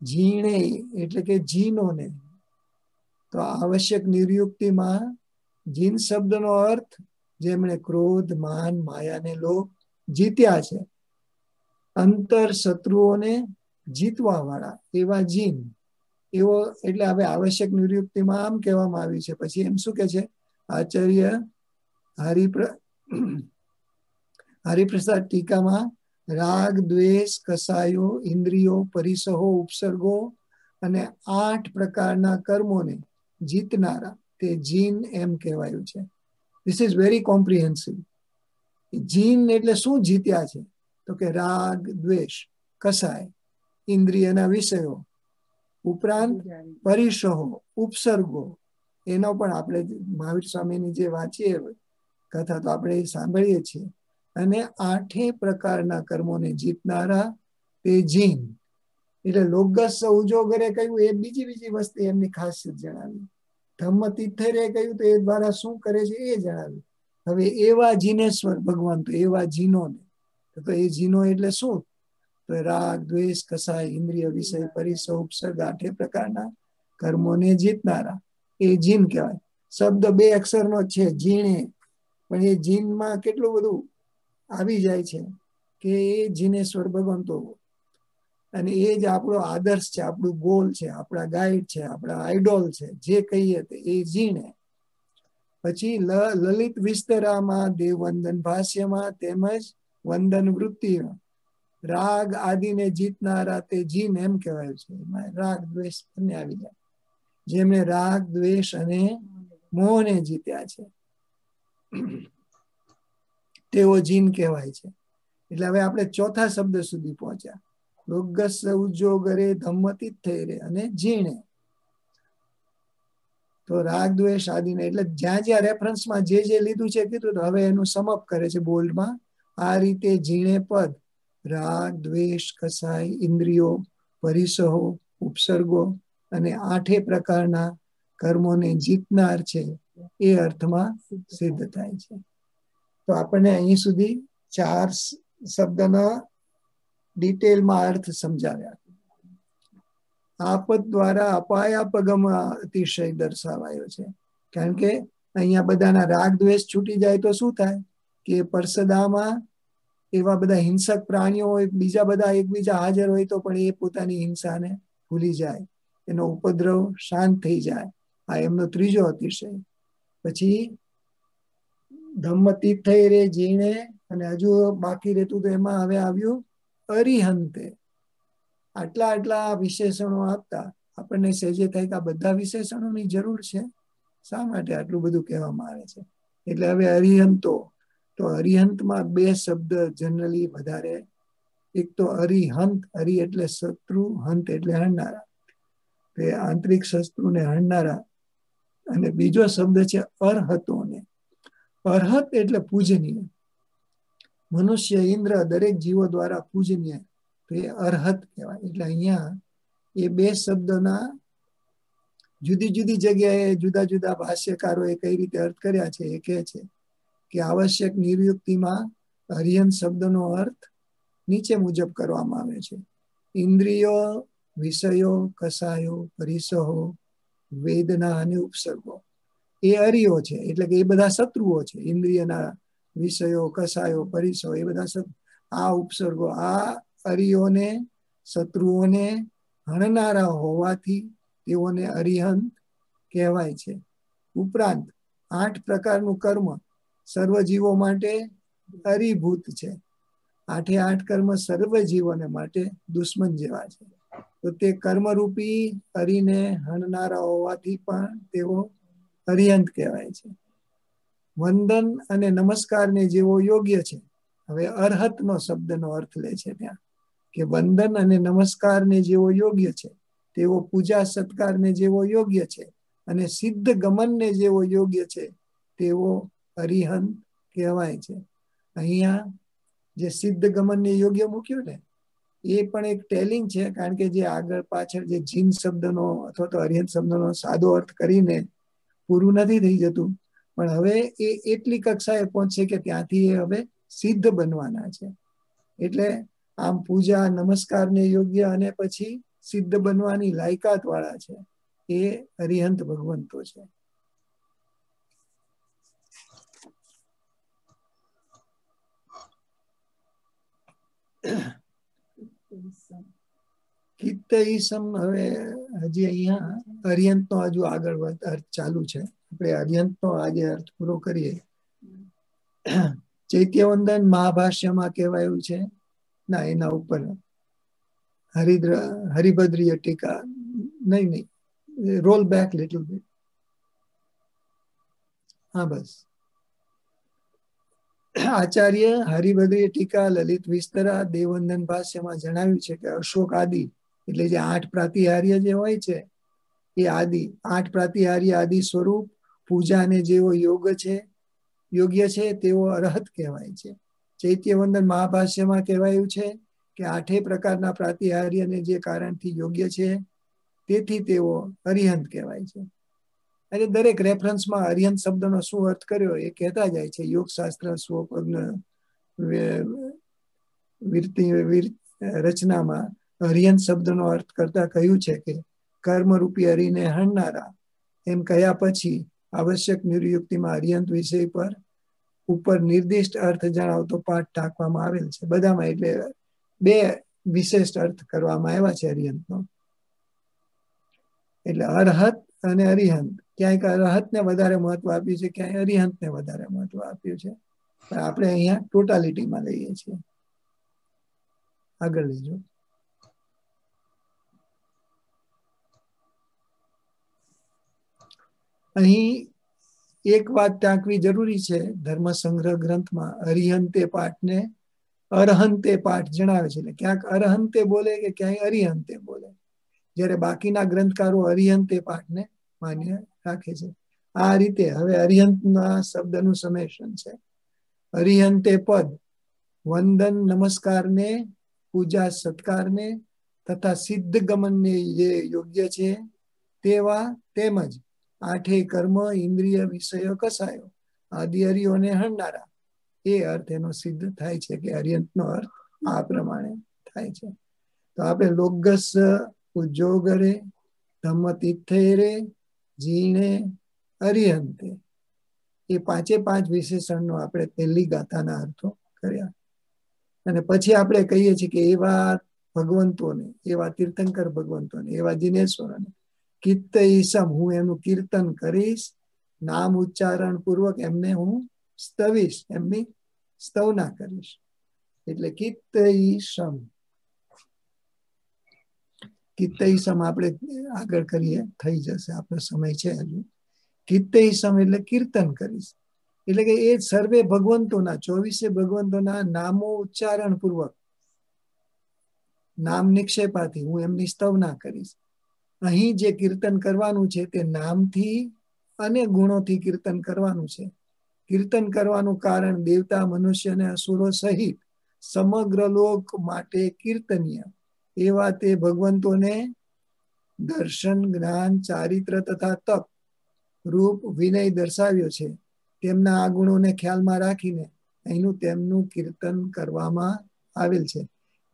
જીણે એટલે કે જીનોને. તો આવશ્યક નિર્યુક્તિમાં જીન શબ્દનો અર્થ જેમણે ક્રોધ, માન, માયાને લોક જીત્યા છે. અંતર શત્રુઓને જીતવા વાળા એવા જીન. એવો એટલે હવે આવશ્યક નિર્યુક્તિમાં આમ કહેવામાં આવ્યું છે. પછી એમ શું કે છે? આચાર્ય હરિપ્ર હરિપ્રસાદ ટીકામાં રાગ દ્વેષ કસાયો ઇન્દ્રિયો પરિસહો ઉપસર્ગો અને આઠ પ્રકારના કર્મોને જીતનારા. તે જીન એમ કહેવાયું છે. ધીસ ઇઝ વેરી કોમ્પ્રિહેન્સિવ જીન એટલે શું જીત્યા છે? તો કે રાગ દ્વેષ કસાય ઇન્દ્રિયના વિષયો ઉપરાંત પરિસહો ઉપસર્ગો. એનો પણ આપણે મહાવીર સ્વામીની જે વાંચીએ કથા તો આપણે સાંભળીએ છીએ. અને આઠે પ્રકારના કર્મોને જીતનારા તે જીન. એટલે લોગસ ઉજોગરે કહ્યું, એ બીજી બીજી વસ્તુ એમની ખાસિયત જણાવી. ધમ્મ તીર્થરે કહ્યું તો એ દ્વારા શું કરે છે એ જણાવ્યું હવે એવા જીનેશ્વર ભગવાન તો એવા જીનોને. તો એ જીનો એટલે શું? તો રાગ, દ્વેષ, કસાય, ઇન્દ્રિય વિષય પરિસર ઉપસર્ગ આઠે પ્રકારના કર્મોને જીતનારા. એ જીન કહેવાય. શબ્દ બે અક્ષરનો છે, જીણે પણ એ જીનમાં કેટલું બધું આવી જાય છે કે એ જીનેશ્વર ભગવાન તો અને એ જ આપણો આદર્શ છે, આપણું ગોલ છે, આપણા ગાઈડ છે, આપણા આઈડોલ છે, જે કહીએ તે એ જીણે. પછી લલિત વિસ્તરામાં, દેવવંદન ભાષ્યમાં તેમજ વંદન વૃત્તિમાં. રાગ આદિને જીતનારા તે જીન એમ કહેવાય છે રાગ દ્વેષ બંને આવી જાય. જેમણે રાગ, દ્વેષ અને મોહને જીત્યા છે. તેઓ જીન કહેવાય છે. એટલે હવે આપણે ચોથા શબ્દ સુધી પહોંચ્યા. રોગસ ઉજોગરે ધમ્મતી થઈ રે અને જીણે. તો રાગ, દ્વેષ આદિને એટલે જ્યાં જ્યાં રેફરન્સમાં જે જે લીધું છે કીધું તો હવે એનું સમપ કરે છે બોલ્ડમાં આ રીતે જીણે પદ, રાગ, દ્વેષ કસાય ઇન્દ્રિયો, પરિસહો, ઉપસર્ગો અને આઠે પ્રકારના કર્મોને જીતનાર છે. એ અર્થમાં સિદ્ધ થાય છે. તો આપણને અહીં સુધી ચાર શબ્દના ડિટેલમાં અર્થ સમજાવ્યા. આપદ દ્વારા અપાયા પગમ અતિશય દર્શાવાયો છે. કારણ કે અહીંયા બધાના રાગ દ્વેષ છૂટી જાય તો શું થાય? કે પરસદામાં એવા બધા હિંસક પ્રાણીઓ હોય, બીજા બધા એકબીજા હાજર હોય તો પણ એ પોતાની હિંસાને ભૂલી જાય. એનો ઉપદ્રવ શાંત થઈ જાય. આ એમનો ત્રીજો અતિશય. પછી ધમ્મતી થઈ રે જીણે અને હજુ બાકી રહેતું તો એમાં હવે આવ્યું અરિહંતે. આટલા આટલા વિશેષણો આપતા આપણને સહેજે થાય કે આ બધા વિશેષણોની જરૂર છે. શા માટે આટલું બધું કહેવામાં આવે છે? એટલે હવે અરિહંતો. તો અરિહંતમાં બે શબ્દ જનરલી વધારે. એક તો અરિહંત હરિ એટલે શત્રુ, હંત એટલે હણનારા આંતરિક શત્રુને હણનારા અને બીજો શબ્દ છે અર્હતોને. અર્હત એટલે પૂજનીય. મનુષ્ય ઇન્દ્ર દરેક જીવો દ્વારા પૂજનીય. તો એ અર્હત કહેવાય. એટલે અહીંયા એ બે શબ્દના જુદી જુદી જગ્યાએ જુદા જુદા ભાષ્યકારોએ કઈ રીતે અર્થ કર્યા છે એ કહે છે કે આવશ્યક નિર્યુક્તિમાં હરિયન શબ્દનો અર્થ નીચે મુજબ કરવામાં આવે છે. ઇન્દ્રિયો, વિષયો, કસાયો, પરિસહો વેદના અને ઉપસર્ગો. એ અરિયો છે, એટલે કે એ બધા શત્રુઓ છે, ઇન્દ્રિયના વિષયો, કસાયો, પરિસયો, એ બધા આ ઉપસર્ગો, આ અરિયોને શત્રુઓને હણનારા હોવાથી તેઓને અરિહંત કહેવાય છે. ઉપરાંત, આઠ પ્રકારનું કર્મ સર્વ જીવો માટે અરિભૂત છે. આઠે આઠ કર્મ સર્વ જીવોને માટે દુશ્મન જેવા છે. તો તે કર્મરૂપી હરિને હણનારા હોવાથી પણ તેઓ અરિહંત કહેવાય છે. વંદન અને નમસ્કારને જેવો યોગ્ય છે. હવે અર્હતનો શબ્દનો અર્થ લે છે ત્યાં કે વંદન અને નમસ્કારને જેવો યોગ્ય છે. તેવો પૂજા સત્કારને જેવો યોગ્ય છે અને સિદ્ધ ગમનને જેવો યોગ્ય છે તેવો અરિહંત કહેવાય છે. અહીંયા જે સિદ્ધ ગમનને યોગ્ય મૂક્યું ને એ પણ એક ટેલિંગ છે, કારણ કે જે આગળ પાછળ જે જીન શબ્દનો અથવા તો અરિહંત શબ્દનો સાદો અર્થ કરીને પૂરું નથી થઈ જતું. પણ હવે એ એટલી કક્ષાએ પહોંચશે કે ત્યાંથી એ હવે સિદ્ધ બનવાના છે. એટલે આમ પૂજા, નમસ્કારને યોગ્ય અને પછી સિદ્ધ બનવાની લાયકાત વાળા છે. એ અરિહંત ભગવંતો છે. કિત્ત ઈસમ હવે હજી અહીંયા અરિયંત નો હજુ આગળ અર્થ ચાલુ છે. આપણે અરિયંત નો આજે અર્થ પૂરો કરીએ. ચૈત્યવંદન મહાભાષ્યમાં કહેવાયું છે. ના, એના ઉપર. હરિદ્ર, હરિભદ્રીય ટીકા. નહીં નહીં. રોલ બેક લિટલ બિટ હા, બસ. આચાર્ય હરિભદ્રીય ટીકા લલિત વિસ્તરા દેવંદન ભાષ્યમાં જણાવ્યું છે કે અશોક આદિ, એટલે જે આઠ પ્રાતિહાર્ય જે હોય છે, એ આદિ, આઠ પ્રાતિહાર્ય આદિ સ્વરૂપ પૂજાને જેવો યોગ છે, યોગ્ય છે તેવો અરહત કહેવાય છે. ચૈત્યવંદન મહાભાષ્યમાં કહેવાયું છે કે આઠે પ્રકારના પ્રાતિહાર્યને જે કારણથી યોગ્ય છે, તેથી તેઓ અરિહંત કહેવાય છે. અને દરેક રેફરન્સમાં અરિહંત શબ્દનો શું અર્થ કર્યો એ કહેતા જાય છે. યોગશાસ્ત્ર સ્વપગ્ન રચનામાં અરિહંત શબ્દનો અર્થ કરતા કહ્યું છે કે કર્મરૂપી હરિને હણનારા એમ કહ્યા પછી આવશ્યક નિર્યુક્તિમાં હરિયંત વિષય પર ઉપર નિર્દિષ્ટ અર્થ જણાવતો પાઠ ટાંકવામાં આવેલ છે. બધામાં એટલે બે વિશેષ અર્થ કરવામાં આવ્યા છે હરિયંતનો એટલે અરહત અને અરિહંત. ક્યાંક અરહતને વધારે મહત્વ આપ્યું છે, ક્યાંય અરિહંતને વધારે મહત્વ આપ્યું છે. પણ આપણે અહીંયા ટોટાલિટીમાં લઈએ છીએ. આગળ લેજો. અહીં એક વાત ટાંકવી જરૂરી છે. ધર્મ સંગ્રહ ગ્રંથમાં અરિહંતે પાઠને અરહંતે પાઠ જણાવે છે. એટલે ક્યાંક અરહંતે બોલે કે ક્યાંય અરિહંતે બોલે. જ્યારે બાકીના ગ્રંથકારો અરિહંતે પાઠને માન્ય રાખે છે. આ રીતે હવે અરિહંતના શબ્દનું સમેશન છે. અરિહંતે પદ, વંદન નમસ્કારને, પૂજા સત્કારને તથા સિદ્ધ ગમનને જે યોગ્ય છે તેવા તેમજ આઠે કર્મ, ઇન્દ્રિય વિષયો કસાયો આદિ હરિઓને હણનારા એ અર્થ એનો સિદ્ધ થાય છે કે અરિયંતનો અર્થ આ પ્રમાણે થાય છે. તો આપણે લોગસ ઉજોગરે ધમ્મ તિથેરે જીણે અરિહંતે. એ પાંચે પાંચ વિશેષણનો આપણે પહેલી ગાથાના અર્થો કર્યા. અને પછી આપણે કહીએ છીએ કે એવા ભગવંતોને, એવા તીર્થંકર ભગવંતોને, એવા દિનેશ્વરોને કિત્ત ઈસમ હું એનું કીર્તન કરીશ, નામ ઉચ્ચારણ પૂર્વક એમને હું સ્તવીશ, એમની સ્તવના કરીશ. એટલે કિત્ત ઈસમ કિત્ત ઈસમ આપણે આગળ કરીએ, થઈ જશે. આપણો સમય છે હજુ. કિત્ત ઈસમ એટલે કીર્તન કરીશ. એટલે કે એ સર્વે ભગવંતોના, ચોવીસે ભગવંતોના નામો ઉચ્ચારણ પૂર્વક નામ નિક્ષેપાથી હું એમની સ્તવના કરીશ. અહીં જે કીર્તન કરવાનું છે તે નામથી અને ગુણોથી કીર્તન કરવાનું છે. કીર્તન કરવાનું કારણ દેવતા, મનુષ્ય અને અસુરો સહિત સમગ્ર લોક માટે કીર્તનીય. એવા તે ભગવંતોને દર્શન, જ્ઞાન, ચારિત્ર તથા તપ રૂપ વિનય દર્શાવ્યો છે. તેમના આ ગુણોને ખ્યાલમાં રાખીને અહીંનું તેમનું કીર્તન કરવામાં આવેલ છે.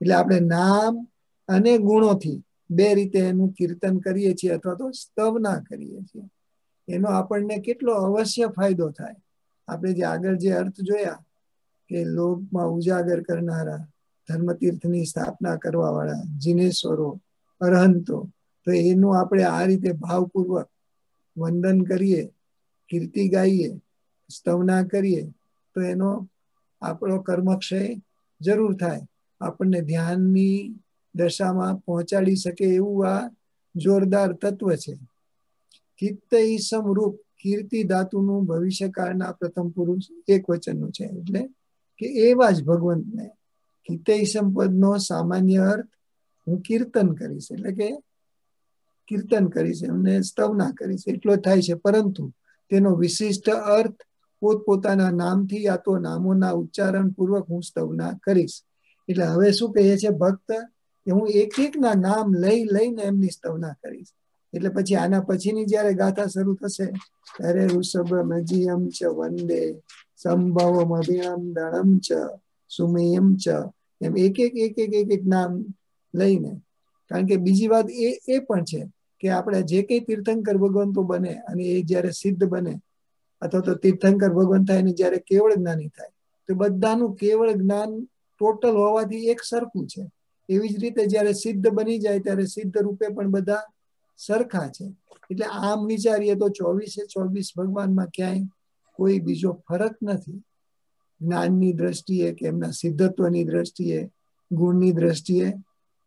એટલે આપણે નામ અને ગુણોથી બે રીતે એનું કીર્તન કરીએ છીએ અથવા તો સ્તવના કરીએ છીએ. એનો આપણને કેટલો અવશ્ય ફાયદો થાય. આપણે જે આગળ જે અર્થ જોયા કે લોકમાં ઉજાગર કરનારા ધર્મતીર્થની સ્થાપના કરવા વાળા જીનેશ્વરો, અરહંતો, તો એનું આપણે આ રીતે ભાવપૂર્વક વંદન કરીએ, કીર્તિ ગાઈએ, સ્તવના કરીએ, તો એનો આપણો કર્મક્ષય જરૂર થાય. આપણને ધ્યાનની દશામાં પહોંચાડી શકે એવું આ જોરદાર તત્વ છે. ચિત્ત સમરૂપ કીર્તિ ધાતુનું ભવિષ્યકાળના પ્રથમ પુરુષ એક વચનનું છે, એટલે કે એવા જ ભગવંતને હિતૈષમ પદનો સામાન્ય અર્થ હું કીર્તન કરીશ, એટલે કે કીર્તન કરીશ, એમને સ્તવના કરીશ, એટલો થાય છે. પરંતુ તેનો વિશિષ્ટ અર્થ પોતપોતાના નામથી યા તો નામોના ઉચ્ચારણ પૂર્વક હું સ્તવના કરીશ. એટલે હવે શું કહે છે ભક્ત કે હું એક એક ના નામ લઈ લઈને એમની સ્તવના કરીશ. એટલે પછી આના પછીની જ્યારે ગાથા શરૂ થશે, ત્યારે ઋષભ મજીયમ ચ વંદે સંભવમ અભિણમ ચ સુમેયમ ચ એમ એક એક એક એક એક એક નામ લઈને. કારણ કે બીજી વાત એ એ પણ છે કે આપણે જે કઈ તીર્થંકર ભગવંતો બને અને એ જયારે સિદ્ધ બને, અથવા તો તીર્થંકર ભગવાન થાય ને જયારે કેવળ જ્ઞાની થાય, તો બધાનું કેવળ જ્ઞાન ટોટલ હોવાથી એક સરખું છે. એવી જ રીતે જયારે સિદ્ધ બની જાય ત્યારે સિદ્ધ રૂપે પણ બધા સરખા છે. એટલે આમ વિચારીએ તો ચોવીસે ચોવીસ ભગવાનમાં ક્યાંય કોઈ બીજો ફરક નથી. જ્ઞાનની દ્રષ્ટિએ કે એમના સિદ્ધત્વની દ્રષ્ટિએ, ગુણની દ્રષ્ટિએ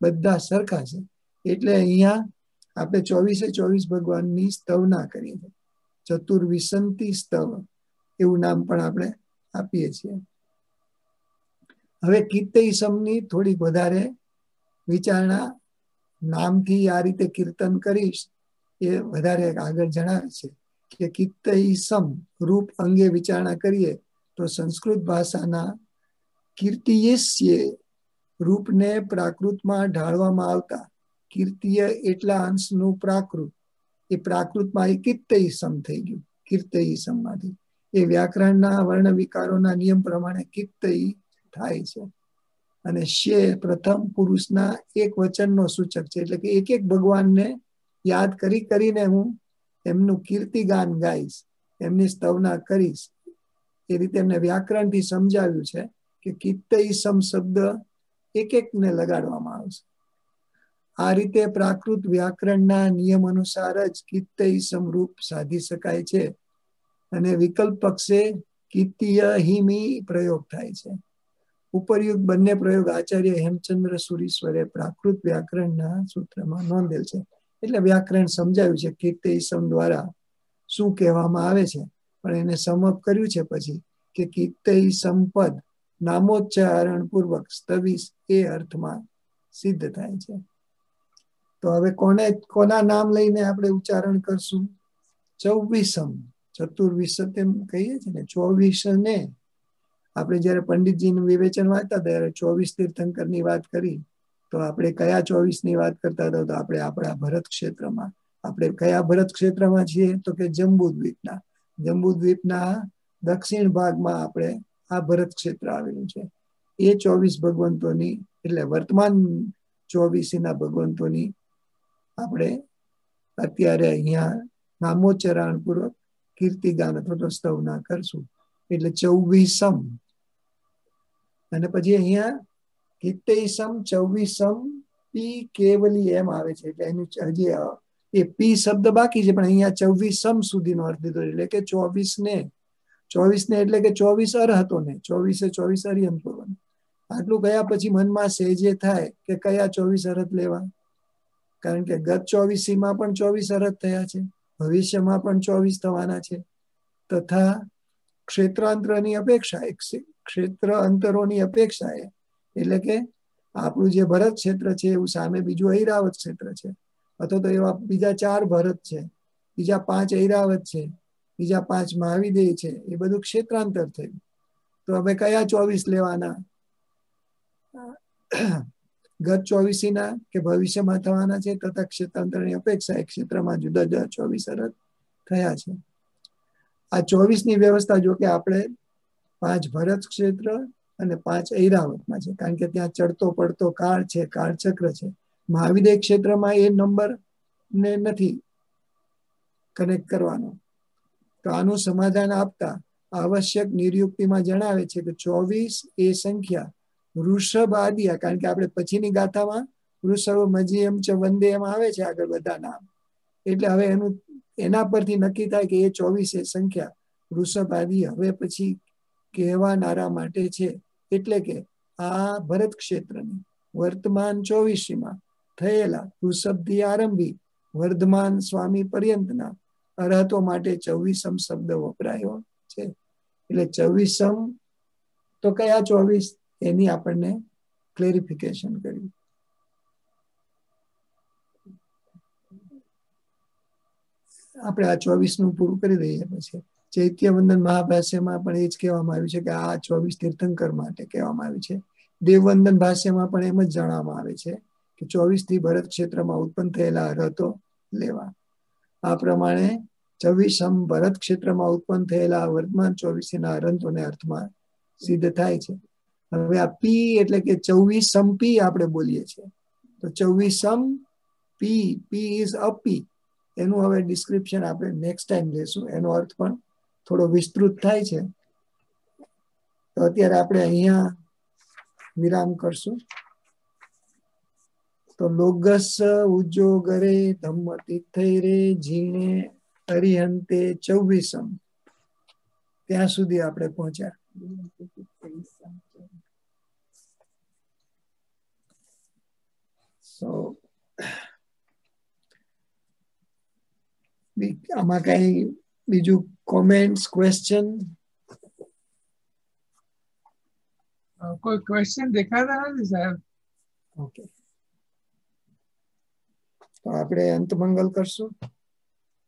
બધા સરખા છે. એટલે અહીંયા આપણે ચોવીસે ચોવીસ ભગવાનની સ્તવના કરીએ છીએ. ચતુર્વિસંતિ સ્તવ, એવું નામ પણ આપણે આપીએ છીએ. હવે કિત્તઈસમની થોડીક વધારે વિચારણા નામથી આ રીતે કીર્તન કરીશ, એ વધારે આગળ જણાવે છે કે કિત્તઈસમ રૂપ અંગે વિચારણા કરીએ તો સંસ્કૃત ભાષાના કીર્તિયસ્ય રૂપને પ્રાકૃતમાં ઢાળવામાં આવતા કીર્તિય એટલા અંશનું પ્રાકૃત. એ પ્રાકૃતમાં એ કિત્તયસમ થઈ ગયું. કીર્તયસમમાંથી એ વ્યાકરણના વર્ણ વિકારોના નિયમ પ્રમાણે કિત્તય થાય છે. અને શે પ્રથમ પુરુષના એક વચનનો સૂચક છે. એટલે કે એક એક ભગવાનને યાદ કરી કરીને હું એમનું કીર્તિગાન ગાઈશ. એમની સ્તવના કરીશ. એ રીતે એમને વ્યાકરણથી સમજાવ્યું છે કે કિત્તઈસમ શબ્દ એક એકને લગાડવામાં આવશે આ રીતે પ્રાકૃત વ્યાકરણના નિયમ અનુસાર જ કિત્તઈસમ રૂપ સાધી શકાય છે અને વિકલ્પ પક્ષે કિત્તીય હિમી પ્રયોગ થાય છે. ઉપરયુક્ત બંને પ્રયોગ આચાર્ય હેમચંદ્ર સુરીશ્વરે પ્રાકૃત વ્યાકરણના સૂત્રમાં નોંધેલ છે. એટલે વ્યાકરણ સમજાવ્યું છે કીર્તિસમ દ્વારા શું કહેવામાં આવે છે? પણ એને સમપ કર્યું છે પછી કે કીર્તઈ સંપદ નામોચ્ચારણ પૂર્વક સ્તવીસ એ અર્થમાં સિદ્ધ થાય છે. તો હવે કોને, કોના નામ લઈને આપણે ઉચ્ચારણ કરશું? ચૌવીસમ ચતુર્વિશ તેમ કહીએ છીએ ને ચોવીસ ને આપણે જયારે પંડિતજીનું વિવેચન વાંચતા ત્યારે ચોવીસ તીર્થંકરની વાત કરી, તો આપણે કયા ચોવીસની વાત કરતા હતા? તો આપણે આપણા ભરત ક્ષેત્રમાં. આપણે કયા ભરત ક્ષેત્રમાં છીએ? તો કે જંબુ દ્વીપના જંબુ દ્વીપના દક્ષિણ ભાગમાં આપણે આ ભરત ક્ષેત્ર આવેલું છે. એ ચોવીસ ભગવંતોની, એટલે વર્તમાન ચોવીસીના ભગવંતોની આપણે અત્યારે અહીંયા નામોચ્ચરાણ પૂર્વક કીર્તિગાન અથવા તો સ્તવના કરશું. એટલે ચૌવીસમ. અને પછી અહીંયા કિત્તેસમ ચૌવીસમ, પી કેવલી એમ આવે છે. એટલે એનું હજી એ પી શબ્દ બાકી છે, પણ અહીંયા ચૌવીસમ સુધીનો અર્થ દીધો એટલે કે ચોવીસ ને ચોવીસ ને એટલે કે ચોવીસ અરહતો ને ચોવીસે ચોવીસ અરિયમ પૂર્વ આટલું ગયા પછી મનમાં સેજે થાય કે કયા ચોવીસ અરહત લેવા? કારણ કે ગત ચોવીસીમાં પણ ચોવીસ અરહત થયા છે, ભવિષ્યમાં પણ ચોવીસ થવાના છે. તથા ક્ષેત્રાંતરની અપેક્ષા ક્ષેત્ર અંતરોની અપેક્ષાએ, એટલે કે આપણું જે ભરત ક્ષેત્ર છે, એવું સામે બીજું ઐરાવત ક્ષેત્ર છે. અથવા તો એવા બીજા ચાર ભરત છે, બીજા પાંચ ઐરાવત છે, બીજા પાંચ મહાવિદેય છે, એ બધું ક્ષેત્રાંતર થયું. તો હવે કયા ચોવીસ લેવાના? ગત ચોવીસીના કે ભવિષ્યમાં થવાના છે, તથા ક્ષેત્રાંતરની અપેક્ષા ક્ષેત્રમાં જુદા જુદા ચોવીસ અરત થયા છે. આ ચોવીસની વ્યવસ્થા જો કે આપણે પાંચ ભરત ક્ષેત્ર અને પાંચ ઐરાવતમાં છે, કારણ કે ત્યાં ચડતો પડતો કાળ છે, કાળચક્ર છે. મહાવિદય ક્ષેત્રમાં એ નંબર ને નથી કનેક્ટ કરવાનો. તો આનું સમાધાન આપતા આવશ્યક નિર્યુક્તિમાં જણાવે છે કે ચોવીસ એ સંખ્યા વૃષભ આદિયા, કારણ કે આપણે પછીની ગાથામાં વૃષભ મજી એમ છે, વંદે એમ આવે છે આગળ બધા નામ. એટલે હવે એનું, એના પરથી નક્કી થાય કે એ ચોવીસ એ સંખ્યા વૃષભ આદિ હવે પછી કહેવાનારા માટે છે. એટલે કે આ ભરત ક્ષેત્રની વર્તમાન ચોવીસીમાં થયેલા ઋષભથી આરંભી વર્ધમાન સ્વામી પર્યંતના અરહતો માટે ચોવીસમ શબ્દ વપરાયો છે. એટલે ચોવીસમ તો કયા ચોવીસ? એની આપણને ક્લેરિફિકેશન કર્યું આપણે આ ચોવીસનું પૂરું કરી દઈએ પછી. ચૈત્ય વંદન મહાભાષ્યમાં પણ એ જ કહેવામાં આવ્યું છે કે આ ચોવીસ તીર્થંકર માટે કહેવામાં આવ્યું છે. દેવવંદન ભાષ્યમાં પણ એમ જ જણાવવામાં આવે છે. કે ચોવીસથી ભરત ક્ષેત્રમાં ઉત્પન્ન થયેલા રથો લેવા. આ પ્રમાણે ચોવીસમ ભરત ક્ષેત્રમાં ઉત્પન્ન થયેલા વર્તમાન ચોવીસના અરંતોને અર્થમાં સિદ્ધ થાય છે. હવે આ પી એટલે કે ચોવીસમ પી આપણે બોલીએ છીએ. તો ચોવીસમ પી પી ઇઝ અપી એનું હવે ડિસ્ક્રિપ્શન આપણે નેક્સ્ટ ટાઈમ લેશું એનો અર્થ પણ થોડો વિસ્તૃત થાય છે. તો અત્યારે આપણે અહીંયા વિરામ કરશું. તો લોગસ ઉજો ગરે ધમ્મ તીર્થઈ રે જીણે અરિહંતે ચૌવીસમ. ત્યાં સુધી આપણે પહોંચ્યા. સો આમાં કઈ બીજું કોમેન્ટ્સ ક્વેશ્ચન કોઈ ક્વેશ્ચન દેખાતા નથી સાહેબ? ઓકે તો આપણે અંત મંગલ કરશું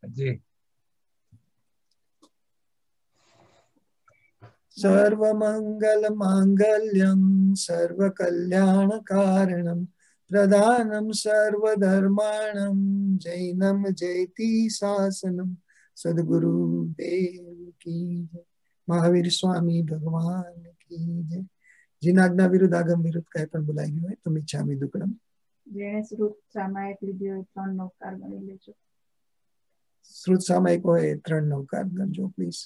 જી સર્વમંગલ માંગલ્યમ સર્વ કલ્યાણ કારણમ પ્રધાનમ સર્વધર્માણમ જૈનમ જયતી શાસનમ સદગુરુ દેવ કી જય મહાવીર સ્વામી ભગવાન કી જય જેના આજ્ઞા વિરુદ્ધ આગમ વિરુદ્ધ કઈ પણ બોલાઈ ગયું હોય તો મિચ્છામી દુકડમ જેણે શ્રુત સામાયિક લીધી હોય ત્રણ નવકાર ગણી લેજો શ્રુત સામાયિક હોય ત્રણ નવકાર ગણજો please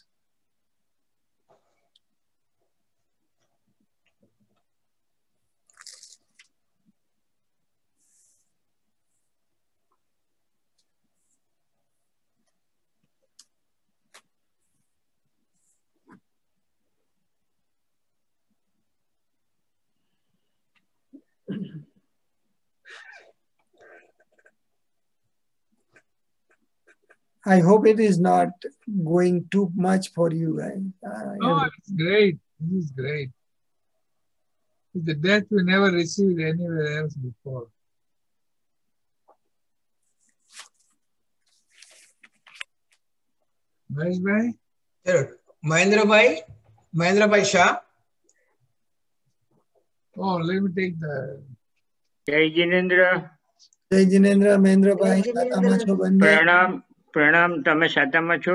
I hope it is not going too much for you guys. Uh, no, it's great. This is great. It's a death we never received anywhere else before. Mahesh Bhai? Sure. Mahendra Bhai? Mahendra Bhai Shah? Oh, let me take the. Jai Jinendra. Jai Jinendra, Mahendra Bhai. Pranam. પ્રણામ તમે સાતામાં છો?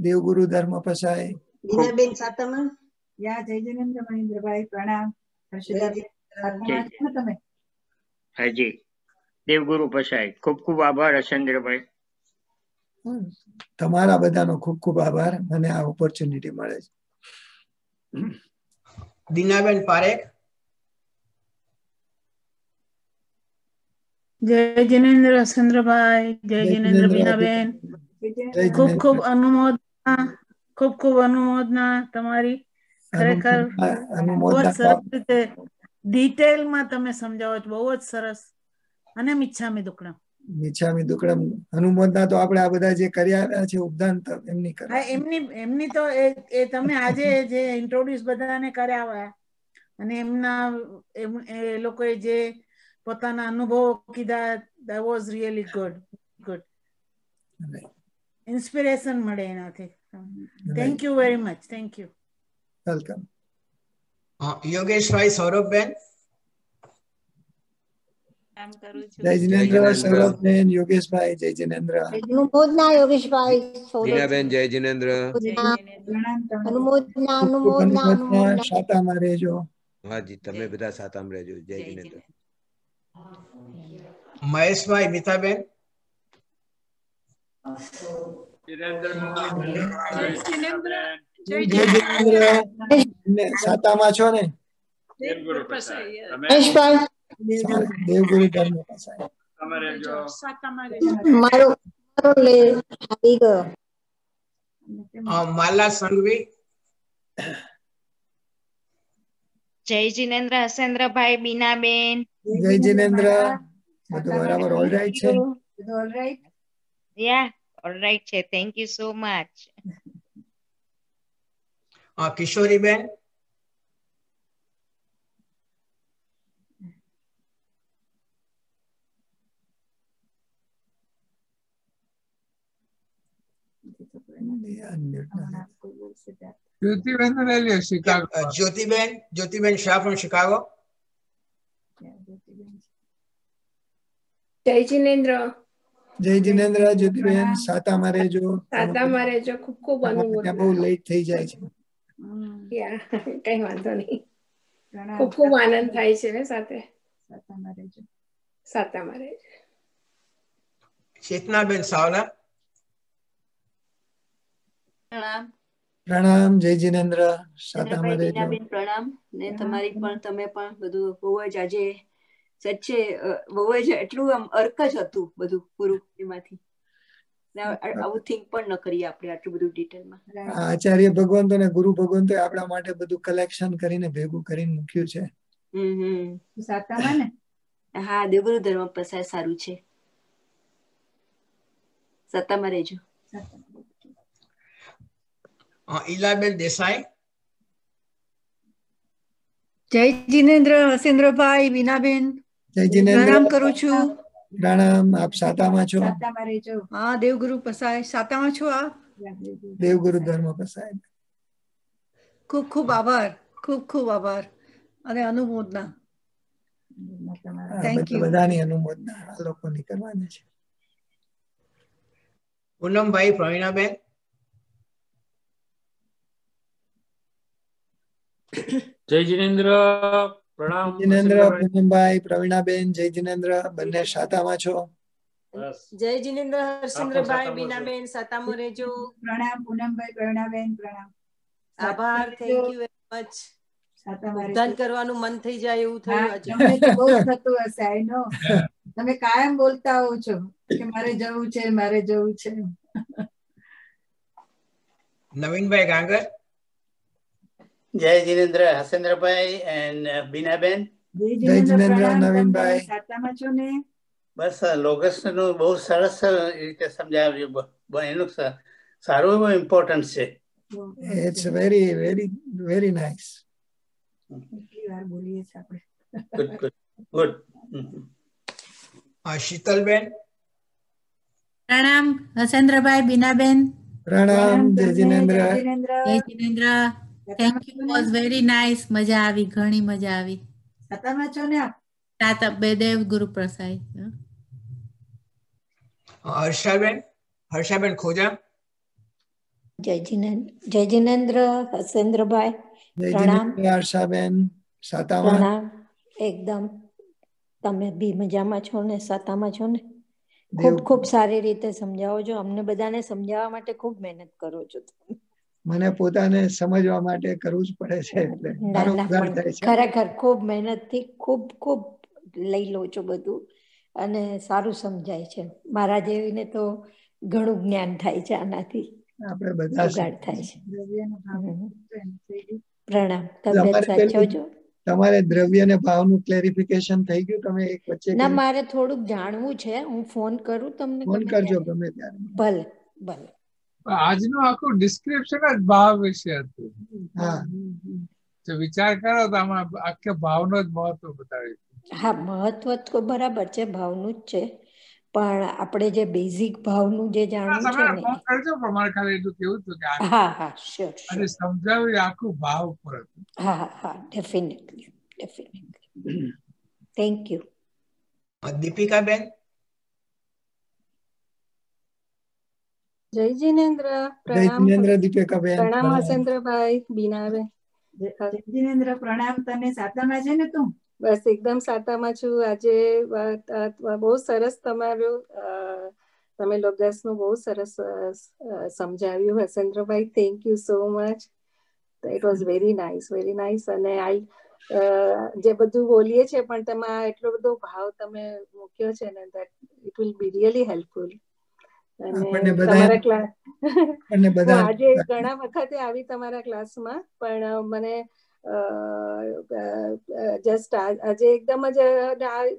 દેવગુરુ ધર્મ પસાય. બીનાબેન સાતામાં યા જય જિનેન્દ્ર મહેન્દ્રભાઈ પ્રણામ. તમે? હાજી. દેવગુરુ પસાય. ખૂબ ખૂબ આભાર હસેન્દ્રભાઈ તમારા બધાનો ખૂબ ખૂબ આભાર. મને આ ઓપોર્ચ્યુનિટી મળે છે. દીનાબેન પારેખ જય જિનેન્દ્ર હસેન્દ્રભાઈ જય જિનેન્દ્ર બીનાબેન ખૂબ ખૂબ અનુમોદના ખૂબ ખૂબ અનુમોદના તમારી ખરેખર બહુ જ સરસ રીતે ડિટેલમાં તમે સમજાવો છો બહુ જ સરસ અને મિચ્છામી દુકડમ. મિચ્છામી દુકડમ. અનુમોદના તો આપણે આ બધા જે કર્યા છે ઉપદાન એમની કરે એમની એમની તો એ તમે આજે જે ઇન્ટ્રોડ્યુસ બધાને કર્યા અને એમના એ લોકોએ જે પોતાના અનુભવો કીધા that was really good good. Inspiration મળે એનાથી. Thank you very much thank you welcome Yogeshbhai Saurabhben? જય જીનેન્દ્ર સૌરભબેન યોગેશભાઈ જય જિનેન્દ્ર. અનુમોદના યોગેશભાઈ દીનાબેન જય જીનેન્દ્ર. અનુમોદના અનુમોદના રહેજો. હાજી તમે બધા સાતામ રહેજો. જય જીનેન્દ્ર. મહેશભાઈ મિતાબેન સાતામાં છો ને દેવગુરુ ધર્મ મારો મારો લે આવી ગયો માલા સંઘવી જય જીનેન્દ્ર હસેન્દ્રભાઈ બીનાબેન જય જીનેન્દ્ર. બધું બરાબર ઓલ રાઈટ છે? ઓલ રાઈટ યા ઓલરાઈટ છે. Thank you so much Kishoriben? Jyotiben લઈ લ્યો Chicago Jyotiben Jyotiben Shah from Chicago જય જિનેન્દ્ર જય જિનેન્દ્ર જ્યોતિબેન સાતામાં રહેજો સાતામાં રહેજો ખૂબ ખૂબ અનુભવ બહુ લેટ થઈ જાય છે. કઈ વાંધો નહીં. ખૂબ ખૂબ આનંદ થાય છે ને સાથે. સાતામાં રહેજો સાતામાં રહેજો ચેતનાબેન સાવલા પ્રણામ પ્રણામ જય જીનેન્દ્ર પ્રણામ. ને તમારી પણ તમે પણ બધું બહુ જ આજે સચ્ચે બહુ જ એટલું આમ અર્ક જ હતું બધું પૂરું એમાંથી. આવું થિંક પણ ન કરીએ આપણે આટલું બધું ડિટેલમાં આચાર્ય ભગવંતો અને ગુરુ ભગવંતો આપણા માટે બધું કલેક્શન કરીને ભેગું કરીને મૂક્યું છે. હમ હમ. સાતામાં ને? હા દેવગુરુ ધર્મ પ્રસાર સારું છે. સત્તામાં રહેજો. ઈલાબેન દેસાઈ. જય જીનેન્દ્ર હસેન્દ્રભાઈ વિનાબેન જય જીનેન્દ્ર. પ્રણામ કરું છું. પ્રણામ આપ સાતામાં છો? સાતામાં રહેજો. હા દેવગુરુ પસાય સાતામાં છો આ દેવગુરુ ધર્મ પસાય ખૂબ ખૂબ આભાર ખૂબ ખૂબ આભાર. અને અનુમોદના. થેન્ક યુ બધાની અનુમોદના આ લોકોની કરવાની છે. પૂનમભાઈ પ્રવીણાબેન. જય જિનેન્દ્ર પ્રણામ જિનેન્દ્ર પૂનમભાઈ પ્રવીણાબેન જય જિનેન્દ્ર બંને સાતામાં છો. જય જિનેન્દ્ર હરસિન્દ્રભાઈ બીનાબેન સાતામાં રહેજો. પ્રણામ પૂનમભાઈ પ્રવીણાબેન પ્રણામ. આભાર થેન્ક યુ વેરી મચ ઉદ્ધાન કરવાનું મન થઈ જાય એવું થયું આજે. બહુ થતું હશે આઈ નો તમે કાયમ બોલતા હો છો કે મારે જવું છે મારે જવું છે. નવીનભાઈ ગાંગર? જય જીનેન્દ્ર હસેન્દ્રભાઈ એન્ડ બીનાબેન જય જીનેન્દ્ર નવીનભાઈ સાતામાં છો ને બસ લોગસનું બહુ સરસ રીતે સમજાવ્યું. એનું સારું એવું ઇમ્પોર્ટન્સ છે. It's very very very nice કેટલી વાર બોલીએ છીએ આપણે. Good good good Sheetalben. પ્રણામ હસેન્દ્રભાઈ બીનાબેન. પ્રણામ જય જીનેન્દ્ર. જય Jinendra. Thank you was very nice મજા આવી ઘણી મજા આવી. સાતામાં છો ને આપ? સાત બેદેવ ગુરુ પ્રસાદ હર્ષાબેન હર્ષાબેન ખોજા. જય જિનેન્દ્ર હસેન્દ્રભાઈ પ્રણામ. હર્ષાબેન સાતામાં. પ્રણામ. એકદમ તમે બી મજામાં છો ને સાતામાં છો ને? ખૂબ ખૂબ સારી રીતે સમજાવો છો. અમને બધાને સમજાવવા માટે ખૂબ મહેનત કરો છો મને પોતાને સમજવા માટે કરવું જ પડે છે એટલે ના મારો ના ઉધાર થાય છે. ખરેખર ખૂબ મહેનતથી ખૂબ ખૂબ લઈ લો છો બધું અને સારું સમજાય છે. મારા જેવીને તો ઘણું જ્ઞાન થાય છે આનાથી. આપણે બધા ઉગાડ થાય છે. પ્રણામ. તબિયત સાચવજો તમારે દ્રવ્ય અને ભાવનું ક્લેરિફિકેશન થઈ ગયું? તમે એક વચ્ચે ના મારે થોડુંક જાણવું છે. હું ફોન કરું તમને ફોન કરજો. ગમે ત્યારે. ભલે ભલે. આજનું આખું ડિસ્ક્રિપ્શન જ ભાવ વિશે હતું. હા. જો વિચાર કરો તો આમાં આખે ભાવનો જ મહત્વ બતાવ્યું હા મહત્વ તો બરાબર છે ભાવનું જ છે. પણ આપણે જે બેઝિક ભાવનું જે જાણવું છે ને. કરજો પણ મારે ખાલી એટલું કેવું હતું કે હા હા શ્યોર અને સમજાવ્યું આખું ભાવ પર હતું. હા હા હા definitely definitely thank you Dipikaben? જય જિનેન્દ્ર જય પ્રણામ જીનેન્દ્ર દીપિકાબેન. પ્રણામ પ્રણામ. હસેન્દ્રભાઈ બીનાબેન. જીનેન્દ્ર પ્રણામ. તને સાતામાં છે ને તું? બસ એકદમ સાતામાં છું. આજે બહુ સરસ તમારું તમે લોગસનું બહુ સરસ સમજાવ્યું. Hasendrabhai thank you so much it was very nice very nice અને આઈ જે બધું બોલીએ છે પણ તેમાં એટલો બધો ભાવ તમે મૂક્યો છે ને that it will be really helpful અને બધાએ- આજે ઘણા વખતે આવી તમારા ક્લાસમાં પણ મને જસ્ટ આજે એકદમ જ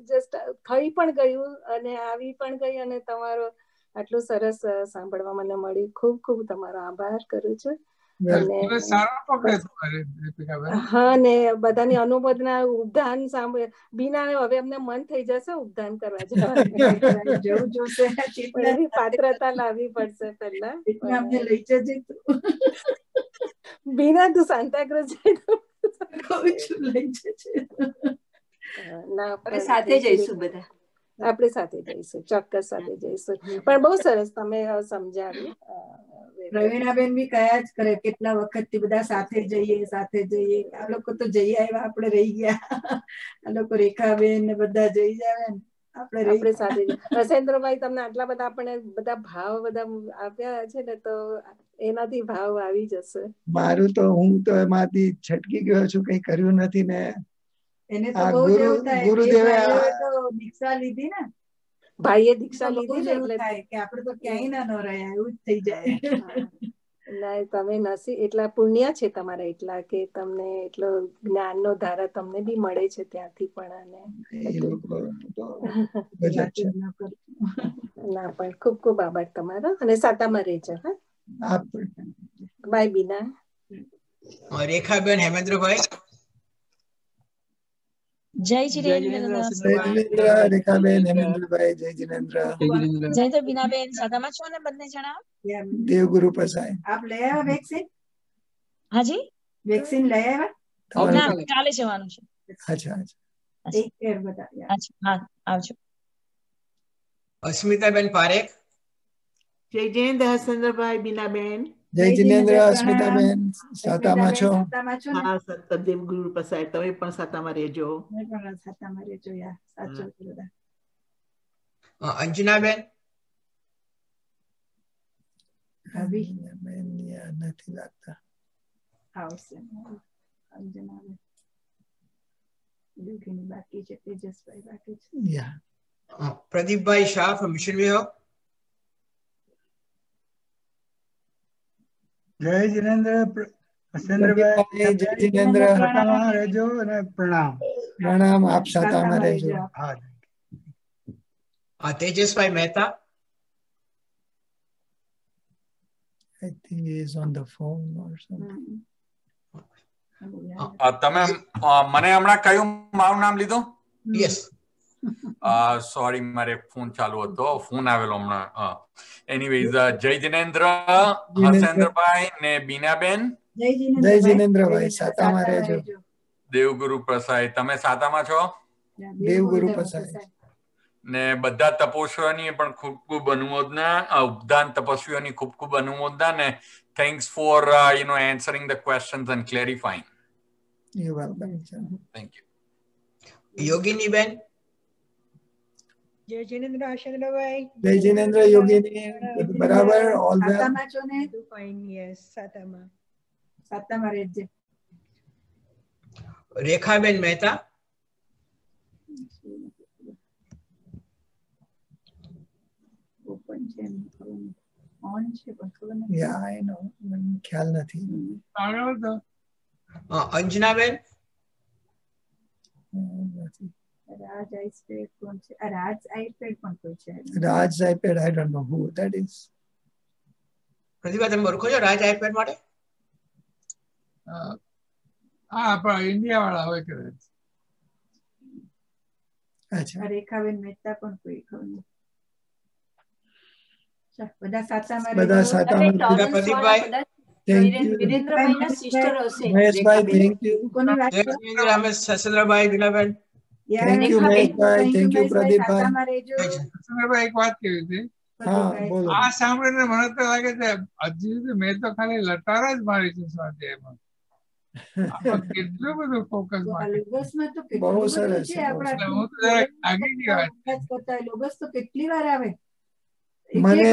જસ્ટ થઈ પણ ગયું અને આવી પણ ગઈ અને તમારો આટલું સરસ સાંભળવા મને મળ્યું. ખૂબ ખૂબ તમારો આભાર કરું છું. હા ને બધાની અનુમોદના સાંભળે. બીના હવે અમને મન થઈ જશે ઉદ્ધાન કરવા જવું જોશે. પાત્રતા લાવવી પડશે પહેલા. લઈ જજે બીના તું સાંતાક્રોઝ લઈ જજે. ના સાથે જઈશું બધા. આપણે સાથે જઈશું ચોક્કસ સાથે જઈશું. પણ બહુ સરસ તમે સમજાવ્યું. પ્રવીણાબેન બી કયા જ કરે કેટલા વખતથી બધા સાથે જઈએ સાથે જઈએ. આ લોકો તો જઈ આવ્યા આપણે રહી ગયા. આ લોકો રેખાબેન ને બધા જઈ જાય ને આપણે આપણે સાથે રસેન્દ્રભાઈ તમને આટલા બધા આપણે બધા ભાવ બધા આપ્યા છે ને તો એનાથી ભાવ આવી જશે. મારું તો હું તો એમાંથી છટકી ગયો છું કઈ કર્યું નથી ને. એને તો બહુ જેવું થાય. ગુરુદેવે તો દીક્ષા લીધી ને. ભાઈએ દીક્ષા લીધી ને એટલે કે આપણે તો ક્યાંય ના ન રહ્યા એવું જ થઈ જાય. ના તમે નસી એટલા પુણ્ય છે તમારા એટલા કે તમને એટલો જ્ઞાનનો ધારા તમને બી મળે છે ત્યાંથી પણ અને ના પણ ખૂબ ખૂબ આભાર તમારો. અને સાતામાં રહેજો હા? બાય બીના. રેખાબેન હેમેન્દ્રભાઈ. જય જીનેન્દ્ર રેખાબેન હેમેન્દ્રભાઈ જય જીનેન્દ્ર. જય બીનાબેન સાદામાં છો ને બંને જણા? દેવગુરુ પસાય આપ લઈ આવ્યા વેક્સિન? હાજી? વેક્સિન લઈ આવ્યા? ના કાલે જવાનું છે. અચ્છા અચ્છા. હા આવજો. અસ્મિતાબેન પારેખ. જય જયેન્દ્ર હસેન્દ્રભાઈ બીનાબેન. જય જીનેન્દ્ર અસ્મિતાબેન સાતામાં છો? હા સતદેવ ગુરુ પ્રસાદ તમે પણ સાતામાં રહેજો. તમે પણ સાતામાં રહેજો યાર સાચો બધા અંજનાબેન ભાભી? નથી લાગતા. આવશે અંજનાબેન દુખીની બાકી છે તેજસભાઈ બાકી છે. Pradeepbhai Shah from mission way Jai Jinendra Hasendrabhai જય જીનેન્દ્ર સાતામાં રહેજો અને પ્રણામ પ્રણામ આપ સાતામાં રહેજો હા તેજસભાઈ Mehta I think he is on the phone or something. તમે મને હમણાં કયું મારું નામ લીધું યસ સોરી મારે ફોન ચાલુ હતો. ફોન આવેલો હમણાં. એનીવેઝ જય જિનેન્દ્ર હસેન્દ્રભાઈ ને બીનાબેન. જય જિનેન્દ્રભાઈ. સાતામાં રહેજો. દેવગુરુ પ્રસાદ. તમે સાતામાં છો? દેવગુરુ પ્રસાદ. ને બધા તપસ્વીઓની પણ ખૂબ ખૂબ અનુમોદના ઉપદાન તપસ્વીઓની ખૂબ ખૂબ અનુમોદના ને thanks for you no answering the questions and clarifying you welcome thank you Yogini ben જય જિનેન્દ્ર હર્ષેન્દ્રભાઈ. જય જીનેન્દ્ર યોગીની. બરાબર ઓલ વેલ સાતામાં છો ને? ફાઇન યસ સાતામાં. સાતામાં રહેજે. રેખાબેન મહેતા. ઓપન છે ઓન છે પણ ખબર નથી. યા આઈ નો મને ખ્યાલ નથી. અંજનાબેન. નથી. રાજ આઈસ્પેડ કોણ છે આ રાજ આઈપેડ પણ કોઈ છે Raj iPad I don't know who that is Pratibha તમે ઓળખો છો રાજ આઈપેડ માટે હા આપણા ઇન્ડિયા વાળા હોય કદાચ અચ્છા રેખાબેન મહેતા પણ કોઈ ખબર નથી બધા સાતામાં બધા સાતામાં પ્રદીપભાઈ થેન્ક યુ વિરેન્દ્રભાઈના સિસ્ટર હશે મહેશભાઈ થેન્ક યુ કોની વાત કરો? Ramesh Sasendrabhai Binaben thank you Maheshbhai thank you Pradeepbhai એક વાત કેવી હતી? હા બોલો. આ સાંભળીને મને તો લાગે છે હજી સુધી મેં તો ખાલી લટાર જ મારી છે સ્વાધ્યાયમાં એમાં. કેટલું બધું ફોકસ આ લોગસમાં તો બહુ સરસ, લોગસ તો કેટલી વાર આવે? મને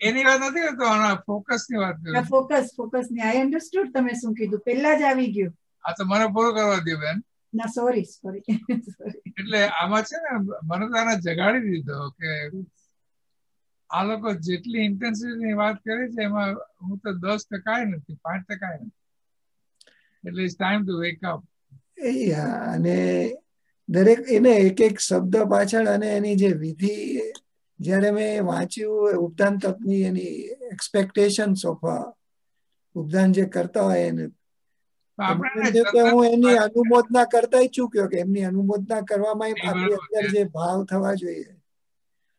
એની વાત નથી કરતો ફોકસની વાત કરું ફોકસ ફોકસ ને આઈ અન્ડરસ્ટુડ તમે શું કીધું. પહેલા જ આવી ગયું. આ તો મને પૂરું કરવા દો બેન. ના સોરી સોરી એટલે આમાં છે ને મને તો આને જગાડી દીધો કે આ લોકો જેટલી ઇન્ટેન્સિટી ની વાત કરે છે એમાં હું તો દસ ટકા નથી પાંચ ટકા નથી. એટલે it's time to wake up અને દરેક એને એક એક શબ્દ પાછળ અને એની જે વિધિ જ્યારે મેં વાંચ્યું ઉપદાન તપની એની એક્સપેક્ટેશન્સ ઓફ ઉપદાન જે કરતા હોય એને હું એમની અનુમોદના કરતા ચૂક્યો કે એમની અનુમોદના કરવામાં જે ભાવ થવા જોઈએ.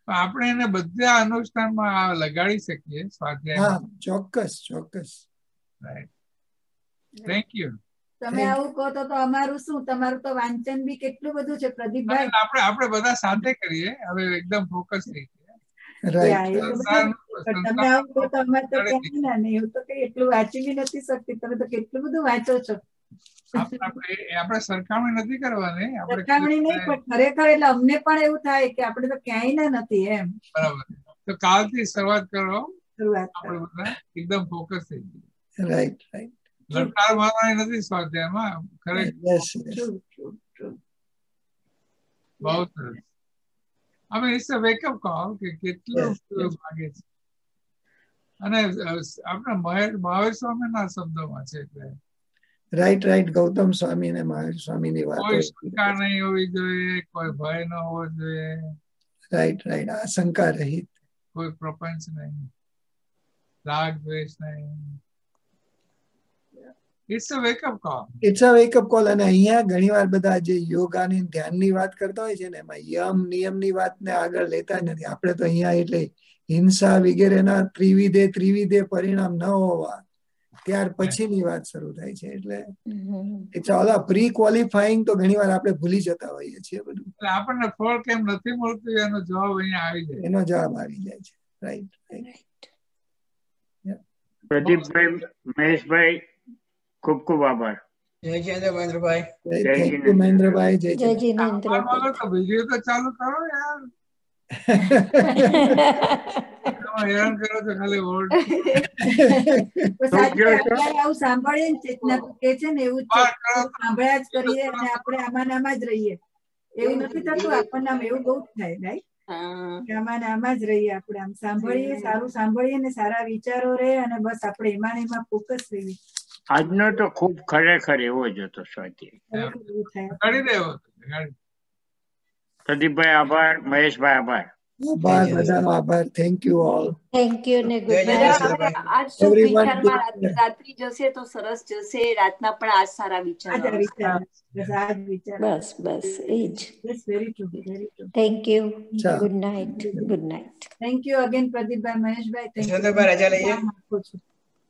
આપણે એને બધા અનુષ્ઠાનમાં લગાડી શકીએ હા ચોક્કસ ચોક્કસ. થેન્ક યુ તમે આવું કહો તો તો અમારું શું? તમારું તો વાંચન બી કેટલું બધું છે પ્રદીપભાઈ આપણે આપણે બધા સાથે કરીએ. હવે એકદમ ફોકસ થઈ તમે આવું તો અમારે તો કઈ ના નહીં હું તો કઈ એટલું વાંચી બી નથી શકતી. તમે તો કેટલું બધું વાંચો છો. આપણે સરખામણી નથી કરવાની સરખામણી નહીં પણ ખરેખર એટલે અમને પણ એવું થાય કે આપણે તો ક્યાંય ના નથી એમ. બરાબર. તો કાલથી શરૂઆત કરો. આપણે બધા એકદમ ફોકસ થઈ ગઈ રાઈટ રાઈટ લટકાર મારવાની નથી સ્વાધ્યાયમાં ખરેખર. બહુ સરસ. હવે ઇટ્સ અ વેકઅપ કોલ કે કેટલું ભાગે છે? અને આપણે મહાવીર સ્વામીના શબ્દોમાં છે એટલે. રાઈટ રાઈટ ગૌતમ સ્વામી ને મહાવીર સ્વામી ની વાત કોઈ શંકા નહીં હોવી જોઈએ કોઈ ભય ન હોવો જોઈએ. રાઈટ રાઈટ આશંકા રહિત. કોઈ પ્રપંચ નહીં. રાગ દ્વેષ નહીં. It's a wake up call it's a wake up call અને અહીંયા ઘણીવાર બધા જે યોગાની ધ્યાનની વાત કરતા હોય છે ને એમાં યમ નિયમની વાતને આગળ લેતા નથી. આપણે તો અહીંયા એટલે હિંસા વગેરેના ત્રિવિધે ત્રિવિધે પરિણામ ન હોવા. ત્યાર પછીની વાત શરૂ થાય છે. એટલે ઇટ્સ ઓલ પ્રી ક્વોલિફાઈંગ તો ઘણીવાર આપણે ભૂલી જતા હોઈએ છીએ બધું. આપણને ફળ કેમ નથી મળતું એનો જવાબ અહીંયા આવી જાય. એનો જવાબ આવી જાય છે. રાઈટ રાઈટ પ્રદીપભાઈ મહેશભાઈ ખૂબ ખૂબ આભાર. જય જયેન્દ્ર મહેન્દ્રભાઈ થેન્ક યુ મહેન્દ્રભાઈ જય જય જિનેન્દ્ર તો વીડિયો તો ચાલુ કરો યાર. હેરાન કરો છો ખાલી વર્ડ આવું સાંભળીએ ને ચેતના કે છે ને એવું સાંભળ્યા જ કરીએ અને આપણે આમાં આમાં જ રહીએ એવું નથી થતું આપણને આમ એવું બહુ થાય રાઈટ આમાં આમાં જ રહીએ આપણે આમ સાંભળીએ સારું સાંભળીએ ને સારા વિચારો રહે અને બસ આપણે એમાં એમાં ફોકસ રહીએ આજનો તો ખૂબ ખરેખર એવો જ હતો સ્વાધ્યાય પ્રદીપભાઈ આભાર મહેશભાઈ આભાર. આભાર બધાનો આભાર. Thank you all thank you ને ગુડ નાઇટ આજ તો વિચારમાં રાત્રિ જશે તો સરસ જશે રાતના પણ આજ સારા વિચાર બસ બસ એ જ very true very true thank you good night good night thank you again Pradeepbhai Maheshbhai. Thank you રજા લઈએ.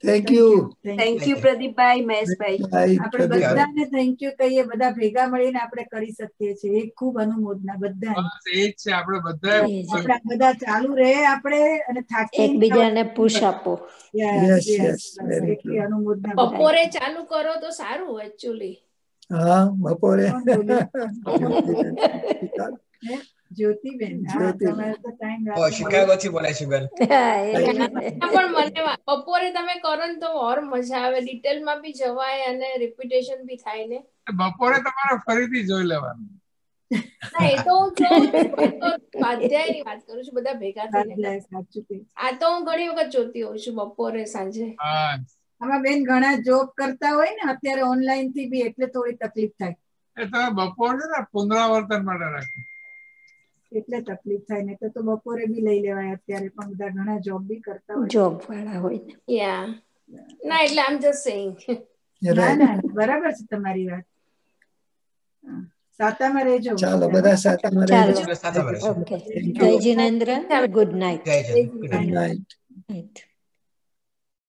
Thank you thank you Pradeepbhai Maheshbhai આપણે બધાને થેન્ક યુ કહીએ. બધા ભેગા મળીને આપણે કરી શકીએ છીએ. એક ખૂબ અનુમોદના બધા એ જ છે. આપણે બધા આપણા બધા ચાલુ રહે આપણે અને થાકી એકબીજાને પુશ આપો. યસ યસ એટલી અનુમોદના બપોરે ચાલુ કરો તો સારું એકચ્યુઅલી હા બપોરે. જ્યોતિબેન શિકાગો થી બોલાય છે બેન. પણ મને બપોરે તમે કરો ને તો ઓર મજા આવે. ડિટેલમાં બી જવાય અને રિપીટેશન બી થાય ને. બપોરે તમારે ફરીથી જોઈ લેવાનું. એ તો હું સ્વાધ્યાયની વાત કરું છું બધા ભેગા થઈને. આ તો હું ઘણી વખત જોતી હોઉં છું બપોરે સાંજે. આમાં બેન ઘણા જોબ કરતા હોય ને અત્યારે ઓનલાઈનથી બી એટલે થોડી તકલીફ થાય. એ તમે બપોરે ને પુનરાવર્તન માટે રાખ્યું એટલે તકલીફ થાય ને તો બપોરે બી લઈ લેવાય અત્યારે પણ બધા ઘણા જોબ બી કરતા હોય જોબ વાળા હોય યા ના એટલે આમ જસ્ટ સેઇંગ ના ના બરાબર છે તમારી વાત. સાતામાં રહેજો. ચાલો બધા સાતામાં રહેજો. ઓકે જય Jinendra. Good night good night